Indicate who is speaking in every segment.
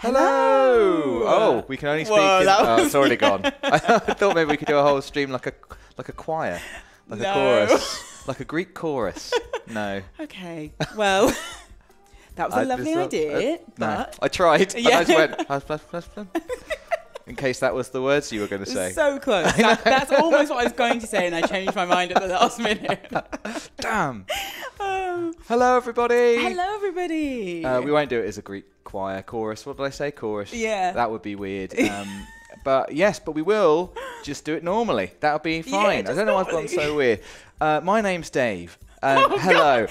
Speaker 1: Hello. Oh, we can only speak.
Speaker 2: Whoa,
Speaker 1: in, oh, it's already gone. I thought maybe we could do a whole stream like a like a choir, like a chorus, like a Greek chorus. No.
Speaker 2: Okay. Well, that was a
Speaker 1: I
Speaker 2: lovely idea,
Speaker 1: uh, no,
Speaker 2: but
Speaker 1: I tried. And I
Speaker 2: Yeah.
Speaker 1: just went. In case that was the words you were going to say.
Speaker 2: so close. That, that's almost what I was going to say, and I changed my mind at the last minute.
Speaker 1: Damn.
Speaker 2: Oh.
Speaker 1: Hello, everybody.
Speaker 2: Hello, everybody.
Speaker 1: Uh, we won't do it as a Greek choir chorus. What did I say? Chorus.
Speaker 2: Yeah.
Speaker 1: That would be weird. Um, but yes, but we will just do it normally. That'll be
Speaker 2: Yeah,
Speaker 1: fine. I don't know why I've gone so weird. Uh, my name's Dave. Um,
Speaker 2: Oh,
Speaker 1: hello.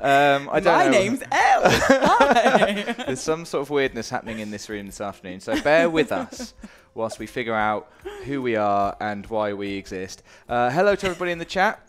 Speaker 1: Um, I don't
Speaker 2: my
Speaker 1: know.
Speaker 2: name's Elle.
Speaker 1: There's some sort of weirdness happening in this room this afternoon, so bear with us whilst we figure out who we are and why we exist. Uh, hello to everybody in the chat.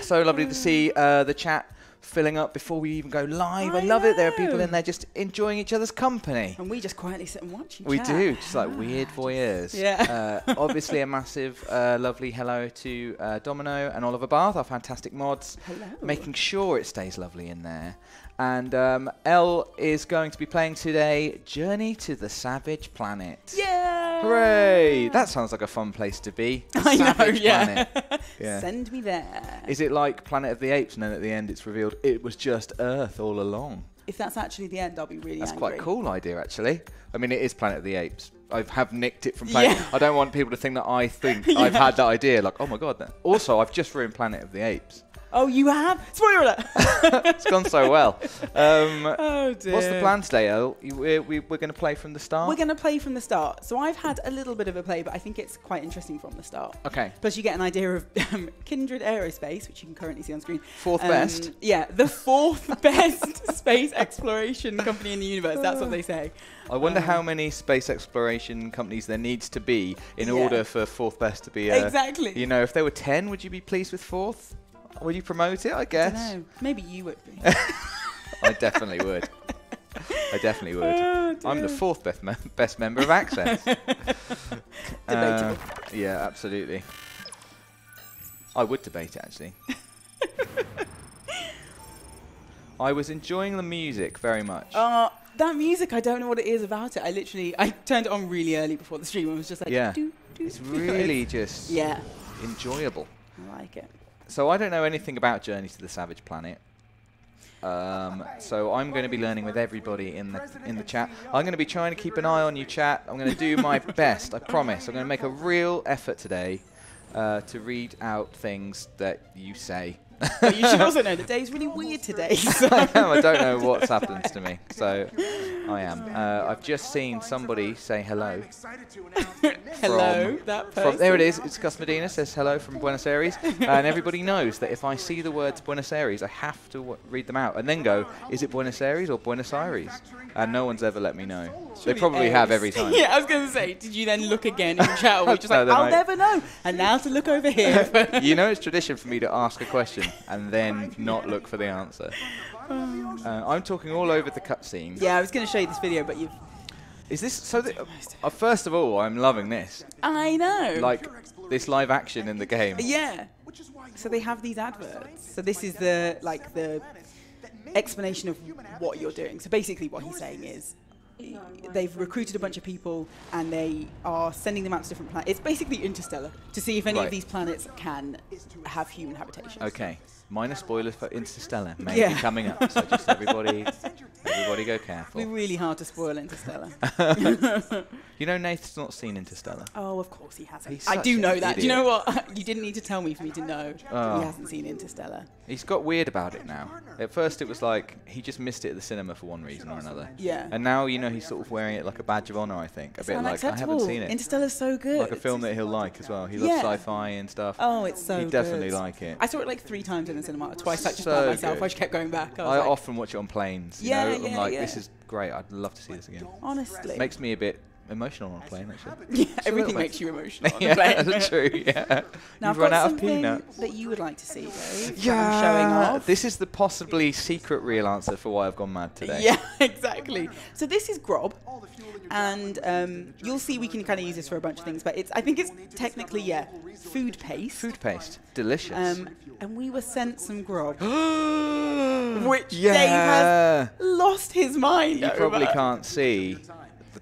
Speaker 1: So lovely to see uh, the chat filling up before we even go live. I,
Speaker 2: I
Speaker 1: love it. There are people in there just enjoying each other's company.
Speaker 2: and we just quietly sit and watch you
Speaker 1: We
Speaker 2: chat.
Speaker 1: do, just like weird voyeurs.
Speaker 2: Yeah.
Speaker 1: Uh, obviously, a massive, uh, lovely hello to uh, Domino and Oliver Bath, our fantastic mods
Speaker 2: Hello.
Speaker 1: making sure it stays lovely in there. And um, Elle is going to be playing today Journey to the Savage Planet.
Speaker 2: Yeah.
Speaker 1: Hooray! That sounds like a fun place to be. The
Speaker 2: I know,
Speaker 1: Savage
Speaker 2: yeah.
Speaker 1: Planet. Yeah.
Speaker 2: Send me there.
Speaker 1: Is it like Planet of the Apes and then at the end it's revealed it was just Earth all along?
Speaker 2: if that's actually the end, I'll be really
Speaker 1: That's
Speaker 2: angry.
Speaker 1: quite a cool idea, actually. I mean, it is Planet of the Apes. I have nicked it from Planet.
Speaker 2: Yeah.
Speaker 1: I don't want people to think that I think I've had that idea. Like, oh my god. Also, I've just ruined Planet of the Apes.
Speaker 2: Oh, you have? Spoiler alert.
Speaker 1: It's gone so well. Um,
Speaker 2: oh, dear.
Speaker 1: what's the plan today, El? You, we, we, we're going to play from the start.
Speaker 2: We're going to play from the start. So I've had a little bit of a play, but I think it's quite interesting from the start.
Speaker 1: okay.
Speaker 2: Plus, you get an idea of um, Kindred Aerospace, which you can currently see on screen.
Speaker 1: Fourth
Speaker 2: Um,
Speaker 1: best.
Speaker 2: Yeah, the fourth best space exploration company in the universe. That's what they say.
Speaker 1: I wonder
Speaker 2: um,
Speaker 1: how many space exploration companies there needs to be in
Speaker 2: Yeah.
Speaker 1: order for fourth best to be. A,
Speaker 2: exactly.
Speaker 1: You know, if there were ten, would you be pleased with fourth? Would you promote it? I
Speaker 2: I
Speaker 1: guess.
Speaker 2: don't know. Maybe you would be.
Speaker 1: I definitely would. I definitely would.
Speaker 2: Oh,
Speaker 1: I'm the fourth best, mem- best member of Access.
Speaker 2: Debatable.
Speaker 1: Uh, yeah, absolutely. I would debate it actually. I was enjoying the music very much.
Speaker 2: Uh, that music, I don't know what it is about it. I literally, I turned it on really early before the stream and was just like,
Speaker 1: Yeah.
Speaker 2: doo, doo,
Speaker 1: it's really just
Speaker 2: yeah,
Speaker 1: enjoyable.
Speaker 2: I like it.
Speaker 1: So I don't know anything about Journey to the Savage Planet. Um, so I'm going to be learning with everybody in the in the chat. I'm going to be trying to keep an eye on you, chat. I'm going to do my best. I promise. I'm going to make a real effort today uh, to read out things that you say.
Speaker 2: But you should also know that Dave's really weird today. So.
Speaker 1: I am. I don't know what's happened to me. So I am. Uh, I've just seen somebody say hello.
Speaker 2: Hello, that person.
Speaker 1: From, there it is. It's Gus Medina says hello from Buenos Aires, and everybody knows that if I see the words Buenos Aires, I have to w- read them out and then go, is it Buenos Aires or Buenos Aires? And no one's ever let me know. They
Speaker 2: Surely
Speaker 1: probably have every time.
Speaker 2: yeah, I was going to say, did you then look again in chat? Or were you just
Speaker 1: No,
Speaker 2: like, I'll never know. And now to look over here.
Speaker 1: you know, it's tradition for me to ask a question and then not look for the answer. Uh, I'm talking all over the cutscene.
Speaker 2: yeah, I was going to show you this video, but you've.
Speaker 1: Is this so? Th- uh, first of all, I'm loving this.
Speaker 2: I know.
Speaker 1: Like this live action in the game.
Speaker 2: Yeah. So they have these adverts. So this is the like the explanation of what you're doing. So basically, what he's saying is they've recruited a bunch of people and they are sending them out to different planets. It's basically interstellar to see if any
Speaker 1: Right.
Speaker 2: of these planets can have human habitation.
Speaker 1: Okay. Minor spoilers for Interstellar may
Speaker 2: Yeah.
Speaker 1: be coming up, so just everybody, everybody go careful.
Speaker 2: It'd be really hard to spoil Interstellar.
Speaker 1: You know, Nath's not seen Interstellar.
Speaker 2: oh, of course he hasn't.
Speaker 1: He's
Speaker 2: I do know that. Do you know what? you didn't need to tell me for me to know
Speaker 1: Oh.
Speaker 2: he hasn't seen Interstellar.
Speaker 1: He's got weird about it now. At first, it was like he just missed it at the cinema for one reason or another.
Speaker 2: Yeah.
Speaker 1: And now, you know, he's sort of wearing it like a badge of honor. I think a
Speaker 2: It's
Speaker 1: bit like I haven't seen it.
Speaker 2: Interstellar's so good.
Speaker 1: like a film that he'll like as well. He loves
Speaker 2: Yeah.
Speaker 1: sci-fi and stuff.
Speaker 2: Oh, it's so
Speaker 1: He'd definitely
Speaker 2: good.
Speaker 1: like it.
Speaker 2: I saw it like three times in the cinema. Twice, like just
Speaker 1: So
Speaker 2: by myself.
Speaker 1: good.
Speaker 2: I just kept going back. I,
Speaker 1: I
Speaker 2: like,
Speaker 1: often watch it on planes. You
Speaker 2: Yeah,
Speaker 1: know? I'm like,
Speaker 2: yeah.
Speaker 1: this is great. I'd love to see this again.
Speaker 2: honestly,
Speaker 1: Makes me a bit emotional on a plane, actually.
Speaker 2: yeah,
Speaker 1: a
Speaker 2: everything makes you emotional. On
Speaker 1: yeah,
Speaker 2: the plane.
Speaker 1: that's true. Yeah.
Speaker 2: Now,
Speaker 1: You've
Speaker 2: I've
Speaker 1: run out of peanuts.
Speaker 2: that you would like to see, Dave.
Speaker 1: Yeah.
Speaker 2: Showing off.
Speaker 1: This is the possibly secret real answer for why I've gone mad today.
Speaker 2: Yeah, exactly. So this is Grob, and um, you'll see we can kind of use this for a bunch of things, but it's I think it's technically yeah, food paste.
Speaker 1: Food paste. Delicious.
Speaker 2: Um, and we were sent some grob. which Dave has lost his mind.
Speaker 1: You probably can't see,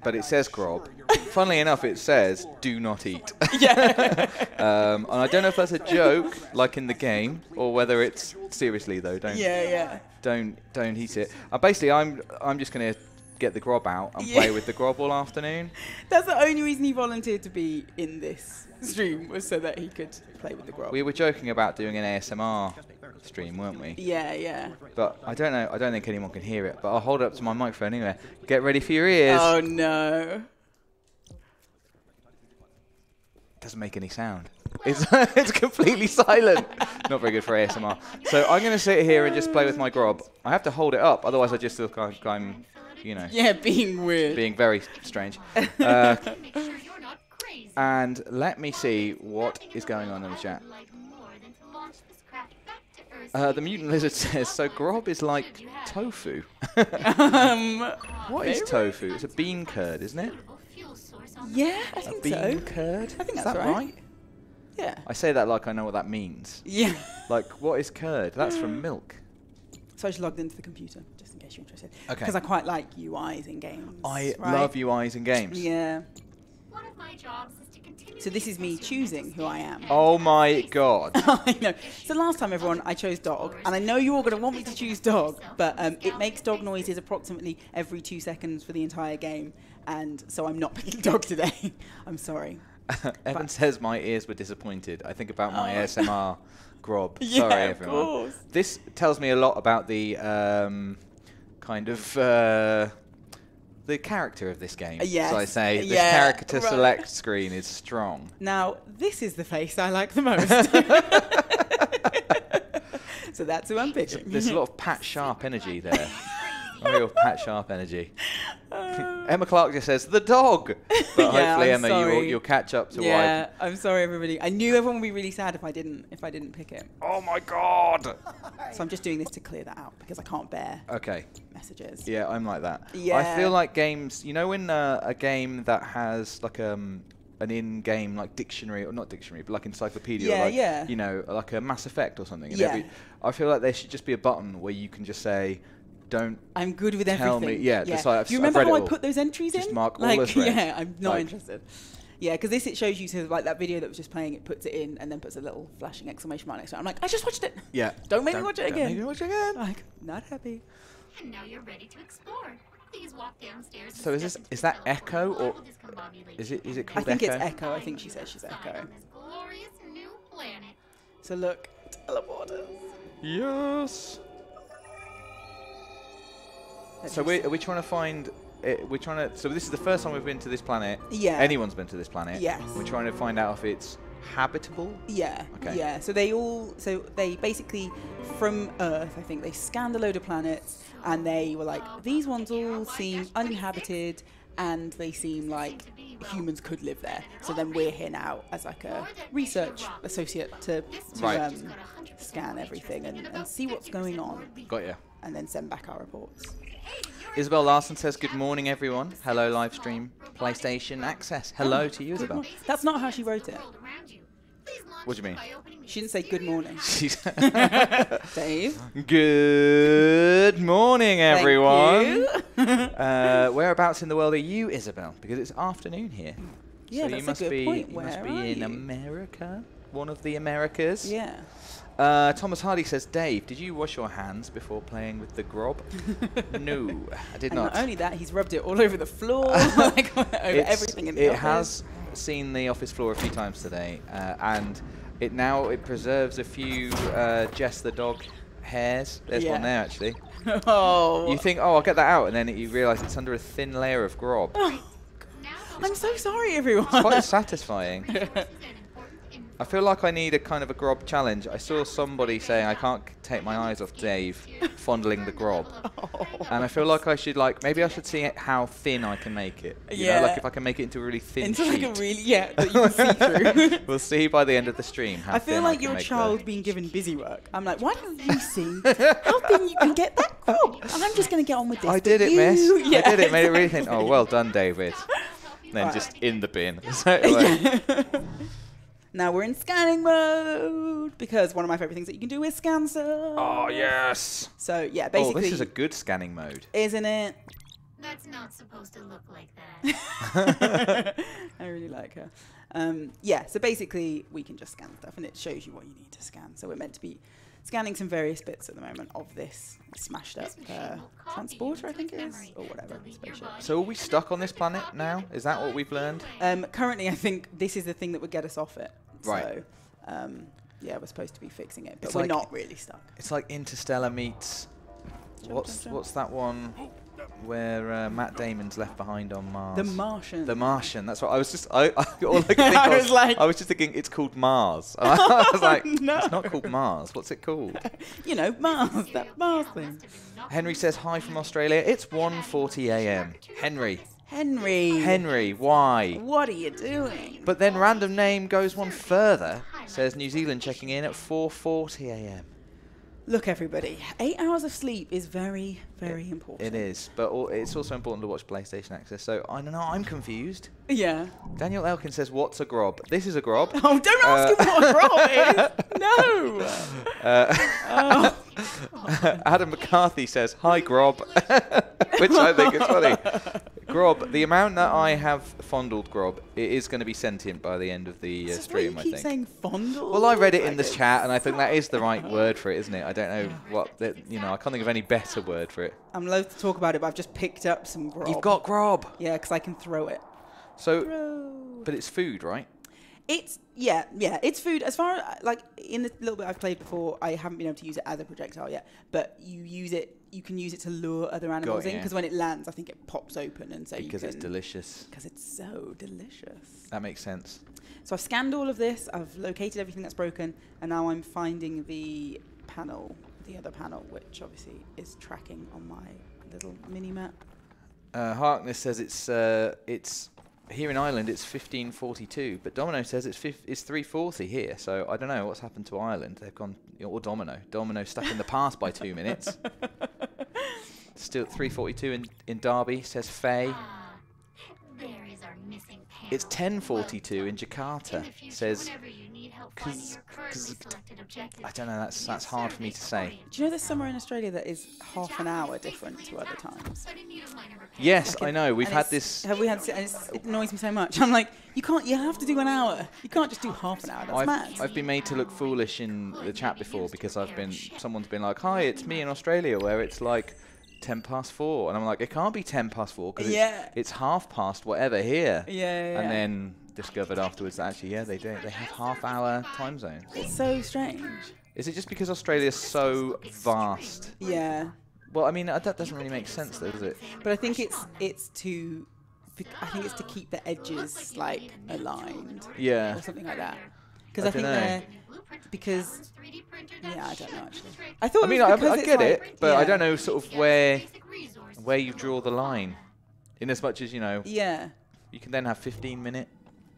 Speaker 1: but it says grob. Funnily enough, it says do not eat.
Speaker 2: Yeah.
Speaker 1: um, and I don't know if that's a joke, like in the game, or whether it's seriously though. Don't
Speaker 2: yeah, yeah.
Speaker 1: don't don't eat it. Uh, basically, I'm I'm just gonna get the grob out and
Speaker 2: Yeah.
Speaker 1: play with the grob all afternoon.
Speaker 2: That's the only reason he volunteered to be in this stream was so that he could play with the grub.
Speaker 1: We were joking about doing an ASMR stream, weren't we?
Speaker 2: yeah, yeah.
Speaker 1: But I don't know. I don't think anyone can hear it. But I'll hold it up to my microphone anyway. Get ready for your ears.
Speaker 2: Oh no.
Speaker 1: doesn't make any sound. It's, it's completely silent. Not very good for ASMR. So I'm going to sit here and just play with my grob. I have to hold it up, otherwise I just look like I'm, you know,
Speaker 2: Yeah, being weird.
Speaker 1: being very strange. Uh,
Speaker 3: Make sure you're not crazy.
Speaker 1: and let me see what is going on in the chat.
Speaker 3: Like more than to launch this craft back to Earth.
Speaker 1: Uh, the mutant lizard says, so grob is like tofu.
Speaker 2: um,
Speaker 1: what is tofu? It's a bean curd, isn't it?
Speaker 3: Suitable fuel source on
Speaker 2: yeah, I
Speaker 1: A
Speaker 2: think
Speaker 1: bean
Speaker 2: so.
Speaker 1: curd?
Speaker 2: I think
Speaker 1: is
Speaker 2: that's
Speaker 1: that
Speaker 2: right.
Speaker 1: right?
Speaker 2: Yeah.
Speaker 1: I say that like I know what that means.
Speaker 2: Yeah.
Speaker 1: Like, what is curd? That's from milk.
Speaker 2: So I just logged into the computer, just in case you're interested.
Speaker 1: Okay.
Speaker 2: Because I quite like UIs in games.
Speaker 1: I
Speaker 2: right?
Speaker 1: love UIs in games.
Speaker 2: Yeah.
Speaker 3: One of my jobs is to continue
Speaker 2: So this is me choosing who I am.
Speaker 1: Oh my god.
Speaker 2: I know. So last time, everyone, I chose dog, and I know you're all going to want me to choose dog, but um, it makes dog noises approximately every two seconds for the entire game, and so I'm not picking dog today. I'm sorry.
Speaker 1: Evan says my ears were disappointed. I think about my
Speaker 2: Oh.
Speaker 1: ASMR grob.
Speaker 2: Yeah,
Speaker 1: Sorry,
Speaker 2: of
Speaker 1: everyone.
Speaker 2: course.
Speaker 1: This tells me a lot about the um, kind of uh, the character of this game.
Speaker 2: Yes.
Speaker 1: So I say this
Speaker 2: Yeah,
Speaker 1: character
Speaker 2: right.
Speaker 1: select screen is strong.
Speaker 2: Now, this is the face I like the most. so that's who I'm picking.
Speaker 1: There's a lot of Pat Sharp energy there. Real Pat Sharp energy. Emma Clark just says the dog, but
Speaker 2: Yeah,
Speaker 1: hopefully
Speaker 2: I'm
Speaker 1: Emma, you will,
Speaker 2: sorry.
Speaker 1: you'll catch up to
Speaker 2: yeah, I'm sorry, everybody. I knew everyone would be really sad if I didn't if I didn't pick it.
Speaker 1: Oh my god.
Speaker 2: So I'm just doing this to clear that out because I can't bear
Speaker 1: Okay.
Speaker 2: messages.
Speaker 1: Yeah, I'm like that.
Speaker 2: Yeah.
Speaker 1: I feel like games. You know, in uh, a game that has like um an in-game like dictionary or not dictionary, but like encyclopedia. or
Speaker 2: Yeah,
Speaker 1: like,
Speaker 2: yeah.
Speaker 1: You know, like a Mass Effect or something. and
Speaker 2: Yeah.
Speaker 1: every- I feel like there should just be a button where you can just say, "Don't."
Speaker 2: I'm good with
Speaker 1: Tell
Speaker 2: everything.
Speaker 1: me- yeah, just like I've
Speaker 2: Do you remember
Speaker 1: I've read
Speaker 2: how I
Speaker 1: all.
Speaker 2: put those entries
Speaker 1: Just
Speaker 2: in?
Speaker 1: mark all
Speaker 2: like,
Speaker 1: as read.
Speaker 2: Yeah, I'm not
Speaker 1: Like-
Speaker 2: interested. Yeah, because this it shows you to like that video that was just playing. It puts it in and then puts a little flashing exclamation mark next to it. I'm like, I just watched it.
Speaker 1: Yeah.
Speaker 2: Don't make me watch it
Speaker 1: don't
Speaker 2: again.
Speaker 1: Make me watch it again.
Speaker 2: Like, not happy.
Speaker 3: And now you're ready to explore. Please walk downstairs.
Speaker 1: So is this- is that EKO or- Is it- is it
Speaker 3: room.
Speaker 1: called
Speaker 2: I think
Speaker 1: EKO?
Speaker 2: it's EKO. I think she says she's EKO.
Speaker 3: on this glorious new planet.
Speaker 2: So look, teleporters.
Speaker 1: Yes. So we're, are we trying to find? Uh, we're trying to. So this is the first time we've been to this planet.
Speaker 2: Yeah.
Speaker 1: Anyone's been to this planet.
Speaker 2: Yes.
Speaker 1: We're trying to find out if it's habitable.
Speaker 2: Yeah.
Speaker 1: Okay.
Speaker 2: Yeah. So they all, so they basically, from Earth, I think they scanned a load of planets and they were like, these ones all seem uninhabited and they seem like humans could live there. So then we're here now as like a research associate to, to
Speaker 1: Right.
Speaker 2: um, scan everything and, and see what's going on
Speaker 1: Got ya.
Speaker 2: and then send back our reports.
Speaker 1: Isabel Larson says, "Good morning, everyone. Hello, live stream, PlayStation Access. Hello to you, Isabel."
Speaker 2: That's not how she wrote it.
Speaker 3: World around you. Please launch
Speaker 1: What do you mean?
Speaker 3: by opening the
Speaker 2: She didn't say good morning.
Speaker 1: She's
Speaker 2: Dave.
Speaker 1: Good morning, everyone. uh, whereabouts in the world are you, Isabel? Because it's afternoon here.
Speaker 2: Yeah,
Speaker 1: so
Speaker 2: that's
Speaker 1: you
Speaker 2: a
Speaker 1: must
Speaker 2: good
Speaker 1: be
Speaker 2: point.
Speaker 1: you must be in
Speaker 2: you?
Speaker 1: America, one of the Americas.
Speaker 2: yeah.
Speaker 1: Uh, Thomas Hardy says, Dave, did you wash your hands before playing with the grob? no, I did
Speaker 2: And
Speaker 1: not.
Speaker 2: not only that, he's rubbed it all over the floor, like over
Speaker 1: It's-
Speaker 2: everything in the
Speaker 1: it
Speaker 2: office.
Speaker 1: has seen the office floor a few times today, uh, and it now it preserves a few uh, Jess the dog hairs. There's one there actually.
Speaker 2: oh.
Speaker 1: You think, oh, I'll get that out, and then you realise it's under a thin layer of grob.
Speaker 2: Oh, I'm so sorry, everyone.
Speaker 1: It's quite satisfying.
Speaker 3: this is an important info.
Speaker 1: I feel like I need a kind of a grob challenge. I saw somebody saying I can't take my eyes off Dave fondling the grob. And I feel like I should like maybe I should see how thin I can make it. You know, like if I can make it into a really thin
Speaker 2: Into
Speaker 1: sheet.
Speaker 2: like a really yeah that you can see through.
Speaker 1: we'll see by the end of the stream how
Speaker 2: I feel
Speaker 1: thin
Speaker 2: like a
Speaker 1: make the-
Speaker 2: child being given busy work. I'm like, why don't you see how thin you can get that crop? And I'm just gonna get on with this.
Speaker 1: I did it,
Speaker 2: you-
Speaker 1: miss.
Speaker 2: Yeah,
Speaker 1: I did it. Made it really thin. Oh, well done, David. Then
Speaker 2: Right.
Speaker 1: just in the bin. So, like,
Speaker 2: Yeah. Now we're in scanning mode because one of my favorite things that you can do is scan stuff.
Speaker 1: Oh yes.
Speaker 2: So yeah, basically.
Speaker 1: Oh,
Speaker 2: basically,
Speaker 1: this is a good scanning mode.
Speaker 2: isn't it?
Speaker 3: That's not supposed to look like that.
Speaker 2: I really like her. Um, yeah, so basically we can just scan stuff and it shows you what you need to scan. So we're meant to be scanning some various bits at the moment of this smashed up uh, transporter, I think
Speaker 3: its
Speaker 2: it is,
Speaker 3: memory,
Speaker 2: or whatever, spaceship.
Speaker 1: So are we stuck on this planet now? Is that what we've learned?
Speaker 2: Um, currently, I think this is the thing that would get us off it.
Speaker 1: Right.
Speaker 2: So, um, yeah, we're supposed to be fixing it, but
Speaker 1: It's
Speaker 2: we're
Speaker 1: like-
Speaker 2: not really stuck.
Speaker 1: It's like Interstellar meets.
Speaker 2: Jump,
Speaker 1: What's
Speaker 2: jump, jump.
Speaker 1: what's that one where uh, Matt Damon's left behind on Mars?
Speaker 2: The Martian.
Speaker 1: The Martian. That's what I was just. I, I all I could think
Speaker 2: I
Speaker 1: was,
Speaker 2: was like-
Speaker 1: I was just thinking it's called Mars. I was like,
Speaker 2: No.
Speaker 1: it's not called Mars. What's it called?
Speaker 2: you know, Mars, that Mars thing.
Speaker 3: must have been knocked
Speaker 1: Henry says hi from Australia. It's 1:40 a.m. Henry.
Speaker 2: Henry.
Speaker 1: Henry, why?
Speaker 2: What are you doing?
Speaker 1: But then random name goes one further. Says New Zealand checking in at 4:40 a.m.
Speaker 2: Look, everybody, eight hours of sleep is very, very important.
Speaker 1: It is, but it's also important to watch PlayStation Access. So I don't know. I'm confused.
Speaker 2: Yeah.
Speaker 1: Daniel Elkin says, "What's a grob?" This is a grob.
Speaker 2: Oh, don't ask
Speaker 1: Uh,
Speaker 2: him what Rob is. No.
Speaker 1: Uh,
Speaker 2: Oh.
Speaker 1: Adam McCarthy says, "Hi, Grob," which I think is funny. Grob, the amount that I have fondled Grob, it is going to be sentient by the end of the uh, stream.
Speaker 2: you
Speaker 1: I think.
Speaker 2: saying fondle?
Speaker 1: Well, I read it in
Speaker 2: Like it's-
Speaker 1: chat, and I think that is the right word for it, isn't it? I don't know what that. You know, I can't think of any better word for it.
Speaker 2: I'm loath to talk about it, but I've just picked up some Grob.
Speaker 1: You've got Grob.
Speaker 2: Yeah, because I can throw it.
Speaker 1: So,
Speaker 2: Throw.
Speaker 1: but it's food, right?
Speaker 2: It's yeah, yeah. It's food. As far as like in the little bit I've played before, I haven't been able to use it as a projectile yet. But you use it. You can use it to lure other animals in because when it lands, I think it pops open, and so
Speaker 1: Because it's delicious.
Speaker 2: Because it's so delicious.
Speaker 1: That makes sense.
Speaker 2: So I've scanned all of this. I've located everything that's broken, and now I'm finding the panel, the other panel, which obviously is tracking on my little mini map.
Speaker 1: Uh, Harkness says it's uh, it's here in Ireland it's 1542, but Domino says it's it's 340 here. So I don't know what's happened to Ireland. They've gone or Domino. Domino stuck in the past by two minutes. Still 342 in in Derby says Faye.
Speaker 3: Ah, there is our missing panel.
Speaker 1: It's 1042 in Jakarta.
Speaker 3: In future,
Speaker 1: Says
Speaker 3: whenever you need help finding
Speaker 1: 'cause-
Speaker 3: your currently
Speaker 1: 'cause
Speaker 3: selected objective,
Speaker 1: I don't know. That's that's hard for me to say.
Speaker 2: Do you know there's somewhere in Australia that is half an hour different to other times?
Speaker 3: but in need of minor repair.
Speaker 1: Yes,
Speaker 2: Like
Speaker 1: I know. We've had this.
Speaker 2: Have we had? And it annoys me so much. I'm like, you can't. You have to do an hour. You can't just do half an hour. That's
Speaker 1: I've,
Speaker 2: mad.
Speaker 1: I've been made to look foolish in the chat before because I've been someone's been like, "Hi, it's me in Australia," where it's like ten past four, and I'm like, "It can't be ten past four because
Speaker 2: Yeah.
Speaker 1: it's, it's half past whatever here."
Speaker 2: yeah, yeah, yeah.
Speaker 1: And then discovered afterwards that actually, yeah, they do. They have half hour time zones.
Speaker 2: it's so strange.
Speaker 1: Is it just because Australia's so vast?
Speaker 2: Yeah,
Speaker 1: Well, I mean, uh, that doesn't really make sense, though, does it?
Speaker 2: but I think it's it's to. I think it's to keep the edges like aligned
Speaker 1: Yeah.
Speaker 2: or something like that. Because
Speaker 1: I
Speaker 2: I, think
Speaker 1: dunno.
Speaker 2: they're because yeah, I don't know actually. I thought
Speaker 1: I mean, I, I get
Speaker 2: like-
Speaker 1: it, but I don't know sort of where where you draw the line. In as much as you know,
Speaker 2: Yeah,
Speaker 1: You can then have 15 minute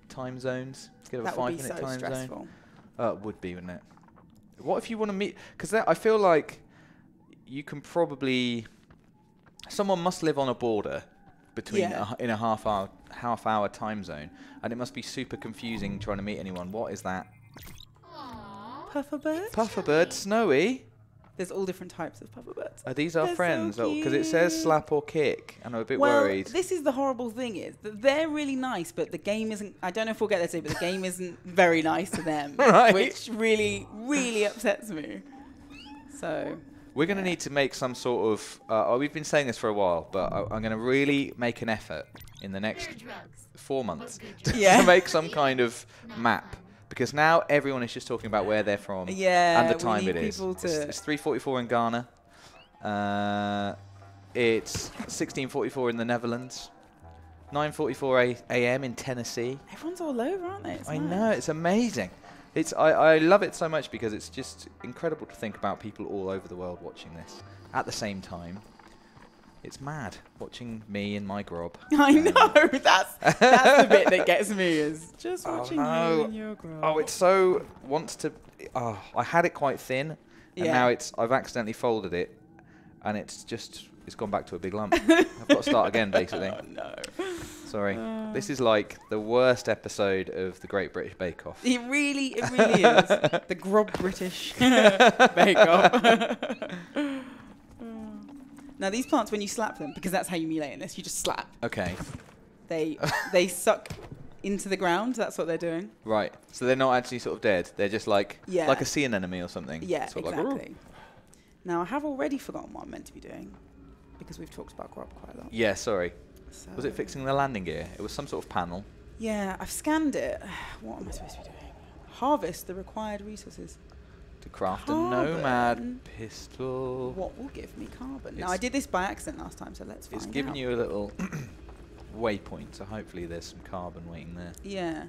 Speaker 1: time zones instead of a
Speaker 2: that
Speaker 1: 5
Speaker 2: would be
Speaker 1: minute
Speaker 2: so
Speaker 1: time zone.
Speaker 2: stressful.
Speaker 1: Uh, would be, wouldn't it? What if you want to meet? Because I feel like you can probably. Someone must live on a border between
Speaker 2: Yeah.
Speaker 1: a h in a half hour half hour time zone, and it must be super confusing trying to meet anyone. What is that?
Speaker 2: puffer bird Pufferbird.
Speaker 1: Pufferbird, snowy.
Speaker 2: There's all different types of pufferbirds.
Speaker 1: Are these our
Speaker 2: They're
Speaker 1: friends? Because it says slap or kick, and I'm a bit
Speaker 2: well,
Speaker 1: worried.
Speaker 2: this is the horrible thing is that they're really nice, but the game isn't. I don't know if we'll get there today, but the game isn't very nice to them,
Speaker 1: Right.
Speaker 2: which really, really upsets me. So
Speaker 1: We're going to need to make some sort of. Uh, oh, we've been saying this for a while, but I, I'm going to really make an effort in the next four months to,
Speaker 2: Yeah.
Speaker 1: make some kind of map because now everyone is just talking about where they're from
Speaker 2: Yeah,
Speaker 1: and the time it is. It's, it's 3:44 in Ghana. Uh, it's 16:44 in the Netherlands. 9:44 a.m. in Tennessee.
Speaker 2: everyone's all over, aren't they? It's
Speaker 1: I
Speaker 2: mad.
Speaker 1: know it's amazing. It's I, I love it so much because it's just incredible to think about people all over the world watching this at the same time. It's mad watching me and my grob.
Speaker 2: I
Speaker 1: Um,
Speaker 2: know. That's that's the bit that gets me is just
Speaker 1: Oh,
Speaker 2: watching
Speaker 1: no.
Speaker 2: you and your girl.
Speaker 1: Oh, it's so wants to. Oh, I had it quite thin, and
Speaker 2: Yeah.
Speaker 1: now it's. I've accidentally folded it, and it's just. It's gone back to a big lump. I've got to start again, basically.
Speaker 2: Oh no.
Speaker 1: Sorry.
Speaker 2: Uh.
Speaker 1: this is like the worst episode of the Great British Bake Off.
Speaker 2: It really, it really is. the Grob British Bake Off. Now these plants, when you slap them, because that's how you melee in this, you just slap.
Speaker 1: Okay,
Speaker 2: They they suck into the ground. That's what they're doing.
Speaker 1: right. So they're not actually sort of dead. They're just like
Speaker 2: Yeah.
Speaker 1: like a sea anemone or something.
Speaker 2: Yeah,
Speaker 1: Sort of like,
Speaker 2: exactly. now I have already forgotten what I'm meant to be doing because we've talked about Grob quite a lot.
Speaker 1: yeah, sorry.
Speaker 2: So
Speaker 1: Was it fixing the landing gear? It was some sort of panel.
Speaker 2: Yeah, I've scanned it. What am I supposed to be doing? Harvest the required resources.
Speaker 1: To craft a nomad pistol.
Speaker 2: What will give me carbon? Now I did this by accident last time, so let's find
Speaker 1: It's giving
Speaker 2: out.
Speaker 1: you a little waypoint, so hopefully there's some carbon waiting there.
Speaker 2: Yeah.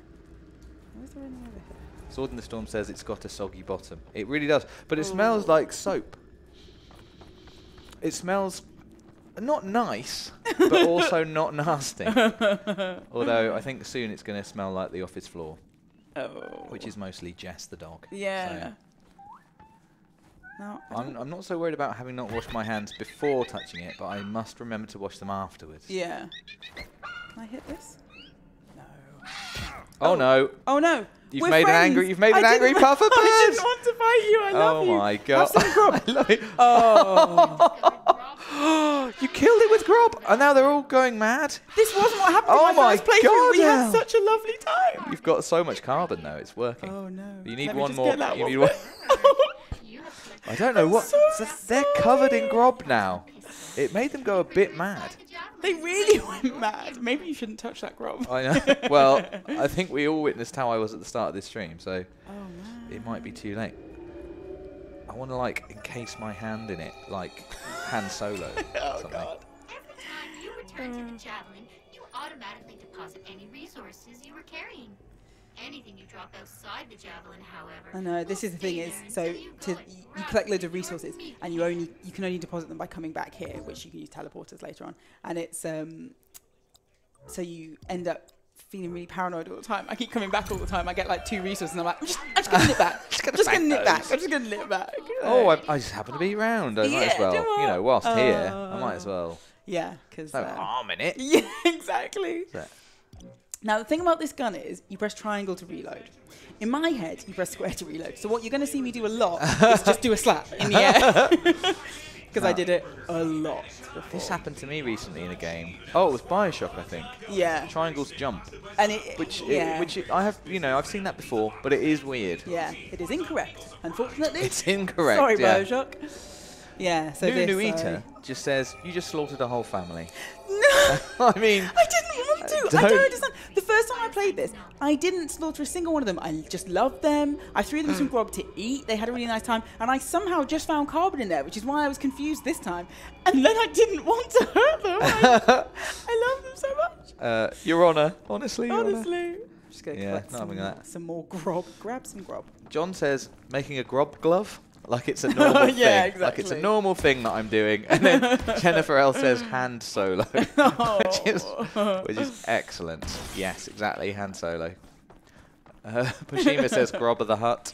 Speaker 2: Where's there any over here?
Speaker 1: Sword in the Storm says it's got a soggy bottom. It really does, but it
Speaker 2: Oh.
Speaker 1: smells like soap. It smells not nice, but also not nasty. Although I think soon it's going to smell like the office floor,
Speaker 2: Oh.
Speaker 1: which is mostly Jess the dog.
Speaker 2: Yeah. Now,
Speaker 1: I'm, I'm not so worried about having not washed my hands before touching it, but I must remember to wash them afterwards.
Speaker 2: yeah. Can I hit this? No.
Speaker 1: Oh,
Speaker 2: Oh.
Speaker 1: no!
Speaker 2: Oh no!
Speaker 1: You've
Speaker 2: We're
Speaker 1: made an angry- you've made
Speaker 2: I
Speaker 1: an angry puffer
Speaker 2: I didn't want to fight you. I love
Speaker 1: oh
Speaker 2: you.
Speaker 1: Oh my
Speaker 2: Have
Speaker 1: god!
Speaker 2: some grub.
Speaker 1: I love it.
Speaker 2: Oh.
Speaker 1: you killed it with Grob, and now they're all going mad.
Speaker 2: this wasn't what happened
Speaker 1: Oh
Speaker 2: in my,
Speaker 1: my
Speaker 2: first playthrough. We had such a lovely time.
Speaker 1: You've got so much carbon though; it's working.
Speaker 2: Oh no!
Speaker 1: You need
Speaker 2: Let
Speaker 1: one more. You need one.
Speaker 2: bit.
Speaker 3: You have collected
Speaker 1: I don't know what.
Speaker 2: so
Speaker 1: so they're covered in. Grob now. It made them go a bit mad.
Speaker 2: they really went mad. Maybe you shouldn't touch that grub.
Speaker 1: I know. well, I think we all witnessed how I was at the start of this stream, so
Speaker 2: Oh man.
Speaker 1: it might be too late. I want to like encase my hand in it, like Han Solo.
Speaker 2: Oh
Speaker 1: something.
Speaker 2: god.
Speaker 3: Every time you return to the uh. javelin, you automatically deposit any resources you were carrying. Anything you drop outside the javelin, however.
Speaker 2: I know. This is the thing is, so
Speaker 3: you
Speaker 2: to
Speaker 3: collect
Speaker 2: you collect loads of resources, and you only you can only deposit them by coming back here, which you can use teleporters later on, and it's um, so you end up feeling really paranoid all the time. I keep coming back all the time. I get like two resources, and I'm like, I'm just, I'm just gonna nip back. I'm just gonna
Speaker 1: bank
Speaker 2: nip back. I'm just gonna nip back.
Speaker 1: Oh, I, I just happen to be round. I might as well,
Speaker 2: do
Speaker 1: you know,
Speaker 2: what?
Speaker 1: whilst here, I might as
Speaker 2: Oh.
Speaker 1: well.
Speaker 2: yeah, because
Speaker 1: No harm in it.
Speaker 2: yeah, exactly. Now the thing about this gun is you press triangle to reload. In my head, you press square to reload. So what you're going to see me do a lot is just do a slap in the air. Because I did it a lot before.
Speaker 1: This happened to me recently in a game. Oh, it was Bioshock, I think.
Speaker 2: Yeah.
Speaker 1: Triangles jump,
Speaker 2: And it,
Speaker 1: which
Speaker 2: yeah.
Speaker 1: it, which it, I have, you know, I've seen that before, but it is weird.
Speaker 2: yeah, it is incorrect. Unfortunately.
Speaker 1: It's incorrect.
Speaker 2: Sorry,
Speaker 1: yeah.
Speaker 2: Bioshock. Yeah, so this,
Speaker 1: Nuita
Speaker 2: uh,
Speaker 1: just says you just slaughtered a whole family.
Speaker 2: No!
Speaker 1: I mean,
Speaker 2: I didn't want to. I
Speaker 1: Don't-
Speaker 2: don't understand. First time I played this, I didn't slaughter a single one of them. I just loved them. I threw them some grub to eat. They had a really nice time, and I somehow just found carbon in there, which is why I was confused this time. And then I didn't want to hurt them. I, I love them so much.
Speaker 1: uh, Your Honour, honestly, Your.
Speaker 2: Honestly. I'm just gonna
Speaker 1: Yeah,
Speaker 2: collect some, some more grub. Grab some grub.
Speaker 1: John says making a grob glove like it's a normal
Speaker 2: Yeah,
Speaker 1: thing. Like it's a normal thing that I'm doing. And then Jennifer L says hand solo, which is which is excellent. Yes, exactly, hand solo. Uh, Pashima says grob of the hut.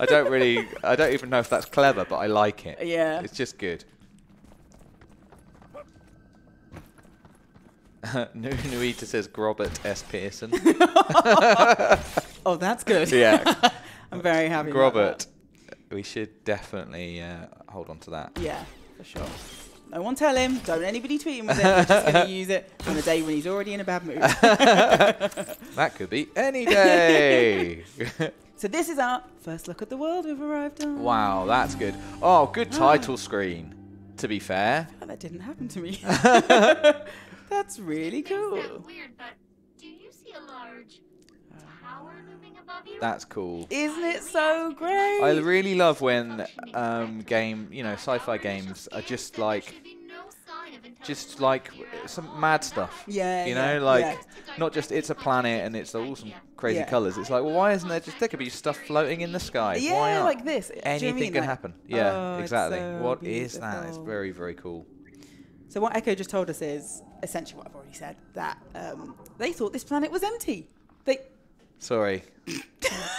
Speaker 1: I don't really, I don't even know if that's clever, but I like it.
Speaker 2: Yeah.
Speaker 1: It's just good. Nu- Nuita says Grobert S. Pearson.
Speaker 2: Oh, that's good.
Speaker 1: yeah,
Speaker 2: I'm very happy.
Speaker 1: Grobert. We should definitely uh, hold on to that.
Speaker 2: that. Yeah, for sure. No one tell him. Don't anybody tweet him with it. We're just going to use it on a day when he's already in a bad mood.
Speaker 1: That could be any day.
Speaker 2: So this is our first look at the world we've arrived on.
Speaker 1: wow, that's good. Oh, good
Speaker 2: Ah.
Speaker 1: title screen. To be fair,
Speaker 2: Oh, that didn't happen to me. That's really
Speaker 3: Things
Speaker 2: cool.
Speaker 3: sound weird, but do you see a large tower looming above you?
Speaker 1: That's cool.
Speaker 2: Isn't it so great?
Speaker 1: I really love when um, game, you know, sci-fi games are just like, just like some mad stuff.
Speaker 2: Yeah,
Speaker 1: You
Speaker 2: yeah,
Speaker 1: know, like
Speaker 2: yeah.
Speaker 1: not just it's a planet and it's all some crazy
Speaker 2: Yeah.
Speaker 1: colours. It's like, well, why isn't there just there could be stuff floating in the sky?
Speaker 2: yeah,
Speaker 1: why not?
Speaker 2: like this. Do you know I
Speaker 1: Anything
Speaker 2: mean?
Speaker 1: can
Speaker 2: Like-
Speaker 1: happen. Yeah,
Speaker 2: Oh,
Speaker 1: exactly.
Speaker 2: so
Speaker 1: What is that? It's very, very cool.
Speaker 2: So what EKO just told us is essentially what I've already said that um, they thought this planet was empty. They.
Speaker 1: Sorry.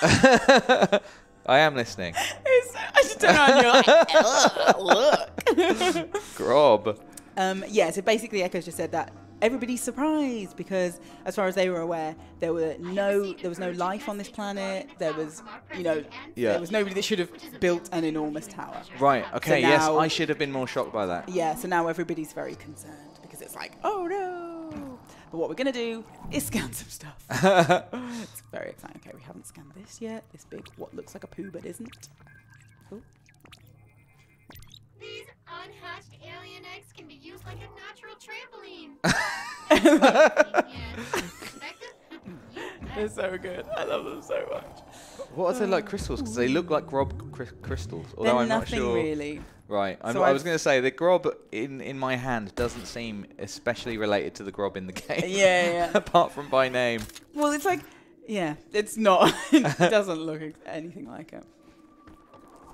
Speaker 1: I am listening.
Speaker 2: It's, I just turn around and you're like, look.
Speaker 1: Grob.
Speaker 2: um, yeah. So basically, EKO's just said that everybody's surprised because, as far as they were aware, there were no there was no life on this planet. There was, you know,
Speaker 1: Yeah.
Speaker 2: there was nobody that should have built an enormous tower.
Speaker 1: Right. Okay. yes,
Speaker 2: now-
Speaker 1: I should have been more shocked by that.
Speaker 2: Yeah, so now everybody's very concerned because it's like, oh no. But what we're gonna do is scan some stuff. it's very exciting. Okay, we haven't scanned this yet. This big, what looks like a poo but isn't. Oh,
Speaker 3: These unhatched alien eggs can be used like a natural trampoline. yes. Effective? You bet.
Speaker 2: they're so good. I love them so much.
Speaker 1: What are they like crystals? Because they look like grob cry- crystals. Although
Speaker 2: They're
Speaker 1: I'm not sure.
Speaker 2: really.
Speaker 1: Right. I'm,
Speaker 2: So
Speaker 1: I was going to say the grob in in my hand doesn't seem especially related to the grob in the game.
Speaker 2: Yeah, yeah.
Speaker 1: Apart from by name.
Speaker 2: Well, it's like, yeah, it's not. it doesn't look anything like it.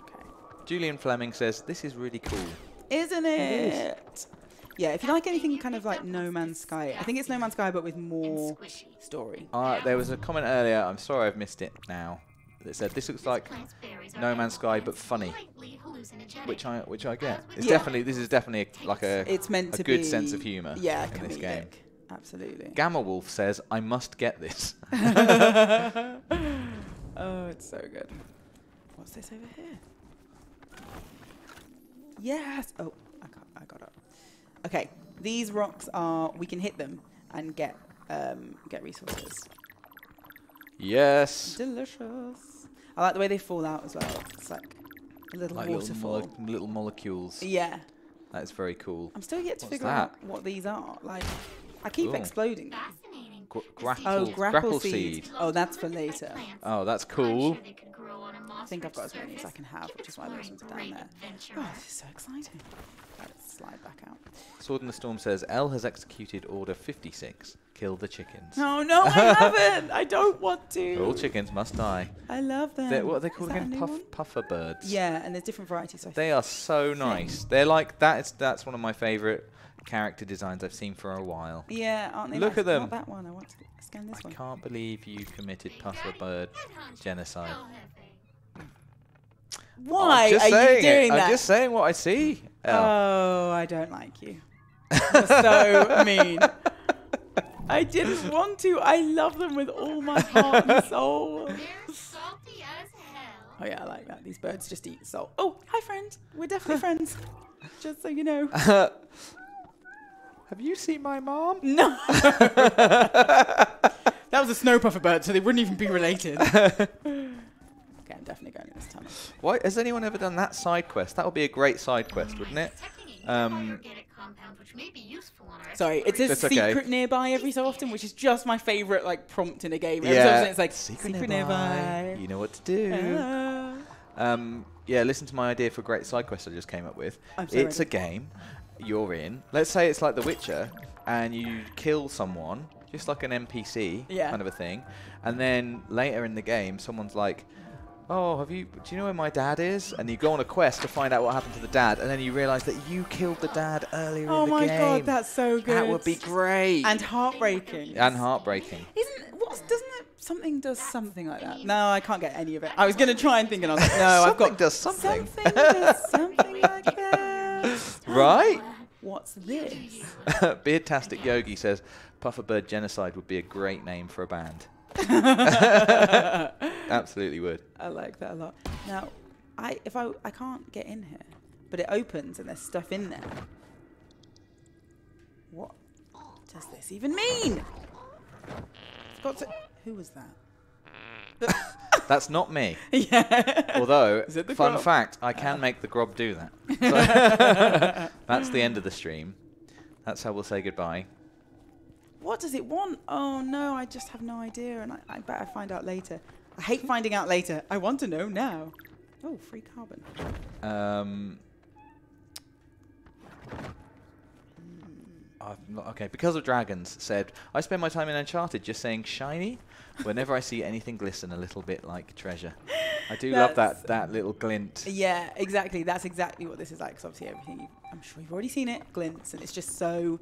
Speaker 2: Okay.
Speaker 1: Julian Fleming says this is really cool.
Speaker 2: Isn't it? Yeah, if you like anything kind of like No Man's Sky, I think it's No Man's Sky but with more
Speaker 3: squishy.
Speaker 2: story.
Speaker 1: Uh, there was a comment earlier. I'm sorry I've missed it now. That said this looks like
Speaker 3: Plant's berries are
Speaker 1: No Man's Sky, but funny. which I which I get. It's
Speaker 2: Yeah.
Speaker 1: definitely this is definitely a, like a
Speaker 2: It's meant
Speaker 1: a
Speaker 2: to
Speaker 1: good
Speaker 2: be
Speaker 1: sense of humour
Speaker 2: Yeah,
Speaker 1: in
Speaker 2: comedic.
Speaker 1: this game.
Speaker 2: Absolutely.
Speaker 1: Gamma Wolf says I must get this.
Speaker 2: oh, it's so good. What's this over here? Yes. Oh, I got, I got it. Okay, these rocks are. We can hit them and get um, get resources.
Speaker 1: yes.
Speaker 2: Delicious. I like the way they fall out as well. It's like a little
Speaker 1: Like little,
Speaker 2: waterfall.
Speaker 1: little molecules.
Speaker 2: yeah.
Speaker 1: That's very cool.
Speaker 2: I'm still yet to
Speaker 1: What's
Speaker 2: figure
Speaker 1: that?
Speaker 2: out what these are. Like, I keep
Speaker 1: Cool.
Speaker 2: exploding.
Speaker 3: Fascinating.
Speaker 1: Gra- grapple-
Speaker 2: Oh, grapple,
Speaker 1: grapple
Speaker 2: seed.
Speaker 1: seed.
Speaker 2: Oh, that's for
Speaker 3: Glow in the
Speaker 2: later.
Speaker 1: Oh, that's cool.
Speaker 3: sure they could grow on a
Speaker 2: I think I've got as many as I can have, which is why those ones are down there. Oh, this is so exciting. Slide back out.
Speaker 1: Sword in the Storm says L has executed Order 56. Kill the chickens.
Speaker 2: No, no, I haven't. I don't want to.
Speaker 1: All chickens must die.
Speaker 2: I love them.
Speaker 1: They're, what are they called again? Puff, puffer birds.
Speaker 2: Yeah, and there's different varieties. So I
Speaker 1: They are so nice. They're like that. Is that's one of my favorite character designs I've seen for a while.
Speaker 2: Yeah, aren't they?
Speaker 1: Look
Speaker 2: nice?
Speaker 1: at them.
Speaker 2: Not that one. I want to scan this
Speaker 1: I
Speaker 2: one.
Speaker 1: can't believe you committed puffer bird genocide.
Speaker 2: Why are
Speaker 1: saying
Speaker 2: you doing
Speaker 1: it.
Speaker 2: that?
Speaker 1: I'm just saying what I see. Elle.
Speaker 2: Oh, I don't like you. You're so mean. I didn't want to. I love them with all my heart and soul.
Speaker 3: They're salty as hell.
Speaker 2: Oh yeah, I like that. These birds just eat salt. Oh, hi friend. We're definitely friends. Just so you know.
Speaker 1: Have you seen my mom?
Speaker 2: No. that was a snow puffer bird, so they wouldn't even be related. Okay, I'm definitely going in this tunnel.
Speaker 1: Why has anyone ever done that side quest? That would be a great side quest, wouldn't it? Um,
Speaker 3: bioorganic compound which may be useful on our
Speaker 2: Sorry, it says
Speaker 1: That's okay.
Speaker 2: secret nearby every so often, which is just my favourite like prompt in a game. Every so
Speaker 1: Yeah.
Speaker 2: often it's like secret, nearby.
Speaker 1: You know what to do.
Speaker 2: Ah.
Speaker 1: Um, yeah, listen to my idea for a great side quest I just came up with.
Speaker 2: I'm so
Speaker 1: it's
Speaker 2: ready.
Speaker 1: a game you're in. Let's say it's like The Witcher, and you kill someone, just like an NPC
Speaker 2: Yeah.
Speaker 1: kind of a thing, and then later in the game, someone's like, "Oh, have you? Do you know where my dad is?" And you go on a quest to find out what happened to the dad, and then you realise that you killed the dad earlier
Speaker 2: Oh
Speaker 1: in the game.
Speaker 2: Oh my god, that's so good.
Speaker 1: that would be great
Speaker 2: and heartbreaking.
Speaker 1: and heartbreaking.
Speaker 2: Isn't what doesn't it something does something like that? No, I can't get any of it. I was gonna try and think, and I was like, no, I've
Speaker 1: Something
Speaker 2: got
Speaker 1: does something.
Speaker 2: Something does something like that.
Speaker 1: Right?
Speaker 2: What's this?
Speaker 1: Beardtastic Yogi says Pufferbird Genocide would be a great name for a band. Absolutely would.
Speaker 2: I like that a lot. Now, I if I I can't get in here, but it opens and there's stuff in there. What does this even mean? Got to. Who was that?
Speaker 1: That's not me.
Speaker 2: yeah.
Speaker 1: Although,
Speaker 2: Is it the
Speaker 1: fun
Speaker 2: Grob?
Speaker 1: fact, I can make the Grob do that. So that's the end of the stream. That's how we'll say goodbye.
Speaker 2: What does it want? Oh no, I just have no idea, and I, I bet I find out later. I hate finding out later. I want to know now. Oh, free carbon.
Speaker 1: Um, not- okay, because of dragons said I spend my time in Uncharted just saying shiny whenever I see anything glisten a little bit like treasure. I do love that that little glint.
Speaker 2: Yeah, exactly. That's exactly what this is like. Because obviously everything, I'm sure you've already seen it, glints, and it's just so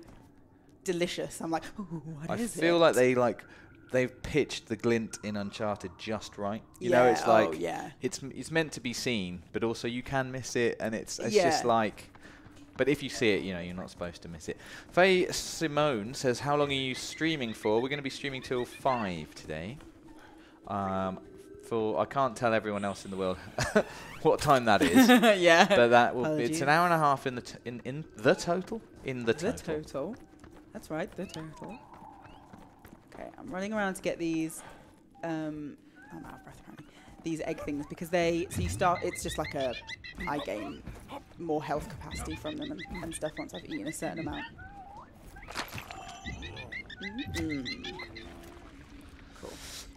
Speaker 2: delicious. I'm like, ooh, what
Speaker 1: I
Speaker 2: is
Speaker 1: feel like they like they've pitched the glint in Uncharted just right. You know,
Speaker 2: Yeah,
Speaker 1: it's
Speaker 2: oh,
Speaker 1: like
Speaker 2: yeah.
Speaker 1: it's it's meant to be seen, but also you can miss it, and it's it's
Speaker 2: Yeah.
Speaker 1: just like but if you see it, you know you're not supposed to miss it. Faye Simone says, "How long are you streaming for?" We're going to be streaming till five today. Um, for I can't tell everyone else in the world what time that is,
Speaker 2: yeah.
Speaker 1: but that will be, it's an hour and a half in the t- in in the total in the
Speaker 2: The
Speaker 1: total.
Speaker 2: total. That's right, the total. Okay, I'm running around to get these. Um, I'm out of breath apparently. These egg things because they. So you start. It's just like a. I gain more health capacity from them and, and stuff once I've eaten a certain amount. Mm. Cool.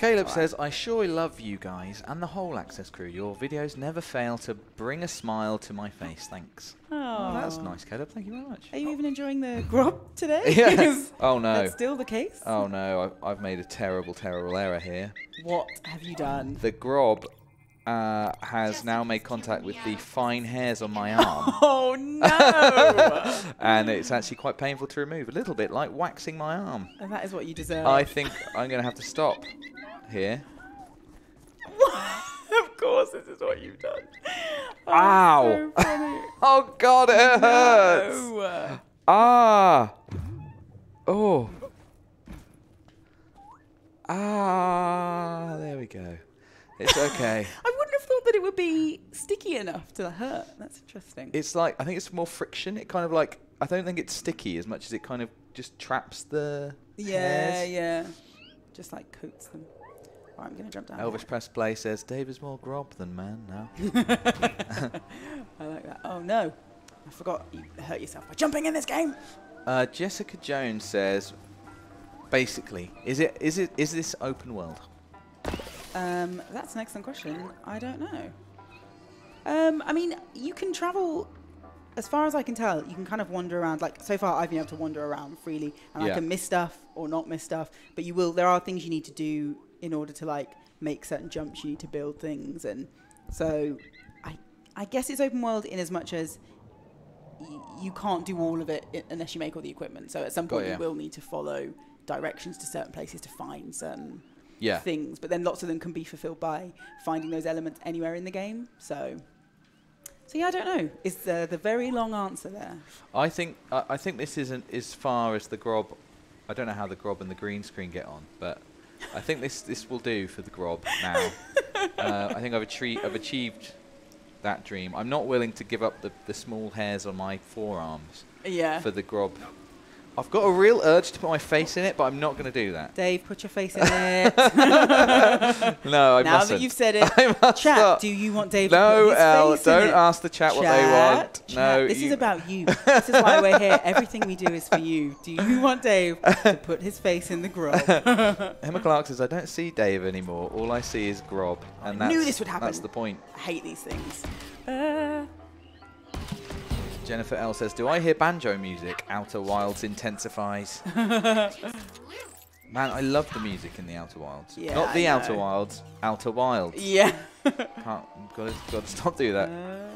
Speaker 1: Caleb
Speaker 2: Alright.
Speaker 1: says, I surely love you guys and the whole Access crew. Your videos never fail to bring a smile to my face. Thanks.
Speaker 2: Oh,
Speaker 1: that's nice, Caleb. Thank you very much.
Speaker 2: Are you even enjoying the grub today?
Speaker 1: Yeah.
Speaker 2: Is
Speaker 1: Oh no.
Speaker 2: that still the case?
Speaker 1: Oh no, I've, I've made a terrible, terrible error here.
Speaker 2: What have you done?
Speaker 1: The grob uh, has now made contact with the fine hairs on my arm.
Speaker 2: Oh no!
Speaker 1: and it's actually quite painful to remove. A little bit like waxing my arm.
Speaker 2: and that is what you deserve.
Speaker 1: I think I'm going to have to stop here.
Speaker 2: of course, this is what you've done. Oh,
Speaker 1: Ow.
Speaker 2: So.
Speaker 1: Oh god, it hurts!
Speaker 2: No.
Speaker 1: Ah! Oh. Ah, there we go. It's okay.
Speaker 2: I wouldn't have thought that it would be sticky enough to hurt. That's interesting.
Speaker 1: it's like, I think it's more friction. It kind of like, I don't think it's sticky as much as it kind of just traps the
Speaker 2: yeah,
Speaker 1: hairs.
Speaker 2: yeah. Just like coats them. Right, I'm gonna jump down.
Speaker 1: Elvis Press Play says, Dave is more grob than man now.
Speaker 2: I like that. Oh no! I forgot you hurt yourself by jumping in this game.
Speaker 1: Uh, Jessica Jones says, basically, is it is it is this open world?
Speaker 2: Um, that's an excellent question. I don't know. Um, I mean, you can travel. As far as I can tell, you can kind of wander around. Like so far, I've been able to wander around freely, and I can miss stuff or not miss stuff. But you will. There are things you need to do in order to like make certain jumps. You need to build things, and so I, I guess it's open world in as much as y- you can't do all of it i- unless you make all the equipment. So at some point,
Speaker 1: ya.
Speaker 2: you will need to follow directions to certain places to find certain
Speaker 1: Yeah.
Speaker 2: things, but then lots of them can be fulfilled by finding those elements anywhere in the game. So, so yeah, I don't know. Is the the very long answer there?
Speaker 1: I think I I think this isn't as far as the grob. I don't know how the grob and the green screen get on, but I think this this will do for the grob now. uh, I think I've achieved I've achieved that dream. I'm not willing to give up the, the small hairs on my forearms
Speaker 2: Yeah.
Speaker 1: for the grob. I've got a real urge to put my face in it, but I'm not going to do that.
Speaker 2: Dave, put your face in it.
Speaker 1: No, I
Speaker 2: now
Speaker 1: mustn't.
Speaker 2: that you've said it,
Speaker 1: I must
Speaker 2: chat.
Speaker 1: not.
Speaker 2: Do you want Dave to
Speaker 1: No,
Speaker 2: put his
Speaker 1: El,
Speaker 2: face in
Speaker 1: don't ask the chat, what they want.
Speaker 2: chat.
Speaker 1: No,
Speaker 2: this
Speaker 1: you-
Speaker 2: is about you. this is why we're here. Everything we do is for you. Do you want Dave to put his face in the grob?
Speaker 1: Emma Clark says, I don't see Dave anymore. All I see is Grob. And
Speaker 2: I knew
Speaker 1: that's-
Speaker 2: this would happen.
Speaker 1: That's the point.
Speaker 2: I hate these things. Uh,
Speaker 1: Jennifer L says, Do I hear banjo music? Outer Wilds intensifies. Man, I love the music in the Outer Wilds.
Speaker 2: Yeah,
Speaker 1: Not the Outer. Wilds, Outer Wilds.
Speaker 2: yeah.
Speaker 1: Can't, gotta, gotta stop doing that.
Speaker 2: Uh,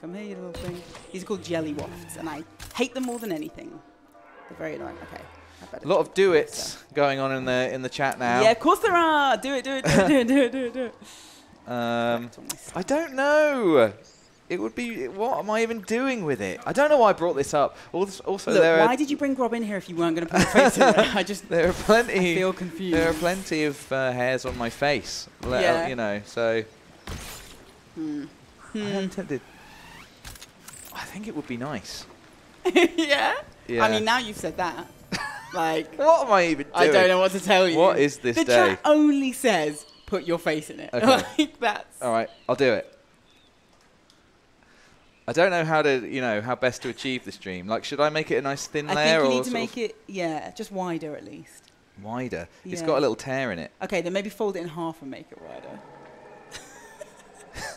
Speaker 2: come here, you little thing. These are called jelly wafts, and I hate them more than anything. They're very annoying. Okay.
Speaker 1: A lot of do it's going on in the in the chat now.
Speaker 2: Yeah, of course there are. Do it, do it, do it, do it, do it, do it.
Speaker 1: Um,
Speaker 2: It's on my stuff.
Speaker 1: I don't know. It would be. What am I even doing with it? I don't know why I brought this up. Also, also
Speaker 2: Look,
Speaker 1: there
Speaker 2: why did you bring Grob in here if you weren't going to put your face in it? I just
Speaker 1: there are
Speaker 2: I
Speaker 1: plenty.
Speaker 2: feel confused.
Speaker 1: There are plenty of uh, hairs on my face.
Speaker 2: Yeah.
Speaker 1: You know, so
Speaker 2: Hmm.
Speaker 1: I am tempted. I think it would be nice.
Speaker 2: yeah?
Speaker 1: Yeah.
Speaker 2: I mean, now you've said that. Like,
Speaker 1: What am I even doing?
Speaker 2: I don't know what to tell you.
Speaker 1: What is this
Speaker 2: the
Speaker 1: day?
Speaker 2: chat only says put your face in it.
Speaker 1: Okay.
Speaker 2: like that's.
Speaker 1: All right, I'll do it. I don't know how to, you know, how best to achieve this dream. Like, should I make it a nice thin
Speaker 2: I
Speaker 1: layer
Speaker 2: think you need to make it, yeah, just wider at least.
Speaker 1: wider? It's got a little tear in it.
Speaker 2: Okay, then maybe fold it in half and make it wider.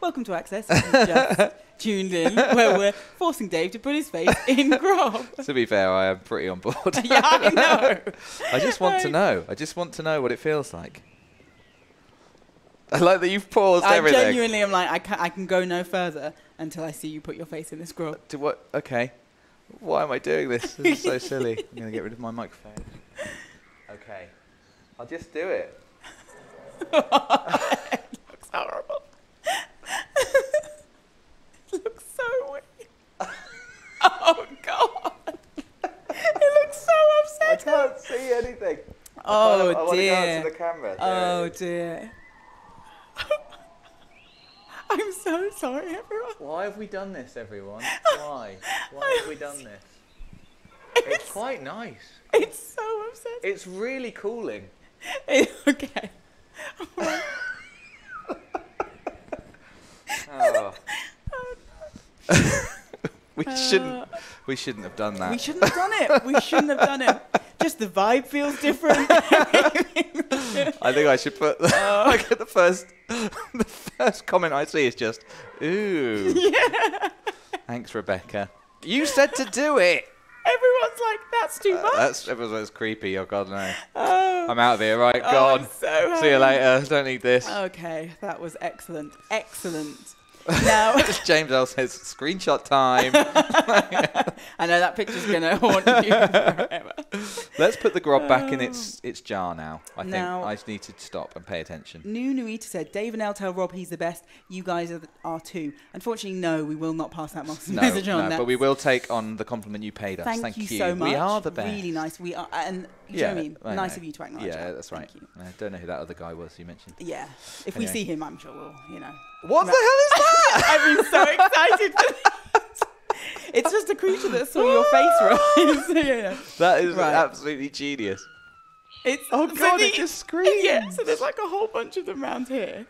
Speaker 2: Welcome to Access. Just tuned in, where we're forcing Dave to put his face in Grob.
Speaker 1: to be fair, I am pretty on board.
Speaker 2: yeah, I know.
Speaker 1: I just want to know. I just want to know what it feels like. I like that you've paused
Speaker 2: I
Speaker 1: everything.
Speaker 2: genuinely am like, I can, I can go no further until I see you put your face in the scroll.
Speaker 1: Do what? Okay. Why am I doing this? This is so silly. I'm going to get rid of my microphone. Okay. I'll just do it.
Speaker 2: it looks horrible. it looks so weird. oh, God. It looks so upsetting. I can't
Speaker 1: see anything.
Speaker 2: Oh, I dear.
Speaker 1: I want to go to the camera.
Speaker 2: There oh, dear. I'm so sorry, everyone.
Speaker 1: Why have we done this, everyone? Why? Why have we done this? It's quite nice.
Speaker 2: It's so upsetting.
Speaker 1: It's really cooling.
Speaker 2: okay.
Speaker 1: Oh. oh. we shouldn't. We shouldn't have done that.
Speaker 2: We shouldn't have done it. We shouldn't have done it. Just the vibe feels different.
Speaker 1: I think I should put
Speaker 2: Oh.
Speaker 1: like the first the first comment I see is just ooh.
Speaker 2: yeah.
Speaker 1: Thanks, Rebecca. You said to do it.
Speaker 2: Everyone's like, that's too uh, much.
Speaker 1: That's everyone's creepy. Oh God, no.
Speaker 2: oh.
Speaker 1: I'm out of here. Right,
Speaker 2: Oh,
Speaker 1: gone.
Speaker 2: So
Speaker 1: See you later. Don't need this.
Speaker 2: Okay, that was excellent. Excellent. Now,
Speaker 1: James L says screenshot time.
Speaker 2: I know that picture's going to haunt you forever.
Speaker 1: Let's put the grub back in its um, its jar now. I think I just need to stop and pay attention.
Speaker 2: New Nuita said, Dave and Elle tell Rob he's the best. You guys are, are too. Unfortunately, no, we will not pass that mas-
Speaker 1: No,
Speaker 2: message on.
Speaker 1: no, but we will take on the compliment you paid us.
Speaker 2: Thank,
Speaker 1: Thank,
Speaker 2: you, so much.
Speaker 1: We are the best.
Speaker 2: Really nice. We are, and you know what I mean?
Speaker 1: I
Speaker 2: nice
Speaker 1: know.
Speaker 2: of you to acknowledge
Speaker 1: Yeah,
Speaker 2: that.
Speaker 1: that's
Speaker 2: Thank
Speaker 1: right.
Speaker 2: you.
Speaker 1: I don't know who that other guy was you mentioned.
Speaker 2: Yeah. If we
Speaker 1: Anyway.
Speaker 2: see him, I'm sure we'll, you know.
Speaker 1: What
Speaker 2: Ma-
Speaker 1: the hell is that?
Speaker 2: I've been so excited. It's just a creature that saw your face, right? so, you
Speaker 1: that is
Speaker 2: Right.
Speaker 1: absolutely genius.
Speaker 2: It's
Speaker 1: Oh
Speaker 2: so
Speaker 1: God!
Speaker 2: the-
Speaker 1: It just screams.
Speaker 2: Yeah, so there's like a whole bunch of them around here.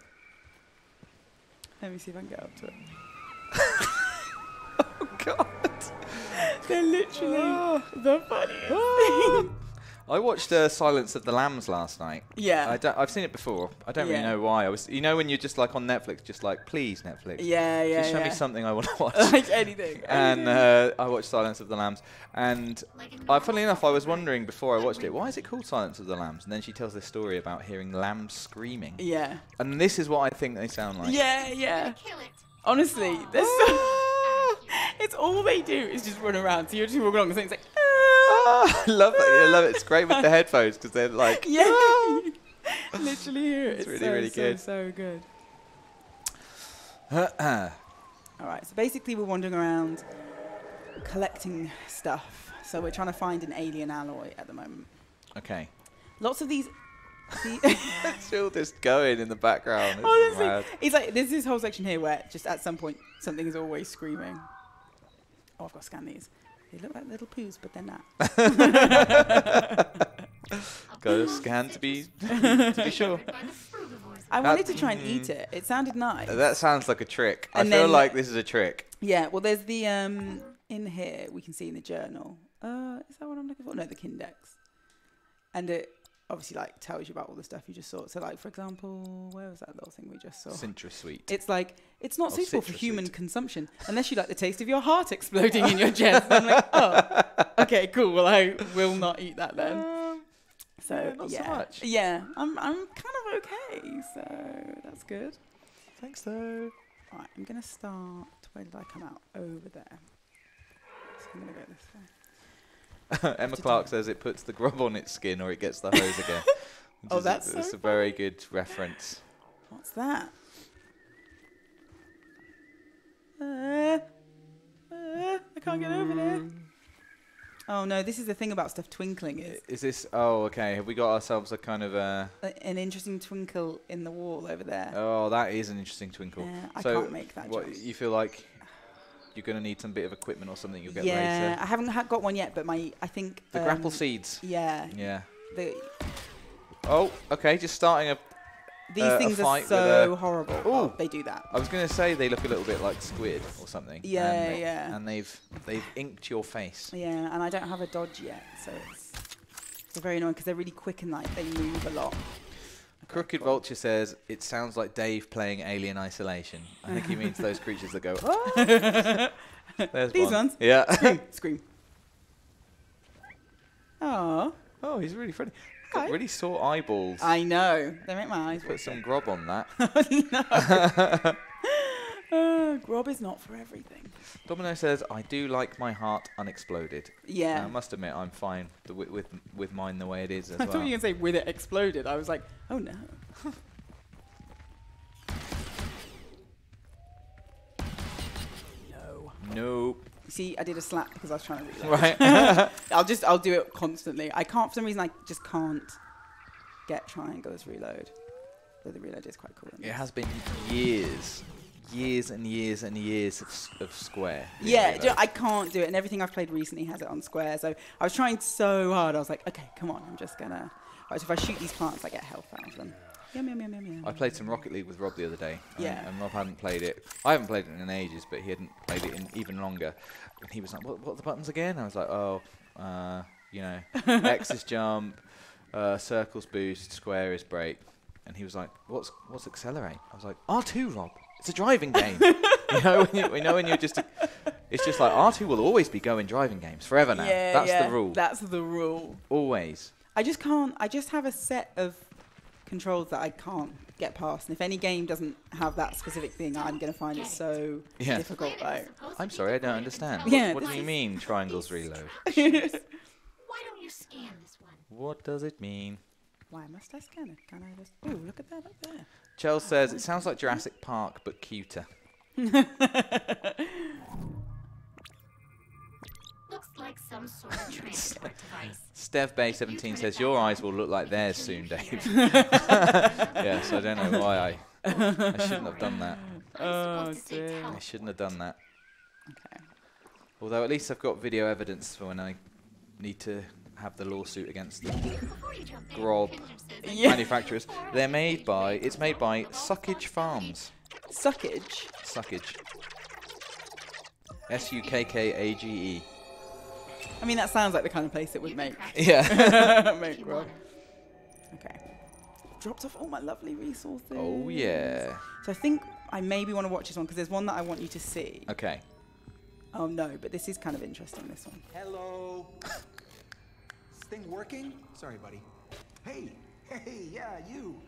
Speaker 2: Let me see if I can get up to it.
Speaker 1: Oh God!
Speaker 2: They're literally
Speaker 1: Ah.
Speaker 2: the funniest thing.
Speaker 1: I watched uh, Silence of the Lambs last night.
Speaker 2: Yeah.
Speaker 1: I don't, I've seen it before. I don't really know why. I was, you know, when you're just like on Netflix, just like, please Netflix,
Speaker 2: Yeah, yeah,
Speaker 1: just show
Speaker 2: yeah.
Speaker 1: me something I want to watch.
Speaker 2: like anything.
Speaker 1: and uh, I watched Silence of the Lambs, and
Speaker 3: Like in
Speaker 1: I, funnily enough, I was wondering before I watched it, why is it called Silence of the Lambs? And then she tells this story about hearing lambs screaming,
Speaker 2: yeah.
Speaker 1: and this is what I think they sound like.
Speaker 2: Yeah, yeah. Honestly, they're so. It's all they do is just run around. So you're just walking along and it's like,
Speaker 1: Ah, I love it. I love it. It's great with the headphones because they're like,
Speaker 2: yeah. Literally here. It's,
Speaker 1: It's really,
Speaker 2: so,
Speaker 1: really good.
Speaker 2: So good.
Speaker 1: "Ah."
Speaker 2: All right. So basically, we're wandering around collecting stuff. So we're trying to find an alien alloy at the moment.
Speaker 1: okay.
Speaker 2: Lots of these. the-
Speaker 1: It's still just going in the background.
Speaker 2: Honestly, it's like there's this whole section here where just at some point something is always screaming. Oh, I've got to scan these. They look like little poos, but they're not.
Speaker 1: Got to scan to be to be sure.
Speaker 3: By the frugivores.
Speaker 2: I wanted to try and eat it. It sounded nice.
Speaker 1: That sounds like a trick. I feel
Speaker 2: then-
Speaker 1: like this is a trick.
Speaker 2: Yeah, well, there's the um in here we can see in the journal. Uh, is that what I'm looking for? No, the Kindex, and it obviously like tells you about all the stuff you just saw. So, like for example, where was that little thing we just saw?
Speaker 1: Citrus sweet.
Speaker 2: It's like it's not
Speaker 1: Oh,
Speaker 2: suitable for human
Speaker 1: sweet.
Speaker 2: consumption unless you like the taste of your heart exploding in your chest. And I'm like, oh, okay, cool. Well, I will not eat that then.
Speaker 1: Um,
Speaker 2: So
Speaker 1: yeah, not so much.
Speaker 2: yeah, I'm I'm kind of okay. So that's good.
Speaker 1: thanks though.
Speaker 2: Right, I'm gonna start. Where did I come out? Over there. So I'm gonna go this way.
Speaker 1: Emma Clark says it puts the grub on its skin or it gets the hose again.
Speaker 2: Oh, that's
Speaker 1: a,
Speaker 2: so
Speaker 1: it's a very good reference.
Speaker 2: What's that? Uh, uh, I can't get over there. Oh no, this is the thing about stuff twinkling is
Speaker 1: Is this? Oh, okay. Have we got ourselves a kind of uh
Speaker 2: a- an interesting twinkle in the wall over there.
Speaker 1: Oh, that is an interesting twinkle.
Speaker 2: Yeah, I
Speaker 1: so,
Speaker 2: can't make that
Speaker 1: what you feel like you're going to need some bit of equipment or something you'll get
Speaker 2: yeah,
Speaker 1: later.
Speaker 2: I haven't ha- got one yet, but my I think
Speaker 1: The
Speaker 2: um,
Speaker 1: grapple seeds.
Speaker 2: Yeah,
Speaker 1: Yeah.
Speaker 2: the,
Speaker 1: Oh, okay. Just starting a.
Speaker 2: these
Speaker 1: Uh, a
Speaker 2: things are
Speaker 1: fight with
Speaker 2: so
Speaker 1: a-
Speaker 2: horrible.
Speaker 1: Ooh.
Speaker 2: Oh, they do that.
Speaker 1: I was going to say they look a little bit like squid or something.
Speaker 2: Yeah,
Speaker 1: and they-
Speaker 2: yeah.
Speaker 1: And they've they've inked your face.
Speaker 2: Yeah, and I don't have a dodge yet, so it's, it's very annoying because they're really quick and like they move a lot.
Speaker 1: Crooked Vulture says it sounds like Dave playing Alien Isolation. I think he means those creatures that go. "Ah." There's
Speaker 2: These
Speaker 1: one.
Speaker 2: ones?
Speaker 1: Yeah.
Speaker 2: Scream, scream. Oh,
Speaker 1: oh, he's really funny. Got really sore eyeballs.
Speaker 2: I know. They make my eyes.
Speaker 1: Put some grub on that.
Speaker 2: Uh, Grob is not for everything.
Speaker 1: Domino says, "I do like my heart unexploded."
Speaker 2: Yeah.
Speaker 1: Now, I must admit, I'm fine the, with, with with mine the way it is as
Speaker 2: I
Speaker 1: well.
Speaker 2: thought you were going to say with it exploded. I was like, oh no. no.
Speaker 1: Nope.
Speaker 2: See, I did a slap because I was trying to reload.
Speaker 1: Right.
Speaker 2: I'll just, I'll do it constantly. I can't, for some reason, I just can't get triangles reload. Though the reload is quite cool.
Speaker 1: It has been years, years and years and years of, of square.
Speaker 2: Yeah, you know, I can't do it, and everything I've played recently has it on square. So I was trying so hard. I was like, okay, come on, I'm just gonna. Right, so if I shoot these plants, I get health out of them. Yum yum yum yum yum.
Speaker 1: I played some Rocket League with Rob the other day. and-
Speaker 2: Yeah.
Speaker 1: And Rob hadn't played it. I haven't played it in ages, but he hadn't played it in even longer. And he was like, "What? What are the buttons again?" I was like, "Oh, uh, you know, X is jump, uh, circles boost, square is brake." And he was like, "What's what's accelerate?" I was like, "R2, Rob. It's a driving game. you know, when you, you know when you're just." A, it's just like R2 will always be going driving games forever now.
Speaker 2: Yeah,
Speaker 1: That's
Speaker 2: yeah,
Speaker 1: the rule.
Speaker 2: That's the rule.
Speaker 1: always.
Speaker 2: I just can't. I just have a set of controls that I can't get past, and if any game doesn't have that specific thing, I'm gonna find it so
Speaker 1: Yeah.
Speaker 2: difficult.
Speaker 3: Planet
Speaker 2: Right?
Speaker 1: I'm sorry, I don't understand.
Speaker 3: intelligent
Speaker 2: Yeah,
Speaker 1: what
Speaker 2: this
Speaker 1: do you mean triangles reload?
Speaker 3: Why don't you scan this one?
Speaker 1: What does it mean?
Speaker 2: Why must I scan it? Can I just? Oh, look at that up there.
Speaker 1: Chell oh, says it sounds like Jurassic Park but cuter.
Speaker 3: Looks like some sort of transport device.
Speaker 1: Stev Bay 17 says your eyes will look like theirs soon, Dave. yes, I don't know why I I shouldn't have done that.
Speaker 3: I'm
Speaker 2: Oh,
Speaker 3: supposed to say
Speaker 2: dear.
Speaker 1: Oh, I shouldn't have done that.
Speaker 2: Okay.
Speaker 1: Although at least I've got video evidence for when I need to have the lawsuit against the
Speaker 3: Before you jump in,
Speaker 1: Grob.
Speaker 3: Pigeon says that
Speaker 2: Yeah.
Speaker 1: manufacturers. They're made by it's made by Suckage Farms.
Speaker 2: Suckage.
Speaker 1: Suckage. S U K K A G E.
Speaker 2: I mean, that sounds like the kind of place that would make
Speaker 1: Yeah.
Speaker 2: make Rob. Okay. Dropped off all my lovely resources.
Speaker 1: oh yeah.
Speaker 2: So I think I maybe want to watch this one because there's one that I want you to see.
Speaker 1: Okay.
Speaker 2: Oh no, but this is kind of interesting. This one.
Speaker 4: Hello. thing working? Sorry, buddy. Hey, hey, yeah, you.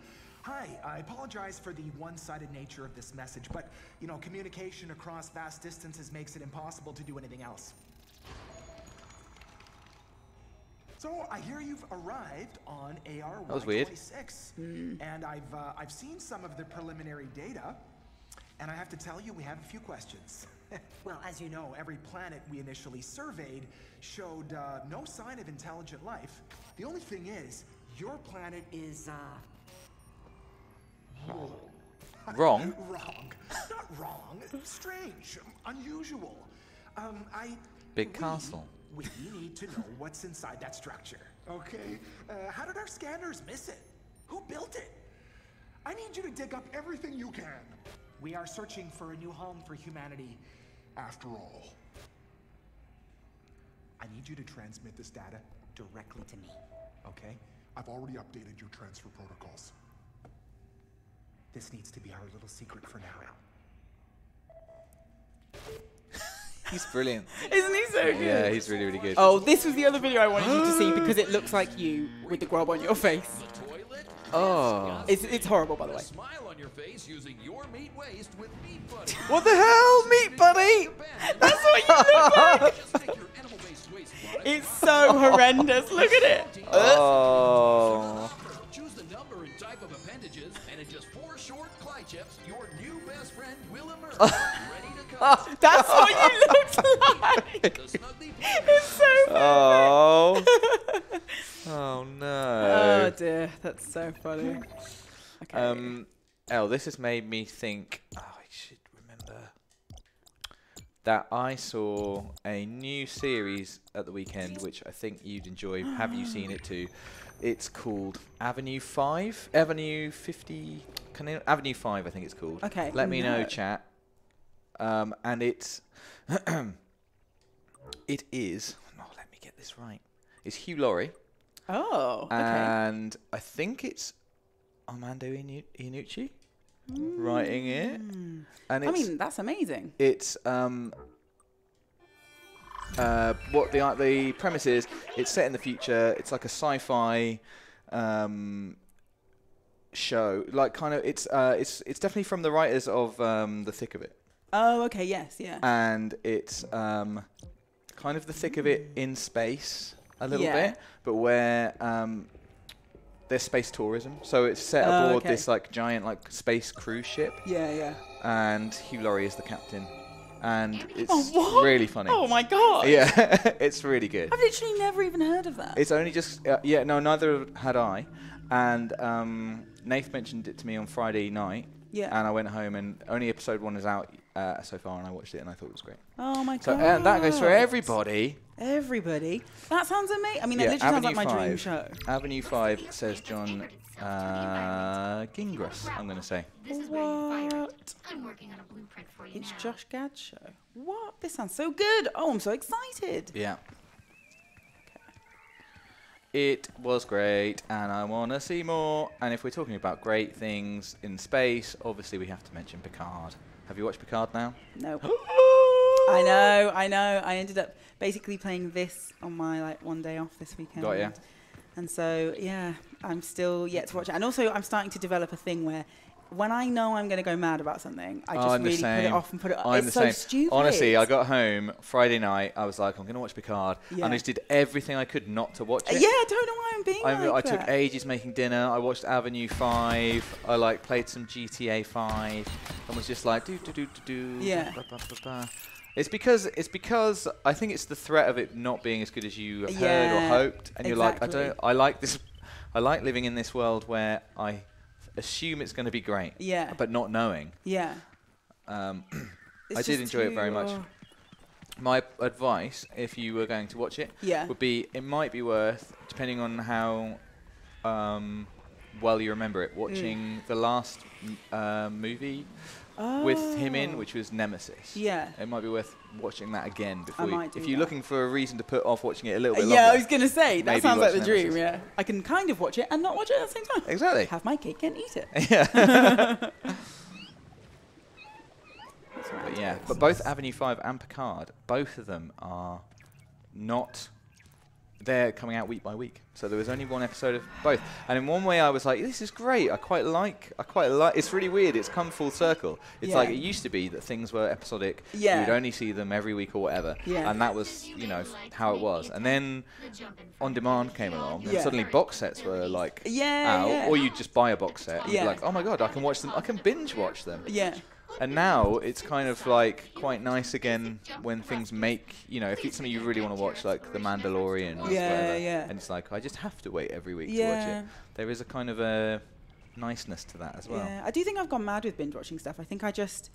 Speaker 4: Hi, I apologize for the one-sided nature of this message, but, you know, communication across vast distances makes it impossible to do anything else. So I hear you've arrived on AR
Speaker 1: That was
Speaker 4: 26 and I've uh, I've seen some of the preliminary data, and I have to tell you, we have a few questions. well, as you know, every planet we initially surveyed showed uh, no sign of intelligent life. The only thing is, your planet is uh,
Speaker 1: Wrong.
Speaker 4: wrong. Not wrong. Strange. Unusual. Um, I.
Speaker 1: Big
Speaker 4: we-
Speaker 1: castle.
Speaker 4: We need to know what's inside that structure. Okay. Uh, how did our scanners miss it? Who built it? I need you to dig up everything you can. We are searching for a new home for humanity, after all. I need you to transmit this data directly to me. Okay?
Speaker 5: I've already updated your transfer protocols.
Speaker 4: This needs to be our little secret for now.
Speaker 1: He's brilliant.
Speaker 2: Isn't he so good?
Speaker 1: Yeah, he's really, really good.
Speaker 2: Oh, this was the other video I wanted you to see because it looks like you with the grub on your face.
Speaker 6: Toilet?
Speaker 1: Oh.
Speaker 2: It's, it's horrible, by the way.
Speaker 6: Smile on your face using your meat waste with Meat Buddy.
Speaker 1: What the hell, meat buddy?
Speaker 2: That's what you look like.
Speaker 6: Just take your animal-based waste product.
Speaker 2: It's so horrendous. Look at it.
Speaker 1: Oh.
Speaker 6: Choose the number and type of appendages, and in just four short Clychips, your new best friend will emerge. ready to come.
Speaker 2: That's what you look like. It's so funny.
Speaker 1: Oh
Speaker 2: so funny. Okay.
Speaker 1: Um, El, this has made me think. Oh, I should remember that I saw a new series at the weekend, which I think you'd enjoy. Have you seen it too? It's called Avenue Five, Avenue Fifty, can I, Avenue Five, I think it's called.
Speaker 2: Okay,
Speaker 1: Let me know, chat. Um, and it's it is. Oh, let me get this right. It's Hugh Laurie
Speaker 2: oh, okay.
Speaker 1: and I think it's Armando Inu- Iannucci writing it, and it's.
Speaker 2: I mean, that's amazing.
Speaker 1: it's um uh what the the premise is. It's set in the future. It's like a sci-fi um show, like kind of it's uh it's it's definitely from the writers of um the thick of it,
Speaker 2: Oh, okay. Yes, yeah.
Speaker 1: and it's um kind of the thick of it in space a little
Speaker 2: Yeah.
Speaker 1: bit, but where um there's space tourism. So it's set
Speaker 2: Oh,
Speaker 1: aboard
Speaker 2: okay.
Speaker 1: this like giant like space cruise ship,
Speaker 2: yeah, yeah.
Speaker 1: and Hugh Laurie is the captain. and it's
Speaker 2: Oh,
Speaker 1: really funny.
Speaker 2: Oh my god.
Speaker 1: Yeah, it's really good.
Speaker 2: I've literally never even heard of that.
Speaker 1: It's only just uh, yeah no neither had I, and um, Nath mentioned it to me on Friday night.
Speaker 2: Yeah.
Speaker 1: And I went home and only episode one is out uh, so far, and I watched it and I thought it was great.
Speaker 2: oh my
Speaker 1: So
Speaker 2: god.
Speaker 1: uh, that goes for everybody.
Speaker 2: Everybody. That sounds amazing. I mean,
Speaker 1: Yeah,
Speaker 2: that literally sounds like
Speaker 1: Avenue
Speaker 2: my dream show.
Speaker 1: Avenue Five says John uh, Gingras. I'm going to say.
Speaker 3: This is where you fire it.
Speaker 2: What?
Speaker 3: I'm working on a blueprint for you
Speaker 2: It's
Speaker 3: now.
Speaker 2: Josh Gad's show. What? This sounds so good. Oh, I'm so excited.
Speaker 1: Yeah. It was great, and I want to see more. And if we're talking about great things in space, obviously we have to mention Picard. Have you watched Picard now?
Speaker 2: No. I know, I know. I ended up basically playing this on my like one day off this weekend.
Speaker 1: Got ya.
Speaker 2: And so yeah, I'm still yet to watch it. And also I'm starting to develop a thing where when I know I'm going to go mad about something, I just
Speaker 1: I'm
Speaker 2: really put it off and put it.
Speaker 1: I'm
Speaker 2: it's
Speaker 1: the
Speaker 2: so
Speaker 1: same.
Speaker 2: stupid.
Speaker 1: Honestly, I got home Friday night. I was like, I'm going to watch Picard,
Speaker 2: Yeah.
Speaker 1: and I just did everything I could not to watch
Speaker 2: Uh,
Speaker 1: it.
Speaker 2: yeah, I don't know why I'm being
Speaker 1: I, I
Speaker 2: like
Speaker 1: took
Speaker 2: that.
Speaker 1: ages making dinner. I watched Avenue Five. I like played some GTA Five, and was just like do do do do do.
Speaker 2: Yeah.
Speaker 1: ba, ba, ba, ba. It's because it's because I think it's the threat of it not being as good as you have heard
Speaker 2: Yeah,
Speaker 1: or hoped, and you're like, I don't. I like this. I like living in this world where I assume it's going to be great,
Speaker 2: Yeah.
Speaker 1: but not knowing.
Speaker 2: Yeah.
Speaker 1: Um, I did enjoy it very much.
Speaker 2: uh,
Speaker 1: my advice, if you were going to watch it,
Speaker 2: Yeah.
Speaker 1: would be it might be worth, depending on how um, well you remember
Speaker 2: Mm.
Speaker 1: it, watching the last uh, movie with him in,
Speaker 2: Oh.
Speaker 1: which was Nemesis.
Speaker 2: Yeah.
Speaker 1: It might be worth watching that again before. you, if you're
Speaker 2: that.
Speaker 1: looking for a reason to put off watching it a little bit Longer,
Speaker 2: yeah, I was gonna say that sounds like the dream. Yeah, I can kind of watch it and not watch it at the same time.
Speaker 1: Exactly.
Speaker 2: Have my cake and eat it.
Speaker 1: yeah. But yeah, but both Avenue 5 and Picard, both of them are not. They're coming out week by week, so there was only one episode of both. And in one way, I was like, "This is great. I quite like. I quite like. It's really weird. It's come full circle. It's like it used to be that things were episodic.
Speaker 2: Yeah.
Speaker 1: You'd only see them every week or whatever.
Speaker 2: Yeah.
Speaker 1: And that was, you know, how it was. And then
Speaker 3: The jump in
Speaker 1: on demand came along, and
Speaker 2: Yeah.
Speaker 1: suddenly box sets were like
Speaker 2: Yeah,
Speaker 1: out,
Speaker 2: yeah.
Speaker 1: or you'd just buy a box set. And you'd
Speaker 2: Yeah.
Speaker 1: be like, "Oh my god, I can watch them. I can binge watch them."
Speaker 2: Yeah.
Speaker 1: And now it's kind of like quite nice again when things make you know if it's something you really want to watch like The Mandalorian or
Speaker 2: Yeah,
Speaker 1: whatever,
Speaker 2: yeah.
Speaker 1: and it's like I just have to wait every week to watch
Speaker 2: Yeah.
Speaker 1: it. There is a kind of a niceness to that as well.
Speaker 2: Yeah, I do think I've gone mad with binge watching stuff. I think I just,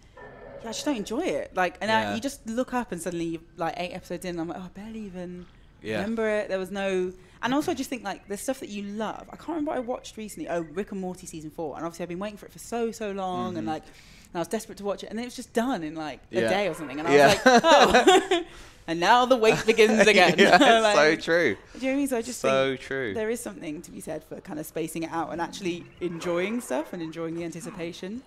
Speaker 2: yeah, I just don't enjoy it. Like, and I, you just look up and suddenly you're like eight episodes in, and I'm like, oh, I barely even
Speaker 1: Yeah.
Speaker 2: remember it. There was no, and also I just think like the stuff that you love. I can't remember what I watched recently. Oh, Rick and Morty season four, and obviously I've been waiting for it for so so long, and mm-hmm. like, I was desperate to watch it, and then it was just done in like a.
Speaker 1: Yeah.
Speaker 2: day or something, and I
Speaker 1: Yeah.
Speaker 2: was like, oh. and now the wait begins again.
Speaker 1: yeah,
Speaker 2: Like,
Speaker 1: so true.
Speaker 2: Do you know what I mean? So I just
Speaker 1: So
Speaker 2: think
Speaker 1: true.
Speaker 2: there is something to be said for kind of spacing it out and actually enjoying stuff and enjoying the anticipation.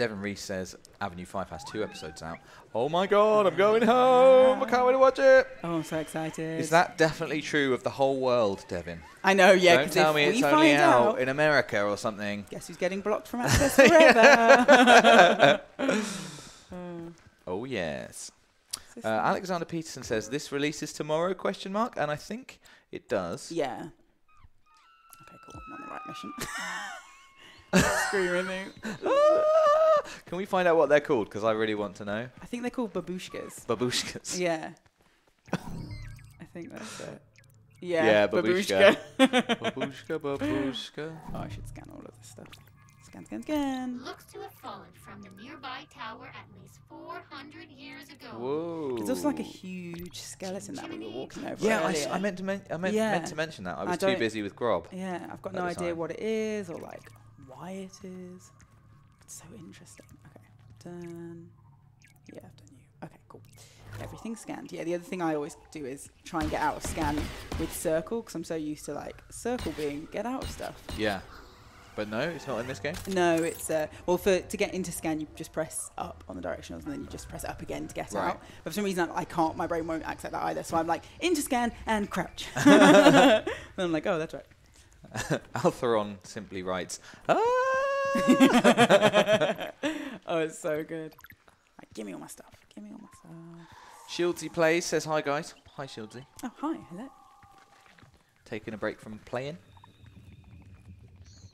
Speaker 1: Devon Reese says Avenue Five has two episodes out. Oh my god, I'm going home. I can't wait to watch it.
Speaker 2: Oh, I'm so excited.
Speaker 1: Is that definitely true of the whole world, Devin?
Speaker 2: I know, yeah.
Speaker 1: Don't tell me it's only out,
Speaker 2: out,
Speaker 1: in America or something.
Speaker 2: guess who's getting blocked from access forever?
Speaker 1: Oh yes. Uh, Alexander Peterson says this releases tomorrow? Question mark, and I think it does.
Speaker 2: yeah. Okay, cool. I'm on the right mission. Screaming.
Speaker 1: Can we find out what they're called? Because I really want to know.
Speaker 2: I think they're called babushkas.
Speaker 1: Babushkas.
Speaker 2: Yeah. I think that's it. Yeah,
Speaker 1: Yeah, babushka.
Speaker 2: babushka.
Speaker 1: babushka, babushka.
Speaker 2: oh, I should scan all of this stuff. Scan, scan, scan.
Speaker 3: Looks to have fallen from the nearby tower at least 400 years ago.
Speaker 1: Whoa.
Speaker 2: There's also like a huge skeleton that we were walking over.
Speaker 1: Yeah, I, s-
Speaker 2: earlier.
Speaker 1: I meant to men- I meant,
Speaker 2: Yeah.
Speaker 1: meant to mention that. I
Speaker 2: I
Speaker 1: was too busy with Grob.
Speaker 2: Yeah, I've got no idea
Speaker 1: time.
Speaker 2: what it is or like why it is. It's so interesting. Okay, done. Yeah, I've done you. Okay, cool. Everything's scanned. Yeah, the other thing I always do is try and get out of scan with circle because I'm so used to like circle being get out of stuff.
Speaker 1: Yeah. But no, it's not in this game.
Speaker 2: No, it's uh, well for to get into scan you just press up on the directionals and then you just press up again to get
Speaker 1: Right.
Speaker 2: out. But for some reason I can't. My brain won't accept that either. So I'm like into scan and crouch. and I'm like, oh, that's right.
Speaker 1: Altheron simply writes, ah!
Speaker 2: oh, it's so good. Right, give me all my stuff. Give me all my stuff.
Speaker 1: Shieldsy Plays says, hi guys. Hi Shieldsy.
Speaker 2: Oh, hi. Hello.
Speaker 1: Taking a break from playing.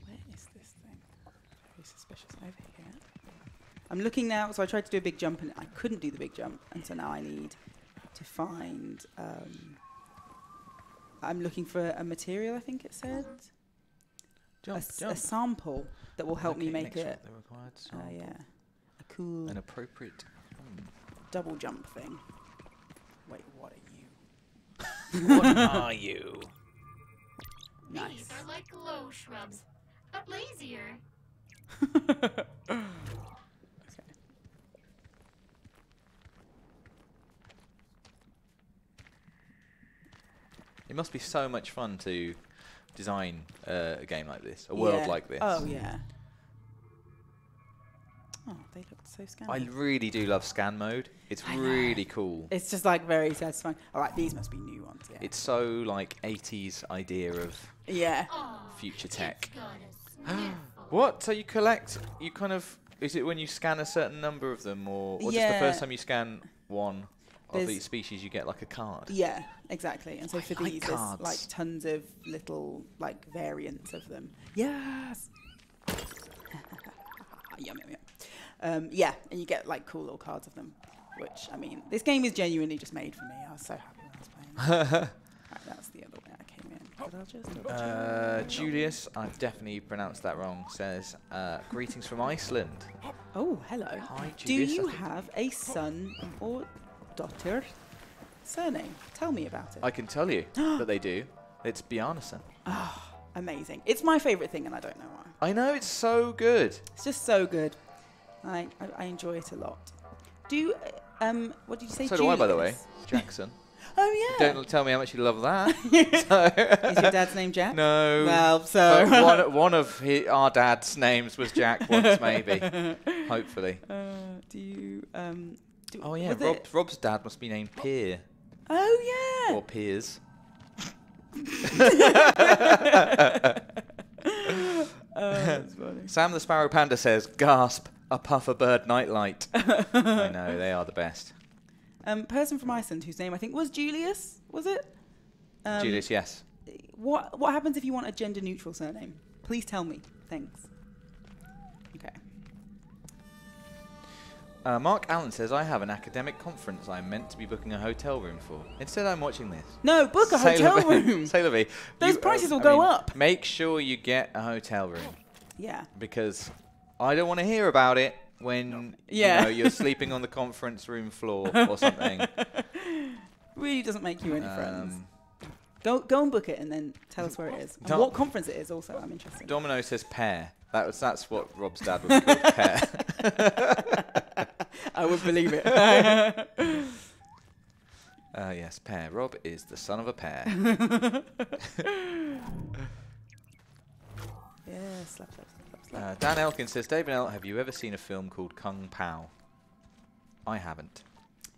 Speaker 2: Where is this thing? Very suspicious. Over here. I'm looking now. So I tried to do a big jump and I couldn't do the big jump, and so now I need to find. Um, I'm looking for a material. I think it said a,
Speaker 1: Jump,
Speaker 2: s- a
Speaker 1: jump.
Speaker 2: sample that will help me
Speaker 1: Okay,
Speaker 2: make
Speaker 1: next
Speaker 2: it.
Speaker 1: one, the required
Speaker 2: Uh, yeah, a cool
Speaker 1: An appropriate. hmm.
Speaker 2: double jump thing. Wait, what are you?
Speaker 1: what are you?
Speaker 2: Nice.
Speaker 3: These are like low shrubs, but lazier.
Speaker 2: Okay.
Speaker 1: It must be so much fun to design uh, a game like this, a world
Speaker 2: Yeah.
Speaker 1: like this.
Speaker 2: Oh yeah. Oh, they look so scary.
Speaker 1: I really do love scan mode. It's
Speaker 2: I know.
Speaker 1: really cool.
Speaker 2: It's just like very satisfying. All right, these must be new ones. Yeah.
Speaker 1: It's so like 80s idea of
Speaker 2: yeah.
Speaker 1: Future tech.
Speaker 3: It's got a sniffle.
Speaker 1: What? So you collect? You kind of? Is it when you scan a certain number of them, or, or just the first time you scan one of each species, you get like a card?
Speaker 2: Yeah, exactly. And so
Speaker 1: I
Speaker 2: for
Speaker 1: like
Speaker 2: these, there's like tons of little like variants of them. Yes. yum yum yum. Um, yeah, and you get like cool little cards of them. Which I mean, this game is genuinely just made for me. I was so happy when I was playing. right, that's the other way I came in. But I'll just
Speaker 1: Uh. Julius, I've definitely pronounced that wrong. Says uh, greetings from Iceland.
Speaker 2: Oh, hello.
Speaker 1: Hi,
Speaker 2: Do
Speaker 1: Julius. I
Speaker 2: you have a son or daughter? Surname. Tell me about it.
Speaker 1: I can tell you that they do. It's Bjarnason.
Speaker 2: Amazing. It's my favourite thing, and I don't know why.
Speaker 1: I know it's so good.
Speaker 2: It's just so good. I, I, I enjoy it a lot. Do you, um, what did you say?
Speaker 1: So do I, by the way. Jackson.
Speaker 2: Oh yeah.
Speaker 1: Don't tell me how much you love that.
Speaker 2: Is your dad's name Jack?
Speaker 1: no.
Speaker 2: Well, so.
Speaker 1: One, one of hi our dad's names was Jack once, maybe. Hopefully.
Speaker 2: uh, do you um? Do,
Speaker 1: Oh yeah, Rob, Rob's dad must be named Pier
Speaker 2: Oh yeah.
Speaker 1: or Piers.
Speaker 2: Oh, that's funny.
Speaker 1: Sam the Sparrow Panda says, "Gasp! A puffer bird nightlight." I know they are the best.
Speaker 2: Um, person from Iceland whose name I think was Julius. Was it? Um,
Speaker 1: Julius, yes.
Speaker 2: What What happens if you want a gender neutral surname? Please tell me. Thanks.
Speaker 1: Uh, Mark Allen says, "I have an academic conference I'm meant to be booking a hotel room for. Instead, I'm watching this."
Speaker 2: No, book a
Speaker 1: Sailor
Speaker 2: hotel
Speaker 1: V-
Speaker 2: room.
Speaker 1: Sailor V.
Speaker 2: Those
Speaker 1: you, uh,
Speaker 2: prices will
Speaker 1: I
Speaker 2: go
Speaker 1: mean,
Speaker 2: up.
Speaker 1: Make sure you get a hotel room
Speaker 2: Yeah.
Speaker 1: because I don't want to hear about it when
Speaker 2: Yeah.
Speaker 1: you know, you're sleeping on the conference room floor or something.
Speaker 2: Really doesn't make you any friends.
Speaker 1: Um,
Speaker 2: Go go and book it and then tell us where it is. And
Speaker 1: Don't-
Speaker 2: what conference it is also. I'm interested.
Speaker 1: Domino says pear. That was that's what Rob's dad would call pear.
Speaker 2: I would believe it.
Speaker 1: Uh, yes, pear. Rob is the son of a pear.
Speaker 2: yeah, slap, slap, slap, slap.
Speaker 1: Uh, Dan Elkin says, David L, have you ever seen a film called Kung Pao? I haven't.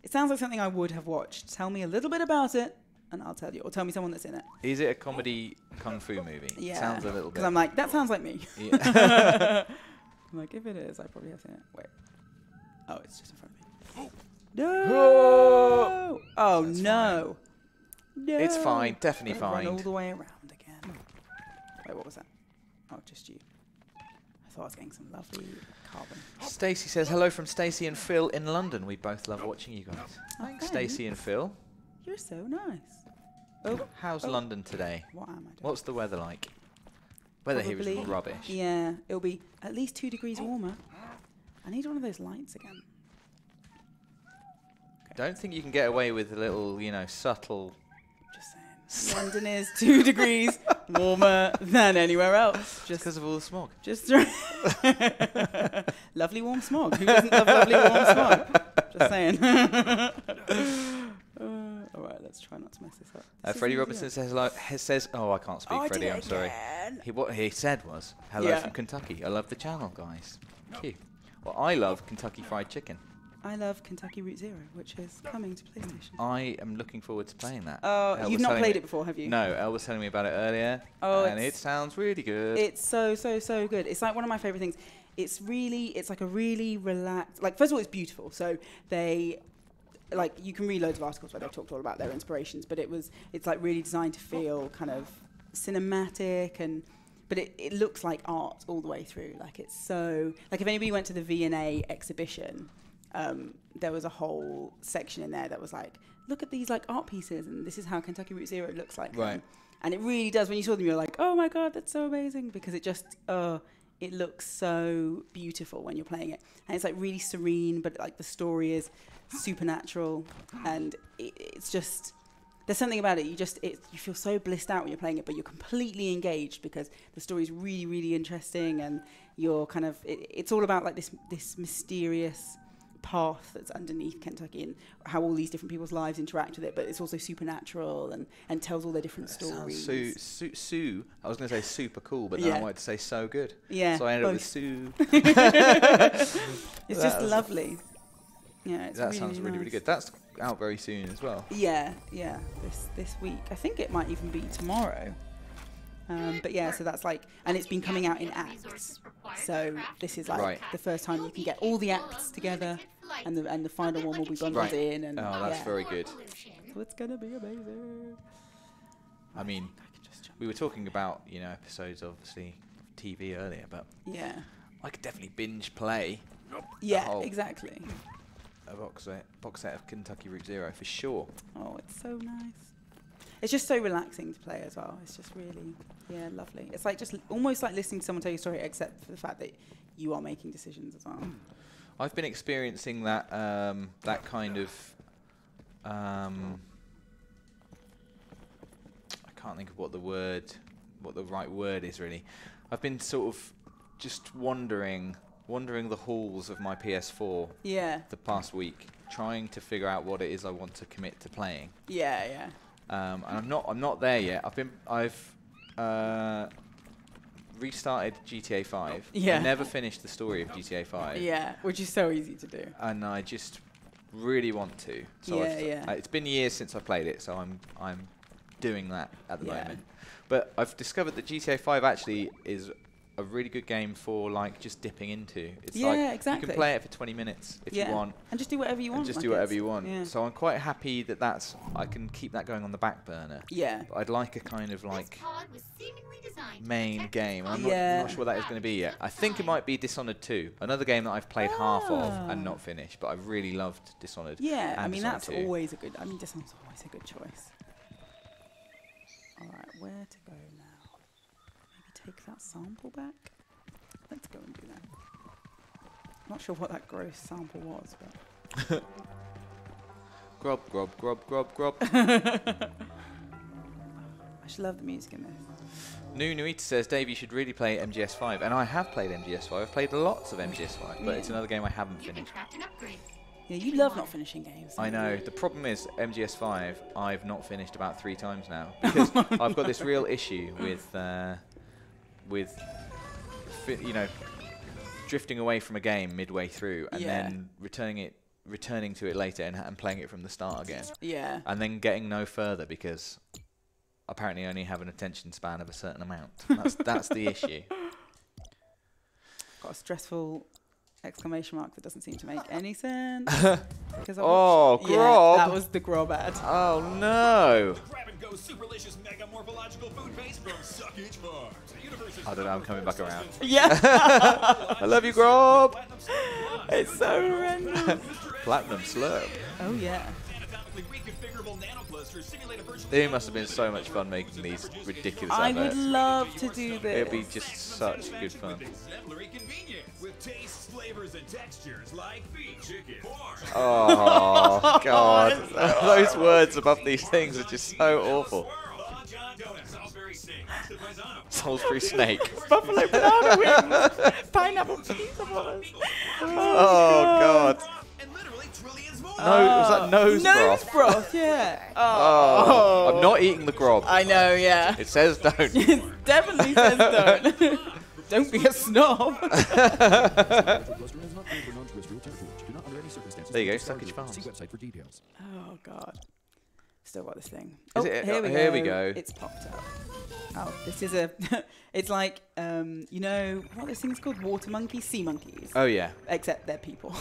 Speaker 2: It sounds like something I would have watched. Tell me a little bit about it, and I'll tell you. Or tell me someone that's in it.
Speaker 1: Is it a comedy kung fu movie?
Speaker 2: Yeah.
Speaker 1: Sounds a little bit.
Speaker 2: Because I'm like, that sounds like me.
Speaker 1: Yeah.
Speaker 2: I'm like, if it is, I probably have seen it. Wait. Oh, it's just in front of me.
Speaker 1: Oh.
Speaker 2: No! Oh
Speaker 1: That's
Speaker 2: no! No!
Speaker 1: It's fine, definitely
Speaker 2: Run all the way around again. Wait, what was that? Oh, just you. I thought I was getting some lovely carbon.
Speaker 1: Stacey says, hello from Stacey and Phil in London. We both love watching you guys. Oh, thanks,
Speaker 2: Okay.
Speaker 1: Stacey and Phil.
Speaker 2: You're so nice. Oh,
Speaker 1: How's
Speaker 2: Oh.
Speaker 1: London today?
Speaker 2: what am I doing?
Speaker 1: What's the weather like? Weather here
Speaker 2: Probably-
Speaker 1: is rubbish.
Speaker 2: Yeah, it'll be at least two degrees warmer. I need one of those lights again.
Speaker 1: Don't think you can get away with a little, you know, subtle.
Speaker 2: Just saying. London is two degrees warmer than anywhere else.
Speaker 1: Just
Speaker 2: Just,
Speaker 1: because of all the smog.
Speaker 2: just lovely warm smog. Who doesn't love lovely warm smog? Just saying. Uh, all right, let's try not to mess this up.
Speaker 1: Uh,
Speaker 2: This is
Speaker 1: Freddie. Robinson says hello. Says, "Oh, I can't speak,
Speaker 2: Oh,
Speaker 1: Freddie. I'm sorry." He what he said was, "Hello
Speaker 2: Yeah.
Speaker 1: from Kentucky. I love the channel, guys. Thank you." Well, I love Kentucky Fried Chicken.
Speaker 2: I love Kentucky Route Zero, which is coming to PlayStation.
Speaker 1: I am looking forward to playing that.
Speaker 2: Oh,
Speaker 1: Elle
Speaker 2: you've not played it before, have you?
Speaker 1: No, Elle was telling me about it earlier,
Speaker 2: Oh,
Speaker 1: and it sounds really good.
Speaker 2: It's so so so good. It's like one of my favorite things. It's really it's like a really relaxed. Like first of all, it's beautiful. So they like you can read loads of articles where they've talked all about their inspirations, but it was it's like really designed to feel kind of cinematic and but it, it looks like art all the way through. Like it's so like if anybody went to the V&A exhibition, um, there was a whole section in there that was like, look at these like art pieces, and this is how Kentucky Route Zero looks like. them."
Speaker 1: Right.
Speaker 2: And it really does. When you saw them, you're like, oh my god, that's so amazing because it just, uh, it looks so beautiful when you're playing it, and it's like really serene, but like the story is supernatural, and it, it's just there's something about it. You just it, you feel so blissed out when you're playing it, but you're completely engaged because the story is really really interesting, and you're kind of it, it's all about like this this mysterious path that's underneath Kentucky and how all these different people's lives interact with it. But it's also supernatural and and tells all their different stories.
Speaker 1: Sue, Sue, Sue. I was going to say super cool, but then
Speaker 2: Yeah.
Speaker 1: I wanted to say so good.
Speaker 2: Yeah,
Speaker 1: So I ended up with. Sue.
Speaker 2: It's just lovely. Yeah, it's
Speaker 1: that
Speaker 2: really,
Speaker 1: sounds really, really good. That's out very soon as well.
Speaker 2: Yeah, yeah. This this week, I think it might even be tomorrow. Um, but yeah, so that's like, and it's been coming out in acts. So this is like
Speaker 1: Right.
Speaker 2: the first time you can get all the acts together, and the and the final one will be bundled
Speaker 1: Right.
Speaker 2: in, and
Speaker 1: Oh, that's
Speaker 2: yeah.
Speaker 1: very good.
Speaker 2: So it's gonna be amazing.
Speaker 1: I mean,
Speaker 2: I can just jump.
Speaker 1: we were talking about you know episodes obviously of TV earlier, but
Speaker 2: Yeah,
Speaker 1: I could definitely binge play
Speaker 2: yeah, exactly.
Speaker 1: A box set, box set of Kentucky Route Zero for sure.
Speaker 2: Oh, it's so nice. It's just so relaxing to play as well. It's just really, yeah, lovely. It's like just almost like listening to someone tell you a story, except for the fact that you are making decisions as well.
Speaker 1: I've been experiencing that um, that kind of um, I can't think of what the word what the right word is really. I've been sort of just wandering wandering the halls of my PS4
Speaker 2: Yeah,
Speaker 1: the past week, trying to figure out what it is I want to commit to playing.
Speaker 2: yeah, yeah.
Speaker 1: Um, and I'm not I'm not there yet. I've been I've uh, restarted GTA 5.
Speaker 2: Yeah.
Speaker 1: I never finished the story of GTA 5.
Speaker 2: Yeah, which is so easy to do.
Speaker 1: and I just really want to. So
Speaker 2: Yeah,
Speaker 1: I've-
Speaker 2: yeah.
Speaker 1: uh, it's been years since I played it, so I'm I'm doing that at the
Speaker 2: Yeah.
Speaker 1: moment. But I've discovered that GTA 5 actually is a really good game for like just dipping into. It's
Speaker 2: Yeah,
Speaker 1: like you can play it for 20 minutes if
Speaker 2: yeah.
Speaker 1: you want.
Speaker 2: And just do whatever you want.
Speaker 1: And just
Speaker 2: like
Speaker 1: do whatever you want.
Speaker 2: Yeah.
Speaker 1: So I'm quite happy that that's I can keep that going on the back burner.
Speaker 2: yeah.
Speaker 1: But I'd like a kind of like
Speaker 3: This pod was seemingly designed to
Speaker 1: main game. I'm
Speaker 3: from
Speaker 1: not,
Speaker 2: Yeah.
Speaker 1: not sure what that is going to be yet. I think it might be Dishonored 2, another game that I've played half of and
Speaker 2: Ah.
Speaker 1: not finished, but I really loved Dishonored.
Speaker 2: Yeah, I mean
Speaker 1: Dishonored
Speaker 2: that's
Speaker 1: 2.
Speaker 2: always a good. I mean, Dishonored's always a good choice. All right, where to go now? Maybe take that sample back. Let's go and do that. Not sure what that gross sample was, but
Speaker 1: Grub, grub, grub, grub, grub.
Speaker 2: I should love the music in this.
Speaker 1: Nu Nuita says, Dave, you should really play MGS5. And I have played MGS5. I've played lots of MGS5, but it's another game I haven't
Speaker 3: You can
Speaker 1: finished.
Speaker 3: craft an upgrade.
Speaker 2: Yeah, you love not finishing games.
Speaker 1: I know.
Speaker 2: you?
Speaker 1: The problem is MGS5. I've not finished about three times now because I've got this real issue with uh, with you know drifting away from a game midway through and
Speaker 2: Yeah.
Speaker 1: then returning it returning to it later and, and playing it from the start again
Speaker 2: Yeah.
Speaker 1: and then getting no further because apparently only have an attention span of a certain amount. That's that's the issue.
Speaker 2: Got a stressful exclamation mark that doesn't seem to make any sense. because
Speaker 1: Oh,
Speaker 2: watched- yeah, that was the Grob ad.
Speaker 1: Oh no!
Speaker 6: Grab go superlicious mega morphological food base from Suckage Farms. The universe's
Speaker 1: I oh, don't know, I'm coming back around.
Speaker 2: Yeah,
Speaker 1: I love you, Grob.
Speaker 6: platinum slurp plus
Speaker 2: it's so random.
Speaker 1: Platinum slurp.
Speaker 2: Oh yeah.
Speaker 6: Anatomically reconfigurable nanoclusters simulate a virtual
Speaker 1: It must have been so much fun making these ridiculous
Speaker 2: I would love to do this.
Speaker 1: It'd be just such good fun.
Speaker 6: with exemplary convenience. With tastes, flavors, and textures like beef, chicken, pork.
Speaker 1: Oh god, those words above these things are just so awful.
Speaker 6: Long Salisbury steak, the Paisano.
Speaker 1: Salisbury snake.
Speaker 2: Buffalo banana wings, pineapple pizza balls.
Speaker 1: Oh god. No, it was that nose,
Speaker 2: Nose
Speaker 1: broth?
Speaker 2: broth, yeah.
Speaker 1: Oh, I'm not eating the grob.
Speaker 2: I know, yeah.
Speaker 1: It says don't.
Speaker 2: It definitely says don't. don't be a snob.
Speaker 1: There you go, Suckage Farms.
Speaker 5: See website for details.
Speaker 2: Oh god. Still got this thing.
Speaker 1: Is
Speaker 2: oh,
Speaker 1: it-
Speaker 2: here,
Speaker 1: uh,
Speaker 2: we,
Speaker 1: here
Speaker 2: go.
Speaker 1: we go.
Speaker 2: It's popped up. Oh, this is a. it's like um, you know what are those things called? Water monkeys, sea monkeys.
Speaker 1: Oh yeah.
Speaker 2: Except they're people,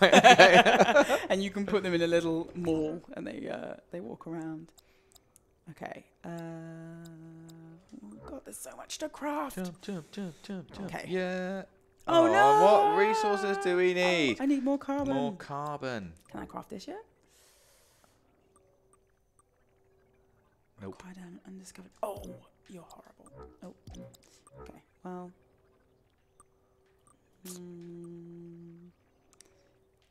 Speaker 1: Right, okay.
Speaker 2: and you can put them in a little mall, and they uh, they walk around. Okay. Uh, God, there's so much to craft.
Speaker 1: Jump, jump, jump, jump, jump.
Speaker 2: Okay.
Speaker 1: Yeah.
Speaker 2: Oh, no!
Speaker 1: What resources do we need?
Speaker 2: I need more carbon.
Speaker 1: More carbon.
Speaker 2: Can I craft this yet?
Speaker 1: Nope.
Speaker 2: Quite an undiscovered. Oh, you're horrible. Oh. Okay. Well. Mm,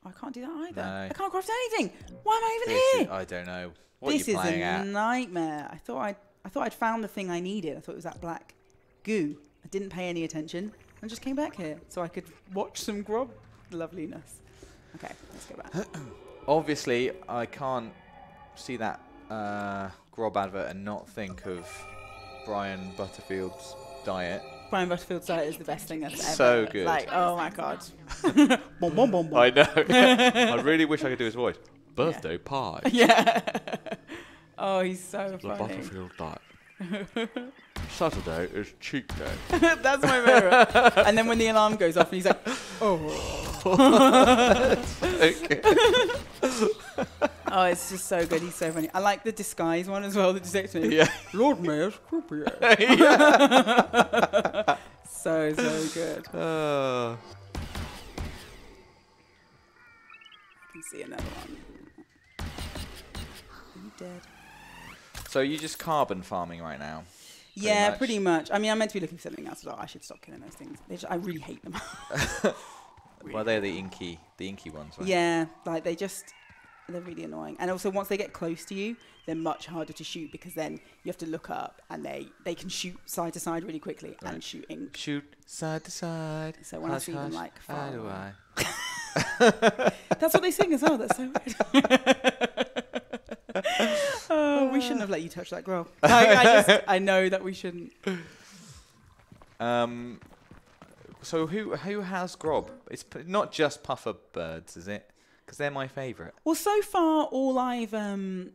Speaker 2: I can't do that either.
Speaker 1: No.
Speaker 2: I can't craft anything. Why am I even
Speaker 1: This
Speaker 2: here?
Speaker 1: is, I don't know. What
Speaker 2: this is a
Speaker 1: at?
Speaker 2: nightmare. I thought I I thought I'd found the thing I needed. I thought it was that black goo. I didn't pay any attention and just came back here so I could watch some grob loveliness. Okay, let's go back.
Speaker 1: Obviously, I can't see that uh, Grob advert and not think of Brian Butterfield's diet.
Speaker 2: Brian Butterfield's diet is the best thing that's ever.
Speaker 1: So good.
Speaker 2: Like, oh my god. boom, boom, boom, boom.
Speaker 1: I know. I really wish I could do his voice. Birthday pie.
Speaker 2: Yeah. oh, he's so funny.
Speaker 1: The
Speaker 2: funny.
Speaker 1: Butterfield diet. Saturday is cheat day.
Speaker 2: That's my favorite. and then when the alarm goes off, and he's like, "Oh,
Speaker 1: okay.
Speaker 2: Oh, it's just so good. He's so funny. I like the disguise one as well. The detective.
Speaker 1: Yeah.
Speaker 2: Lord Mayor's croupier. so so good.
Speaker 1: Uh,
Speaker 2: I can see another one. Are you dead?
Speaker 1: so you just carbon farming right now?
Speaker 2: yeah,
Speaker 1: much.
Speaker 2: pretty much. I mean, I'm meant to be looking for something else as well. I should stop killing those things. They just, I really hate them.
Speaker 1: Well, they're the inky, the inky ones, right?
Speaker 2: Yeah, like they just they're really annoying. And also once they get close to you, they're much harder to shoot because then you have to look up and they they can shoot side to side really quickly
Speaker 1: Right.
Speaker 2: and shoot ink.
Speaker 1: Shoot side to side.
Speaker 2: So when I
Speaker 1: hush,
Speaker 2: them, like, far away.
Speaker 1: eye.
Speaker 2: That's what they sing as well. That's so weird. oh, we shouldn't have let you touch that grub. Like, I just I know that we shouldn't.
Speaker 1: Um, so who who has Grob? It's p- not just puffer birds, is it? Because they're my favourite.
Speaker 2: Well, so far all I've um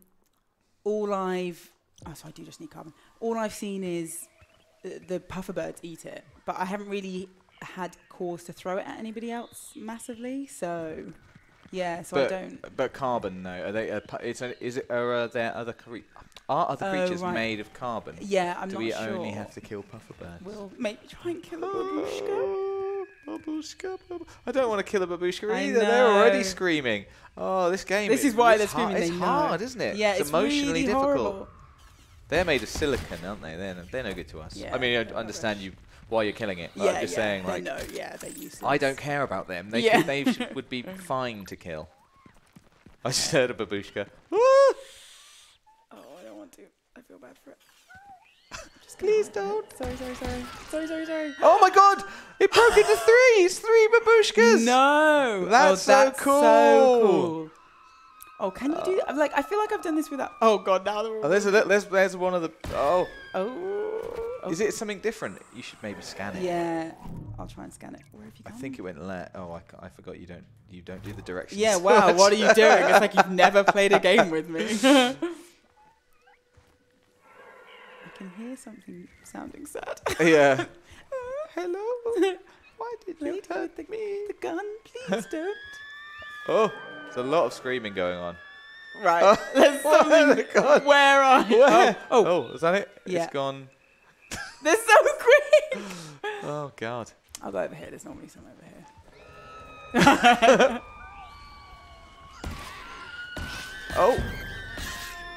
Speaker 2: all I've oh so I do just need carbon. All I've seen is the, the puffer birds eat it, but I haven't really had cause to throw it at anybody else massively. So yeah, so I don't.
Speaker 1: but carbon no. Are they? It's a, is it? Are uh, there other cre- are other
Speaker 2: Oh,
Speaker 1: creatures
Speaker 2: right.
Speaker 1: made of carbon?
Speaker 2: Yeah, I'm
Speaker 1: Do
Speaker 2: not
Speaker 1: we only have to kill puffer birds?
Speaker 2: We'll maybe try and kill a babushka.
Speaker 1: Oh, babushka, I don't want to kill a babushka
Speaker 2: I
Speaker 1: either. They're already screaming. Oh, this game.
Speaker 2: This is why
Speaker 1: it's
Speaker 2: they're screaming.
Speaker 1: Hard.
Speaker 2: they
Speaker 1: It's
Speaker 2: know.
Speaker 1: hard, isn't it?
Speaker 2: Yeah,
Speaker 1: it's,
Speaker 2: it's
Speaker 1: emotionally
Speaker 2: really
Speaker 1: difficult.
Speaker 2: horrible.
Speaker 1: They're made of silicon, aren't they? They're, they're no good to us.
Speaker 2: Yeah,
Speaker 1: I mean, I understand you why you're killing it. But
Speaker 2: yeah,
Speaker 1: I'm just
Speaker 2: yeah,
Speaker 1: saying, like,
Speaker 2: know, yeah, they're useless.
Speaker 1: I don't care about them. They,
Speaker 2: Yeah.
Speaker 1: they sh- would be fine to kill. I just heard a babushka.
Speaker 2: Oh, I don't want to. I feel bad for it. Just
Speaker 1: Please don't.
Speaker 2: Sorry, sorry, sorry. Sorry, sorry, sorry.
Speaker 1: Oh my god! It broke into three! It's three babushkas!
Speaker 2: No,
Speaker 1: That's oh, so
Speaker 2: oh, that's
Speaker 1: cool.
Speaker 2: So cool. Oh, can you do? that? Like, I feel like I've done this without. Oh God, now they're all.
Speaker 1: Oh, there's, a, there's, there's one of the. Oh.
Speaker 2: Oh. oh.
Speaker 1: Is it something different? You should maybe scan it.
Speaker 2: Yeah, I'll try and scan it. Where have you
Speaker 1: I think it went left. Oh, I, I, forgot you don't you don't do the directions.
Speaker 2: Yeah. Wow. what are you doing? It's like you've never played a game with me. I can hear something sounding sad.
Speaker 1: yeah. Uh, Hello. Why did you
Speaker 2: Wait
Speaker 1: hurt
Speaker 2: the,
Speaker 1: me?
Speaker 2: the gun, please don't.
Speaker 1: Oh, there's a lot of screaming going on.
Speaker 2: Right.
Speaker 1: Oh my
Speaker 2: something. Where are you?
Speaker 1: Where?
Speaker 2: Oh, oh,
Speaker 1: oh, is that it?
Speaker 2: Yeah.
Speaker 1: It's gone.
Speaker 2: they're so quick.
Speaker 1: Oh God.
Speaker 2: I'll go over here. There's normally some over here.
Speaker 1: Oh.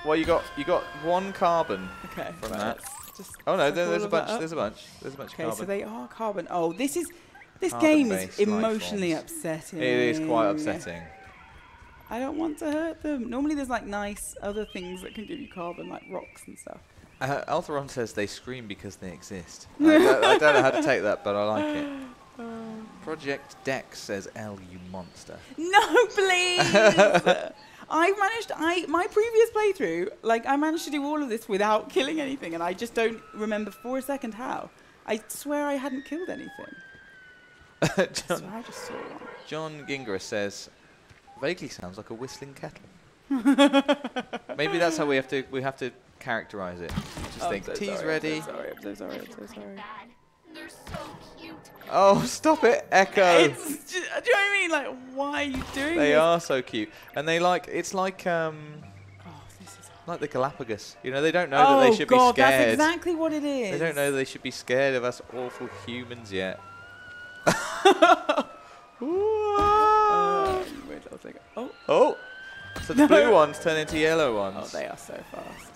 Speaker 1: Well, you got you got one carbon.
Speaker 2: Okay.
Speaker 1: From that.
Speaker 2: Just
Speaker 1: Oh no, there, there's a bunch. There's a bunch. There's a bunch
Speaker 2: Okay, so they are carbon. Oh, this is this game is emotionally upsetting.
Speaker 1: it is quite upsetting.
Speaker 2: I don't want to hurt them. Normally, there's like nice other things that can give you carbon, like rocks and stuff.
Speaker 1: Uh, Altheron says they scream because they exist. I, don't, I don't know how to take that, but I like it. Project Dex says, "L, you monster."
Speaker 2: No, please. I managed. I my previous playthrough, like I managed to do all of this without killing anything, and I just don't remember for a second how. I swear I hadn't killed anything. I
Speaker 1: John,
Speaker 2: swear I just saw one.
Speaker 1: John Gingra says, "Vaguely sounds like a whistling kettle." Maybe that's how we have to we have to characterize it. Just
Speaker 2: Oh,
Speaker 1: think,
Speaker 2: I'm so
Speaker 1: tea's
Speaker 2: sorry,
Speaker 1: ready.
Speaker 2: I'm so sorry. I'm so sorry. I'm so sorry.
Speaker 3: They're so cute.
Speaker 1: Oh, stop it, EKO.
Speaker 2: It's, ju- do you know what I mean? Like, why are you doing
Speaker 1: They
Speaker 2: this?
Speaker 1: are so cute, and they like it's like um
Speaker 2: Oh,
Speaker 1: Like the Galapagos. You know, they don't know that they
Speaker 2: oh
Speaker 1: should
Speaker 2: God,
Speaker 1: be scared.
Speaker 2: that's exactly what it is.
Speaker 1: They don't know they should be scared of us awful humans yet.
Speaker 2: Uh, weird little thing. Oh,
Speaker 1: Oh! So the blue ones turn into yellow ones.
Speaker 2: oh, they are so fast.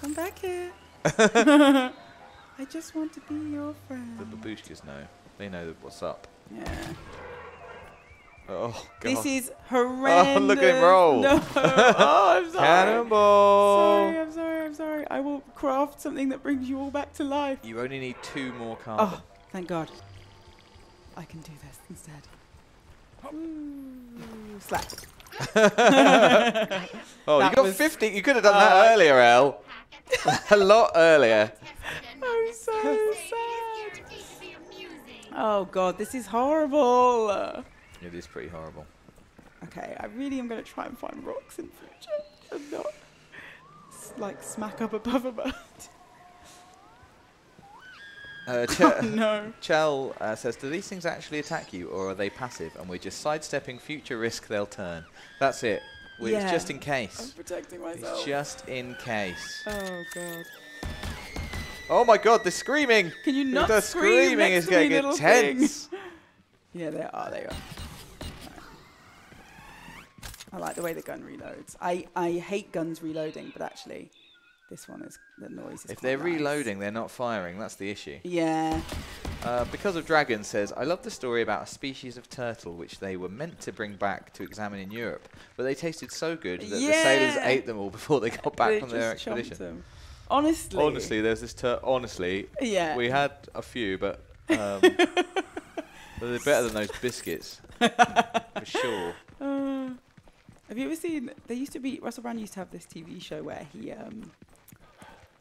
Speaker 2: Come back here. I just want to be your friend.
Speaker 1: the babushkas know. They know what's up.
Speaker 2: Yeah.
Speaker 1: Oh, God.
Speaker 2: This is horrendous.
Speaker 1: Oh, look at him roll.
Speaker 2: No. Oh, I'm sorry.
Speaker 1: Cannonball!
Speaker 2: Sorry, I'm sorry, I'm sorry. I will craft something that brings you all back to life.
Speaker 1: You only need two more cards.
Speaker 2: Oh, thank God. I can do this instead. Ooh, slap.
Speaker 1: Oh,
Speaker 2: that
Speaker 1: you got 50. You could have done
Speaker 2: Oh,
Speaker 1: that earlier, El. A lot earlier.
Speaker 2: I'm so sad. Oh God, this is horrible.
Speaker 1: It is pretty horrible.
Speaker 2: Okay, I really am going to try and find rocks in future and not like smack up above a bird.
Speaker 1: Uh, Ch-
Speaker 2: Oh, no.
Speaker 1: Chell uh, says, do these things actually attack you, or are they passive, and we're just sidestepping future risk they'll turn? That's it. We, It's
Speaker 2: Yeah.
Speaker 1: just in case.
Speaker 2: I'm protecting
Speaker 1: It's
Speaker 2: myself.
Speaker 1: just in case.
Speaker 2: Oh God.
Speaker 1: Oh my god, they're screaming!
Speaker 2: Can you not
Speaker 1: the
Speaker 2: scream
Speaker 1: screaming is
Speaker 2: to
Speaker 1: getting
Speaker 2: thing?
Speaker 1: intense.
Speaker 2: Yeah, they are. They are. I like the way the gun reloads. I, I hate guns reloading, but actually, this one is the noise is.
Speaker 1: if they're
Speaker 2: nice.
Speaker 1: reloading, they're not firing. That's the issue.
Speaker 2: Yeah.
Speaker 1: Uh, because of Dragon says, I love the story about a species of turtle which they were meant to bring back to examine in Europe, but they tasted so good that the sailors ate them all before they got back
Speaker 2: They
Speaker 1: from their expedition.
Speaker 2: Honestly.
Speaker 1: Honestly, there's this tur- honestly,
Speaker 2: Yeah.
Speaker 1: we had a few, but um, but they're better than those biscuits for sure.
Speaker 2: Uh, have you ever seen? There used to be Russell Brand used to have this TV show where he um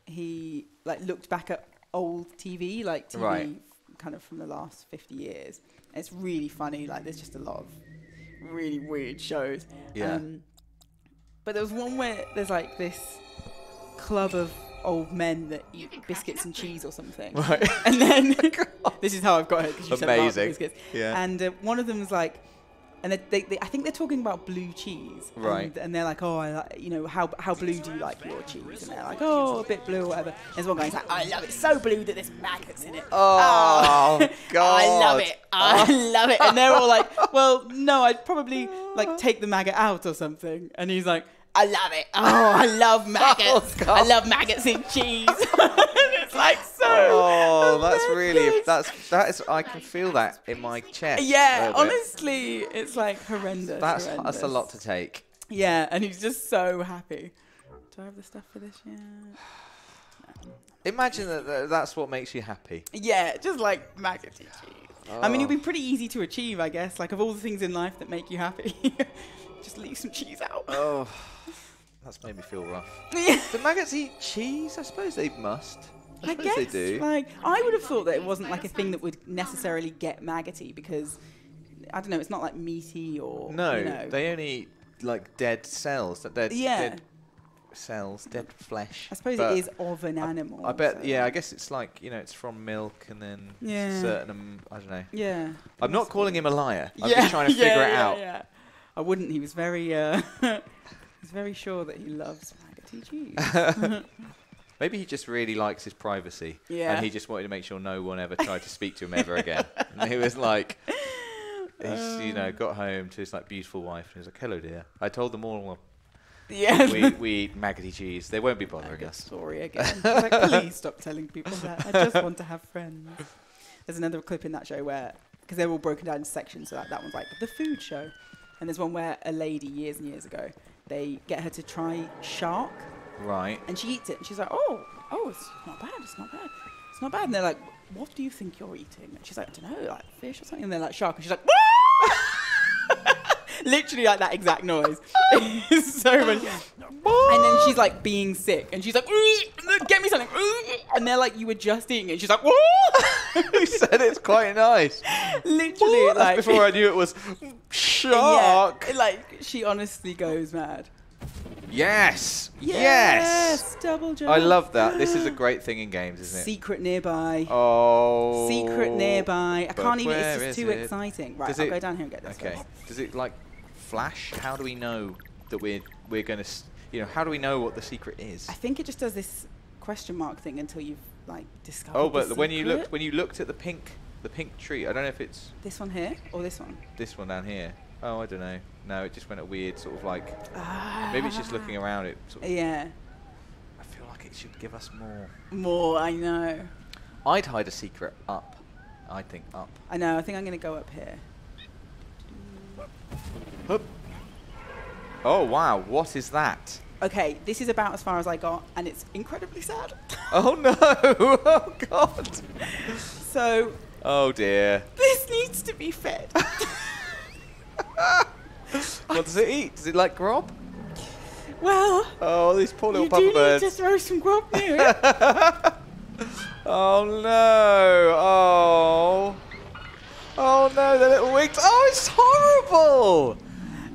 Speaker 2: he like looked back at old TV, like TV
Speaker 1: Right.
Speaker 2: kind of from the last fifty years. And it's really funny. Like there's just a lot of really weird shows.
Speaker 1: Yeah.
Speaker 2: Um, but there was one where there's like this club of old men that eat biscuits and cheese or something.
Speaker 1: Right.
Speaker 2: And then this is how I've got it because you said about
Speaker 1: Amazing.
Speaker 2: biscuits.
Speaker 1: Yeah.
Speaker 2: And uh, one of them was like, and they, they, they, I think they're talking about blue cheese.
Speaker 1: Right.
Speaker 2: And, and they're like, oh, I like, you know, how how blue do you like your cheese? And they're like, oh, a bit blue or whatever. And there's one guy who's like, I love it so blue that there's maggots in it.
Speaker 1: Oh, God.
Speaker 2: I love it. I love it. And they're all like, well, no, I'd probably like take the maggot out or something. And he's like, I love it. Oh, I love oh, maggots. I love maggots in cheese. it's like so.
Speaker 1: Oh, that's really
Speaker 2: horrendous.
Speaker 1: that's that is. I can feel that in my chest.
Speaker 2: Yeah,
Speaker 1: little bit.
Speaker 2: honestly, it's like horrendous.
Speaker 1: That's
Speaker 2: horrendous.
Speaker 1: that's a lot to take.
Speaker 2: Yeah, and he's just so happy. Do I have the stuff for this yet?
Speaker 1: Imagine that that that's what makes you happy.
Speaker 2: Yeah, just like maggoty cheese. I mean,
Speaker 1: Oh.
Speaker 2: it'd be pretty easy to achieve, I guess. Like, of all the things in life that make you happy, just leave some cheese out.
Speaker 1: Oh, that's made me feel rough.
Speaker 2: Yeah,
Speaker 1: Do maggots eat cheese? I suppose they must. I,
Speaker 2: I guess.
Speaker 1: they do.
Speaker 2: Like, I would have thought that it wasn't like a thing that would necessarily get maggoty because I don't know. It's not like meaty or
Speaker 1: no,
Speaker 2: You know.
Speaker 1: they only eat like dead cells. that Dead,
Speaker 2: Yeah.
Speaker 1: dead cells, dead flesh.
Speaker 2: I suppose
Speaker 1: But
Speaker 2: it is of an animal.
Speaker 1: I bet.
Speaker 2: so-
Speaker 1: Yeah, I guess it's like you know, it's from milk and then
Speaker 2: Yeah.
Speaker 1: certain. Um, I don't know.
Speaker 2: Yeah.
Speaker 1: I'm not calling
Speaker 2: be.
Speaker 1: him a liar. I'm
Speaker 2: yeah,
Speaker 1: just trying to
Speaker 2: yeah,
Speaker 1: figure it
Speaker 2: yeah,
Speaker 1: out.
Speaker 2: Yeah. I wouldn't. He was very. Uh, he's very sure that he loves maggoty cheese.
Speaker 1: Maybe he just really likes his privacy.
Speaker 2: Yeah.
Speaker 1: And he just wanted to make sure no one ever tried to speak to him ever again. And he was like, he's, you know, got home to his like beautiful wife and he was like, hello dear. I told them all
Speaker 2: yeah.
Speaker 1: we, we eat maggoty cheese. They won't be bothering us.
Speaker 2: Sorry again. Like, please stop telling people that. I just want to have friends. There's another clip in that show where, because they're all broken down into sections, so that, that one's like the food show. And there's one where a lady, years and years ago, they get her to try shark,
Speaker 1: Right.
Speaker 2: and she eats it, and she's like, oh, oh, it's not bad, it's not bad. It's not bad. And they're like, what do you think you're eating? And she's like, I don't know, like fish or something. And they're like, shark. And she's like, literally like that exact noise. it's so funny. And then she's like being sick, and she's like, "Get me something!" And they're like, "You were just eating," and she's like,
Speaker 1: he said it's quite nice.
Speaker 2: "Literally, like
Speaker 1: before I knew it was shark.
Speaker 2: Yeah, like she honestly goes mad.
Speaker 1: Yes. Yes. Yes!
Speaker 2: double jump.
Speaker 1: I love that. This is a great thing in games, isn't it?
Speaker 2: Secret nearby.
Speaker 1: Oh.
Speaker 2: Secret nearby. I can't even. It's just too
Speaker 1: it?
Speaker 2: exciting. Right,
Speaker 1: Does
Speaker 2: I'll
Speaker 1: it-
Speaker 2: go down here and get this.
Speaker 1: Okay.
Speaker 2: first.
Speaker 1: Does it like flash? How do we know that we're we're gonna? You know, how do we know what the secret is?
Speaker 2: I think it just does this question mark thing until you've like discovered.
Speaker 1: Oh, but when you looked when you looked at the pink the pink tree, I don't know if it's
Speaker 2: this one here or this one.
Speaker 1: this one down here. Oh, I don't know. No, it just went a weird sort of like maybe it's just looking ah. around. It sort of,
Speaker 2: Yeah,
Speaker 1: I feel like it should give us more.
Speaker 2: more. I know.
Speaker 1: I'd hide a secret up. I think up.
Speaker 2: I know. I think I'm gonna go up here.
Speaker 1: Hup. Oh wow, what is that?
Speaker 2: Okay, this is about as far as I got, and it's incredibly sad.
Speaker 1: Oh no! Oh god!
Speaker 2: so
Speaker 1: Oh dear.
Speaker 2: this needs to be fed.
Speaker 1: What does it eat? Does it like grub?
Speaker 2: well,
Speaker 1: Oh, these poor little
Speaker 2: you
Speaker 1: puffer
Speaker 2: do need
Speaker 1: birds.
Speaker 2: to throw some grub near it.
Speaker 1: Oh no! Oh. Oh no, the little wings. Oh, it's horrible!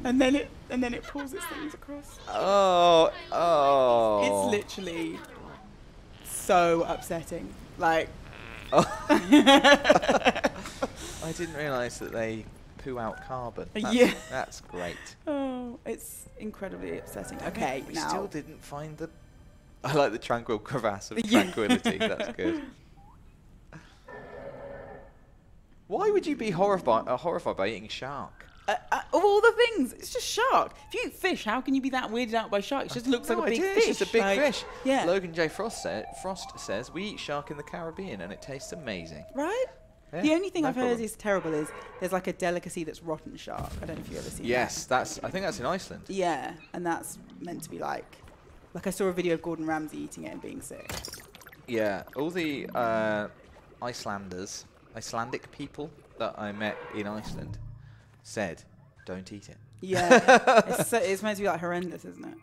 Speaker 2: And then it and then it pulls its things across.
Speaker 1: Oh, oh.
Speaker 2: It's literally so upsetting. Like,
Speaker 1: I didn't realise that they poo out carbon. That's,
Speaker 2: Yeah.
Speaker 1: That's great.
Speaker 2: oh, it's incredibly upsetting. Okay,
Speaker 1: We
Speaker 2: now
Speaker 1: still didn't find the. I like the tranquil crevasse of tranquility. That's good. Why would you be horrified, uh, horrified by eating shark?
Speaker 2: Uh, uh, of all the things, it's just shark. If you eat fish, how can you be that weirded out by shark? It just looks
Speaker 1: No
Speaker 2: like a big
Speaker 1: idea,
Speaker 2: fish.
Speaker 1: It's just a big
Speaker 2: like-
Speaker 1: fish.
Speaker 2: Yeah.
Speaker 1: Logan J. Frost, sa- Frost says we eat shark in the Caribbean and it tastes amazing.
Speaker 2: Right?
Speaker 1: Yeah,
Speaker 2: the only thing
Speaker 1: no
Speaker 2: I've heard is terrible is there's like a delicacy that's rotten shark. I don't know if you've ever seen
Speaker 1: Yes, that's. I think that's in Iceland.
Speaker 2: Yeah, and that's meant to be like, like I saw a video of Gordon Ramsay eating it and being sick.
Speaker 1: Yeah, all the uh, Icelanders, Icelandic people that I met in Iceland said, "Don't eat it."
Speaker 2: Yeah, it's, so, it's meant to be like horrendous, isn't it?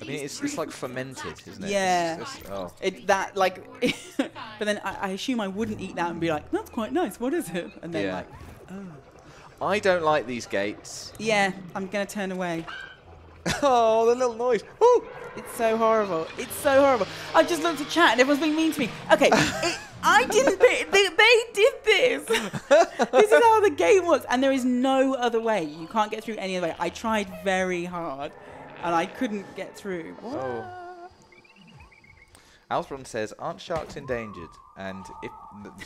Speaker 1: I mean, it's, it's like fermented, isn't it?
Speaker 2: Yeah.
Speaker 1: It's just- oh.
Speaker 2: It that like, but then I, I assume I wouldn't eat that and be like, that's quite nice. What is it? And then
Speaker 1: Yeah.
Speaker 2: like, oh.
Speaker 1: I don't like these gates.
Speaker 2: yeah, I'm gonna turn away.
Speaker 1: oh, the little noise. Woo!
Speaker 2: It's so horrible. It's so horrible. I just looked at chat and everyone's being mean to me. Okay, it, I didn't. They, they, did this. this is how the game works, and there is no other way. You can't get through any other way. I tried very hard, and I couldn't get through. What?
Speaker 1: Oh. Alsbron says, "Aren't sharks endangered?" And if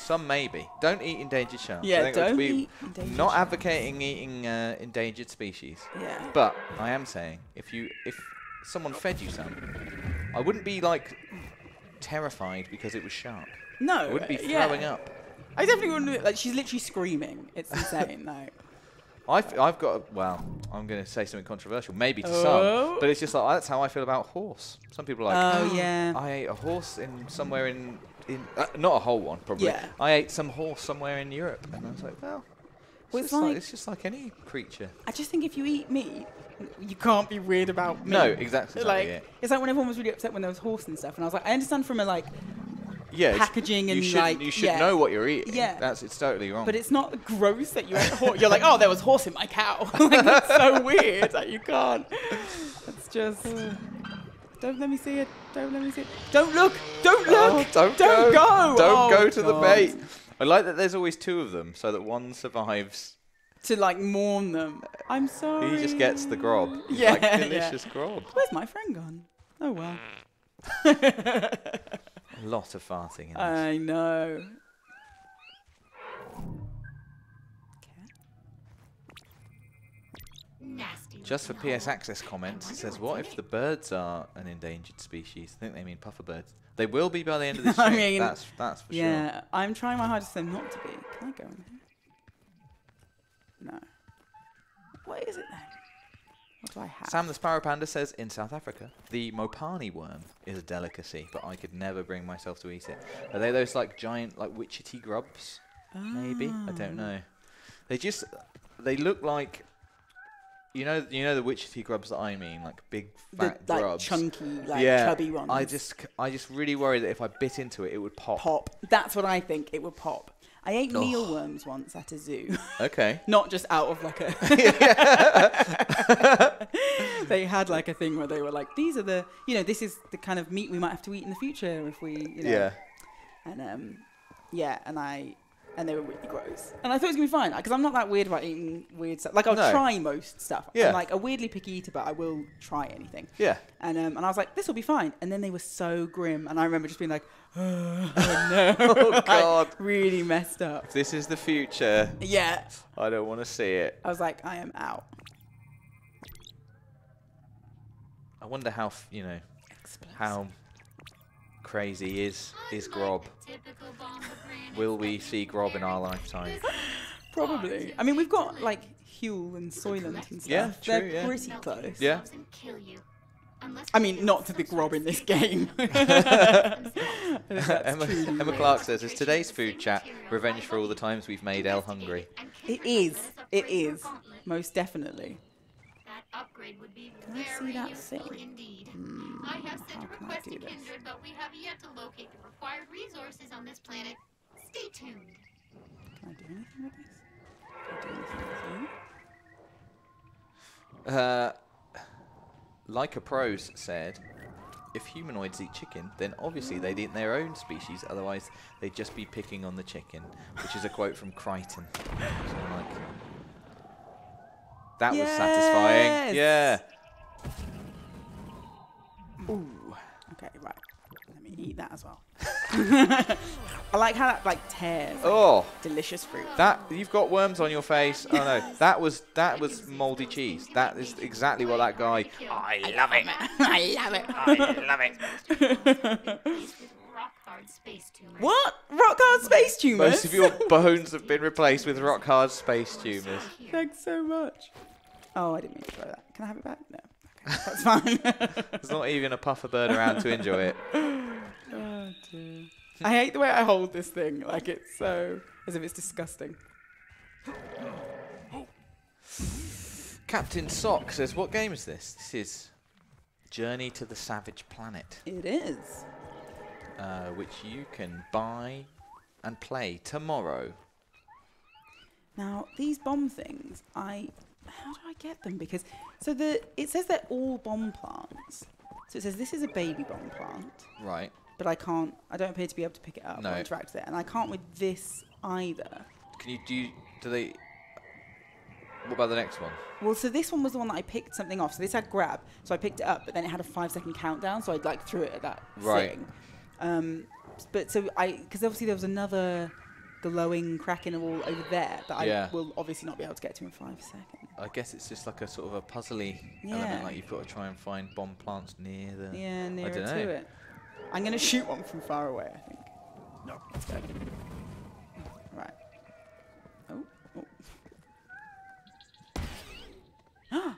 Speaker 1: some maybe, don't eat endangered sharks.
Speaker 2: Yeah, don't eat endangered
Speaker 1: Not
Speaker 2: sharks.
Speaker 1: advocating eating uh, endangered species.
Speaker 2: Yeah.
Speaker 1: But I am saying, if you if someone fed you some, I wouldn't be like terrified because it was shark.
Speaker 2: No.
Speaker 1: I wouldn't be
Speaker 2: uh, yeah.
Speaker 1: throwing up.
Speaker 2: I definitely wouldn't. Like she's literally screaming. It's insane. like.
Speaker 1: I've, I've got, a, well, I'm going to say something controversial, maybe to
Speaker 2: Oh.
Speaker 1: some, but it's just like, that's how I feel about horse. Some people are like,
Speaker 2: Oh, yeah.
Speaker 1: I ate a horse in somewhere in, in uh, not a whole one, probably.
Speaker 2: Yeah.
Speaker 1: I ate some horse somewhere in Europe. And I was like, well, it's,
Speaker 2: Well, it's
Speaker 1: just like,
Speaker 2: like-
Speaker 1: it's just like any creature.
Speaker 2: I just think if you eat meat, you can't be weird about meat.
Speaker 1: No, exactly,
Speaker 2: Like it's like when everyone was really upset when there was horse and stuff, and I was like, I understand from a like,
Speaker 1: Yeah,
Speaker 2: Packaging and,
Speaker 1: should,
Speaker 2: like,
Speaker 1: you should
Speaker 2: yeah.
Speaker 1: know what you're eating.
Speaker 2: Yeah.
Speaker 1: That's, it's totally wrong.
Speaker 2: but it's not gross that you ate horse. You're like, oh, there was horse in my cow. like that's so weird. Like you can't. It's just. Don't let me see it. Don't let me see it. Don't look. Don't oh, look.
Speaker 1: Oh, don't,
Speaker 2: don't go.
Speaker 1: Don't
Speaker 2: Oh,
Speaker 1: go to the bait. I like that there's always two of them, so that one survives.
Speaker 2: To like mourn them. I'm sorry.
Speaker 1: He just gets the grob. It's
Speaker 2: Yeah,
Speaker 1: like
Speaker 2: yeah.
Speaker 1: delicious grob.
Speaker 2: Where's my friend gone? Oh well.
Speaker 1: A lot of farting in this.
Speaker 2: I know.
Speaker 1: Just for PS Access comments, it says, "What if the birds are an endangered species?" I think they mean puffer birds. They will be by the end of this
Speaker 2: I
Speaker 1: year.
Speaker 2: mean,
Speaker 1: that's that's for sure.
Speaker 2: Yeah, I'm trying my hardest them not to be. Can I go in here? No. What is it then? What do I have?
Speaker 1: Sam the Sparrow Panda says, "In South Africa, the Mopani worm is a delicacy, but I could never bring myself to eat it. Are they those like giant, like witchetty grubs? Maybe I don't ah. know. They just they look like." You know, you know the witchetty grubs that I mean, like big
Speaker 2: the
Speaker 1: fat
Speaker 2: like
Speaker 1: grubs.
Speaker 2: chunky, like
Speaker 1: yeah,
Speaker 2: chubby ones.
Speaker 1: I just, I just really worry that if I bit into it, it would pop.
Speaker 2: pop. That's what I think. It would pop. I ate
Speaker 1: Ugh.
Speaker 2: mealworms once at a zoo.
Speaker 1: Okay.
Speaker 2: Not just out of like a. they had like a thing where they were like, these are the, you know, this is the kind of meat we might have to eat in the future if we, you know.
Speaker 1: Yeah.
Speaker 2: And um, yeah, and I and they were really gross. And I thought it was gonna be fine because I'm not that weird about eating weird stuff. Like I'll
Speaker 1: No.
Speaker 2: try most stuff.
Speaker 1: Yeah.
Speaker 2: I'm like a weirdly picky eater, but I will try anything.
Speaker 1: Yeah.
Speaker 2: And um, and I was like, this will be fine. And then they were so grim, and I remember just being like, oh no, oh
Speaker 1: God.
Speaker 2: really messed up.
Speaker 1: If this is the future,
Speaker 2: Yeah.
Speaker 1: I don't want to see it.
Speaker 2: I was like, I am out.
Speaker 1: I wonder how f- you know how crazy is is Grob.
Speaker 3: Typical bomb brand
Speaker 1: Will we see Grob in our lifetime?
Speaker 2: Probably. I mean, we've got like Huel and Soylent and stuff.
Speaker 1: Yeah,
Speaker 2: They're
Speaker 1: true, yeah.
Speaker 2: pretty close.
Speaker 1: Yeah.
Speaker 3: and kill you. Unless
Speaker 2: I mean, not to
Speaker 3: some
Speaker 2: the Grob in this game.
Speaker 1: Emma, Emma Clark says, "Is today's food chat revenge for all the times we've made Elle hungry?"
Speaker 2: it is. It is. Most definitely.
Speaker 3: That upgrade would be
Speaker 2: Can I see
Speaker 3: very
Speaker 2: that
Speaker 3: useful
Speaker 2: thing?
Speaker 3: indeed.
Speaker 2: Hmm,
Speaker 3: I have sent
Speaker 2: how
Speaker 3: a
Speaker 2: can I
Speaker 3: request
Speaker 2: do
Speaker 3: to
Speaker 2: this?
Speaker 3: Kindred, but we have yet to locate the required resources on this planet. Stay tuned.
Speaker 2: Can I do anything with this? Can I do anything with you?
Speaker 1: Uh, Leica Pros said, "If humanoids eat chicken, then obviously they'd eat their own species. Otherwise, they'd just be picking on the chicken." Which is a quote from Crichton. So like, that was satisfying. Yeah.
Speaker 2: Ooh. Okay, right. Let me eat that as well. I like how that like tears. like,
Speaker 1: Oh,
Speaker 2: delicious fruit.
Speaker 1: that you've got worms on your face. Oh no, that was that was moldy cheese. That is exactly what that guy. I love it.
Speaker 2: I love it.
Speaker 1: I love it.
Speaker 3: Replaced with rock hard space tumors.
Speaker 2: What? Rock hard space tumors?
Speaker 1: Most of your bones have been replaced with rock hard space tumors.
Speaker 2: Thanks so much. Oh, I didn't mean to throw that. Can I have it back? No. Okay, that's fine.
Speaker 1: There's not even a puffer bird around to enjoy it.
Speaker 2: oh, dear. I hate the way I hold this thing. Like it's so as if it's disgusting.
Speaker 1: Captain Sock says, "What game is this? This is Journey to the Savage Planet,
Speaker 2: It is.
Speaker 1: Uh, which you can buy and play tomorrow."
Speaker 2: Now these bomb things, I how do I get them? Because so the it says they're all bomb plants. So it says this is a baby bomb plant,
Speaker 1: Right.
Speaker 2: but I can't. I don't appear to be able to pick it up
Speaker 1: No.
Speaker 2: or interact with it, and I can't with this either.
Speaker 1: Can you do? You, do they? What about the next one?
Speaker 2: Well, so this one was the one that I picked something off. So this had grab, so I picked it up, but then it had a five second countdown, so I like threw it at that
Speaker 1: Right.
Speaker 2: thing. Um, but so I, because obviously there was another glowing cracking wall over there that
Speaker 1: Yeah.
Speaker 2: I will obviously not be able to get to in five seconds.
Speaker 1: I guess it's just like a sort of a puzzly
Speaker 2: Yeah.
Speaker 1: element, like you've got to try and find bomb plants near the.
Speaker 2: Yeah, nearer to it. I'm gonna shoot one from far away. I think. No. Right. Oh. oh.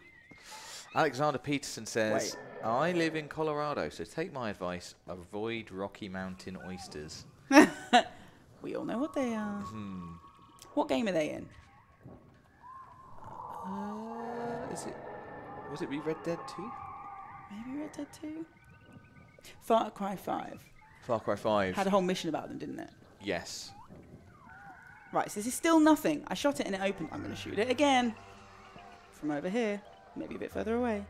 Speaker 1: Alexander Peterson says,
Speaker 2: Wait.
Speaker 1: "I live in Colorado, so take my advice: avoid Rocky Mountain oysters."
Speaker 2: we all know what they are.
Speaker 1: Hmm.
Speaker 2: What game are they in?
Speaker 1: Uh, is it? Was it Red Dead 2?
Speaker 2: Maybe Red Dead 2? Far Cry 5
Speaker 1: Far Cry 5.
Speaker 2: had a whole mission about them, didn't it?
Speaker 1: yes.
Speaker 2: Right, so this is still nothing. I shot it and it opened. I'm going to shoot it again. From over here. Maybe a bit further away.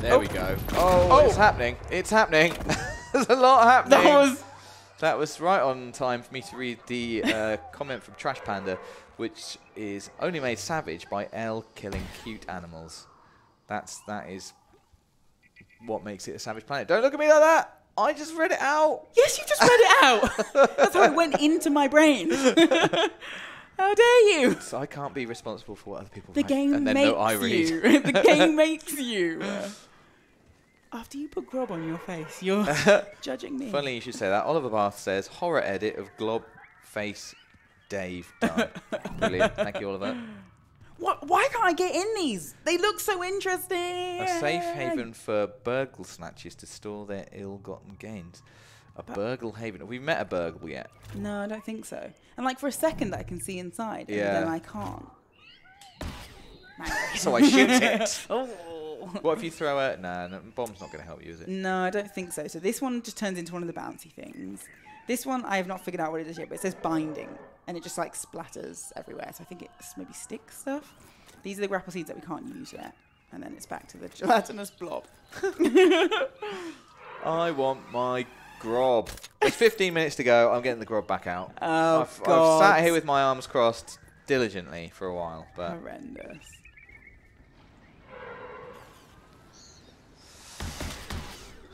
Speaker 1: There
Speaker 2: Oh.
Speaker 1: we go. Oh,
Speaker 2: Oh.
Speaker 1: it's happening. It's happening. There's a lot happening.
Speaker 2: That was.
Speaker 1: That was right on time for me to read the uh, comment from Trash Panda, which is only made savage by Elle killing cute animals. That's that is what makes it a savage planet. Don't look at me like that. I just read it out.
Speaker 2: Yes, you just read it out. That's how it went into my brain. how dare you?
Speaker 1: So I can't be responsible for what other people
Speaker 2: The
Speaker 1: write
Speaker 2: game
Speaker 1: and then
Speaker 2: makes
Speaker 1: no, I read.
Speaker 2: you. the game makes you. After you put Grob on your face, you're judging me.
Speaker 1: Funny you should say that. Oliver Bath says horror edit of Grob face Dave done. Brilliant. Thank you, Oliver.
Speaker 2: What? Why can't I get in these? They look so interesting.
Speaker 1: A safe haven for burgle snatchers to store their ill-gotten gains. A burgle haven. Have we met a burgle yet?
Speaker 2: No, I don't think so. And like for a second, I can see inside, and
Speaker 1: Yeah.
Speaker 2: then I can't.
Speaker 1: So I shoot it.
Speaker 2: oh.
Speaker 1: What if you throw it? Nah, no, bomb's not going to help you, is it?
Speaker 2: No, I don't think so. So this one just turns into one of the bouncy things. This one I have not figured out what it is yet, but it says binding, and it just like splatters everywhere. So I think it's maybe stick stuff. These are the grapple seeds that we can't use yet, and then it's back to the gelatinous blob.
Speaker 1: I want my grob. It's 15 minutes to go. I'm getting the grob back out.
Speaker 2: Oh,
Speaker 1: I've,
Speaker 2: God.
Speaker 1: I've sat here with my arms crossed diligently for a while, but
Speaker 2: Horrendous.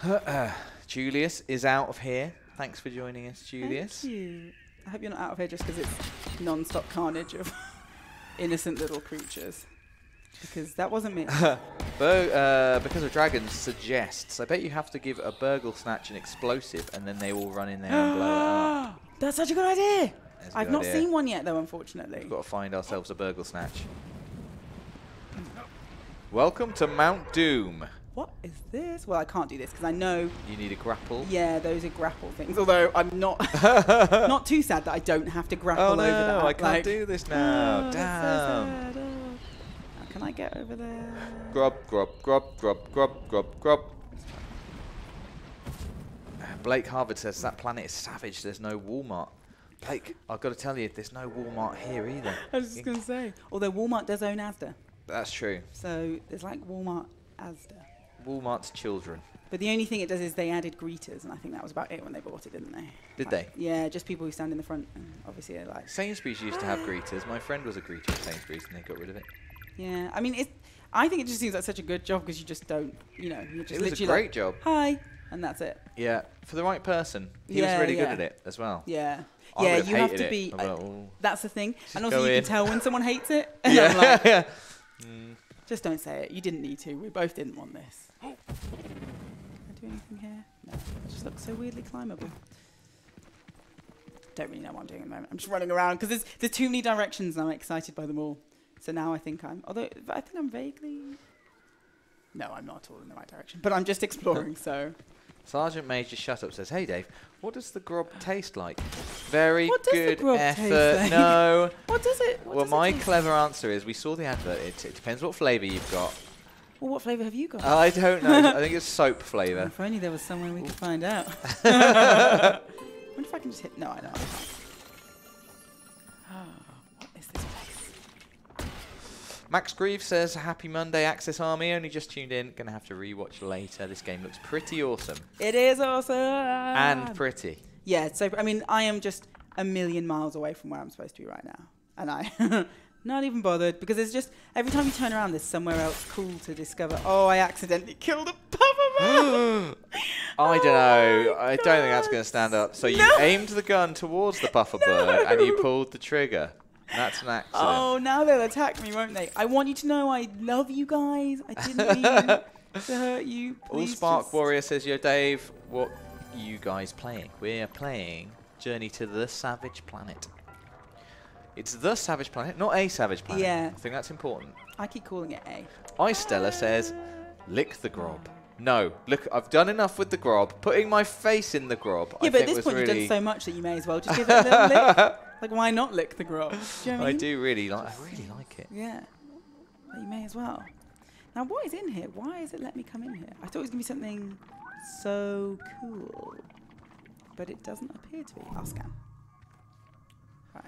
Speaker 1: Julius is out of here. Thanks for joining us, Julius.
Speaker 2: Thank you. I hope you're not out of here just because it's non-stop carnage of innocent little creatures. Because that wasn't me.
Speaker 1: Uh, because of dragons suggests. I bet you have to give a burgle snatch an explosive, and then they all run in there and blow it up.
Speaker 2: That's such a good idea.
Speaker 1: A
Speaker 2: I've
Speaker 1: good
Speaker 2: not
Speaker 1: idea.
Speaker 2: seen one yet, though, unfortunately.
Speaker 1: We've got to find ourselves a burgle snatch. Welcome to Mount Doom.
Speaker 2: What is this? Well, I can't do this because I know.
Speaker 1: You need a grapple.
Speaker 2: Yeah, those are grapple things. Although I'm not not too sad that I don't have to grapple
Speaker 1: Oh
Speaker 2: over that.
Speaker 1: no, I can't
Speaker 2: like-
Speaker 1: do this now.
Speaker 2: Oh,
Speaker 1: Damn.
Speaker 2: Sad. How can I get over there?
Speaker 1: Grub, grub, grub, grub, grub, grub, grub. Blake Harvard says that planet is savage. There's no Walmart. Blake, I've got to tell you, there's no Walmart here either.
Speaker 2: I was just going to say. Although Walmart does own Asda,
Speaker 1: That's true.
Speaker 2: so there's like Walmart Asda.
Speaker 1: Walmart's children.
Speaker 2: But the only thing it does is they added greeters, and I think that was about it when they bought it, didn't they?
Speaker 1: Did
Speaker 2: Like,
Speaker 1: they?
Speaker 2: Yeah, just people who stand in the front. And obviously, they're like,
Speaker 1: Sainsbury's used to have greeters. My friend was a greeter at Sainsbury's and they got rid of it.
Speaker 2: Yeah. I mean, it. I think it just seems like such a good job because you just don't, you know, you just
Speaker 1: It was a great
Speaker 2: like,
Speaker 1: job.
Speaker 2: Hi, and that's it.
Speaker 1: Yeah, for the right person. He
Speaker 2: Yeah,
Speaker 1: was really
Speaker 2: yeah.
Speaker 1: good at it as well.
Speaker 2: Yeah.
Speaker 1: I
Speaker 2: yeah, you have to
Speaker 1: it.
Speaker 2: be.
Speaker 1: I'd be
Speaker 2: I-
Speaker 1: like, "Ooh."
Speaker 2: that's the thing,
Speaker 1: Just
Speaker 2: and also you
Speaker 1: in.
Speaker 2: can tell when someone hates it. And I'm
Speaker 1: Yeah,
Speaker 2: like,
Speaker 1: yeah.
Speaker 2: Mm, just don't say it. You didn't need to. We both didn't want this. Can I do anything here? No. It just looks so weirdly climbable. Don't really know what I'm doing at the moment. I'm just running around because there's there's too many directions and I'm excited by them all. So now I think I'm. Although I think I'm vaguely. No, I'm not at all in the right direction. But I'm just exploring. so
Speaker 1: Sergeant Major Shut Up says, Hey Dave, what does the grub taste like? Very
Speaker 2: What does the
Speaker 1: good effort.
Speaker 2: like?
Speaker 1: No.
Speaker 2: what does it? What
Speaker 1: well,
Speaker 2: does it
Speaker 1: my
Speaker 2: taste
Speaker 1: clever answer is we saw the advert. It, it depends what flavour you've got.
Speaker 2: Well, what flavour have you got?
Speaker 1: I don't know. I think it's soap flavour.
Speaker 2: If only there was somewhere we could find out. wonder if I can just hit. No, I know.
Speaker 1: Max Grieve says, Happy Monday, Access Army. Only just tuned in. Gonna have to rewatch later. This game looks pretty awesome.
Speaker 2: It is awesome.
Speaker 1: and pretty.
Speaker 2: yeah, so I mean, I am just a million miles away from where I'm supposed to be right now, and I. Not even bothered because it's just every time you turn around, there's somewhere else cool to discover. Oh, I accidentally killed a pufferman.
Speaker 1: I don't know. Oh I don't think that's going to stand up. So you
Speaker 2: No.
Speaker 1: aimed the gun towards the puffer bird and you pulled the trigger. That's an accident.
Speaker 2: Oh, now they'll attack me, won't they? I want you to know I love you guys. I didn't mean to hurt you.
Speaker 1: All Spark
Speaker 2: just-
Speaker 1: Warrior says, Yo, Dave, what you guys playing? We're playing Journey to the Savage Planet. It's the Savage Planet, not a Savage Planet.
Speaker 2: Yeah.
Speaker 1: I think that's important.
Speaker 2: I keep calling it A.
Speaker 1: Ice Stella says, lick the grob. No, look, I've done enough with the grob. Putting my face in the grob.
Speaker 2: Yeah,
Speaker 1: I
Speaker 2: but at this point
Speaker 1: really
Speaker 2: you've done so much that you may as well just give it a little lick. Like, why not lick the grub? Do you know I mean?
Speaker 1: do really like. I really like it.
Speaker 2: Yeah. Well, you may as well. Now, what is in here? Why is it let me come in here? I thought it was going to be something so cool. But it doesn't appear to be. I'll scan. Right.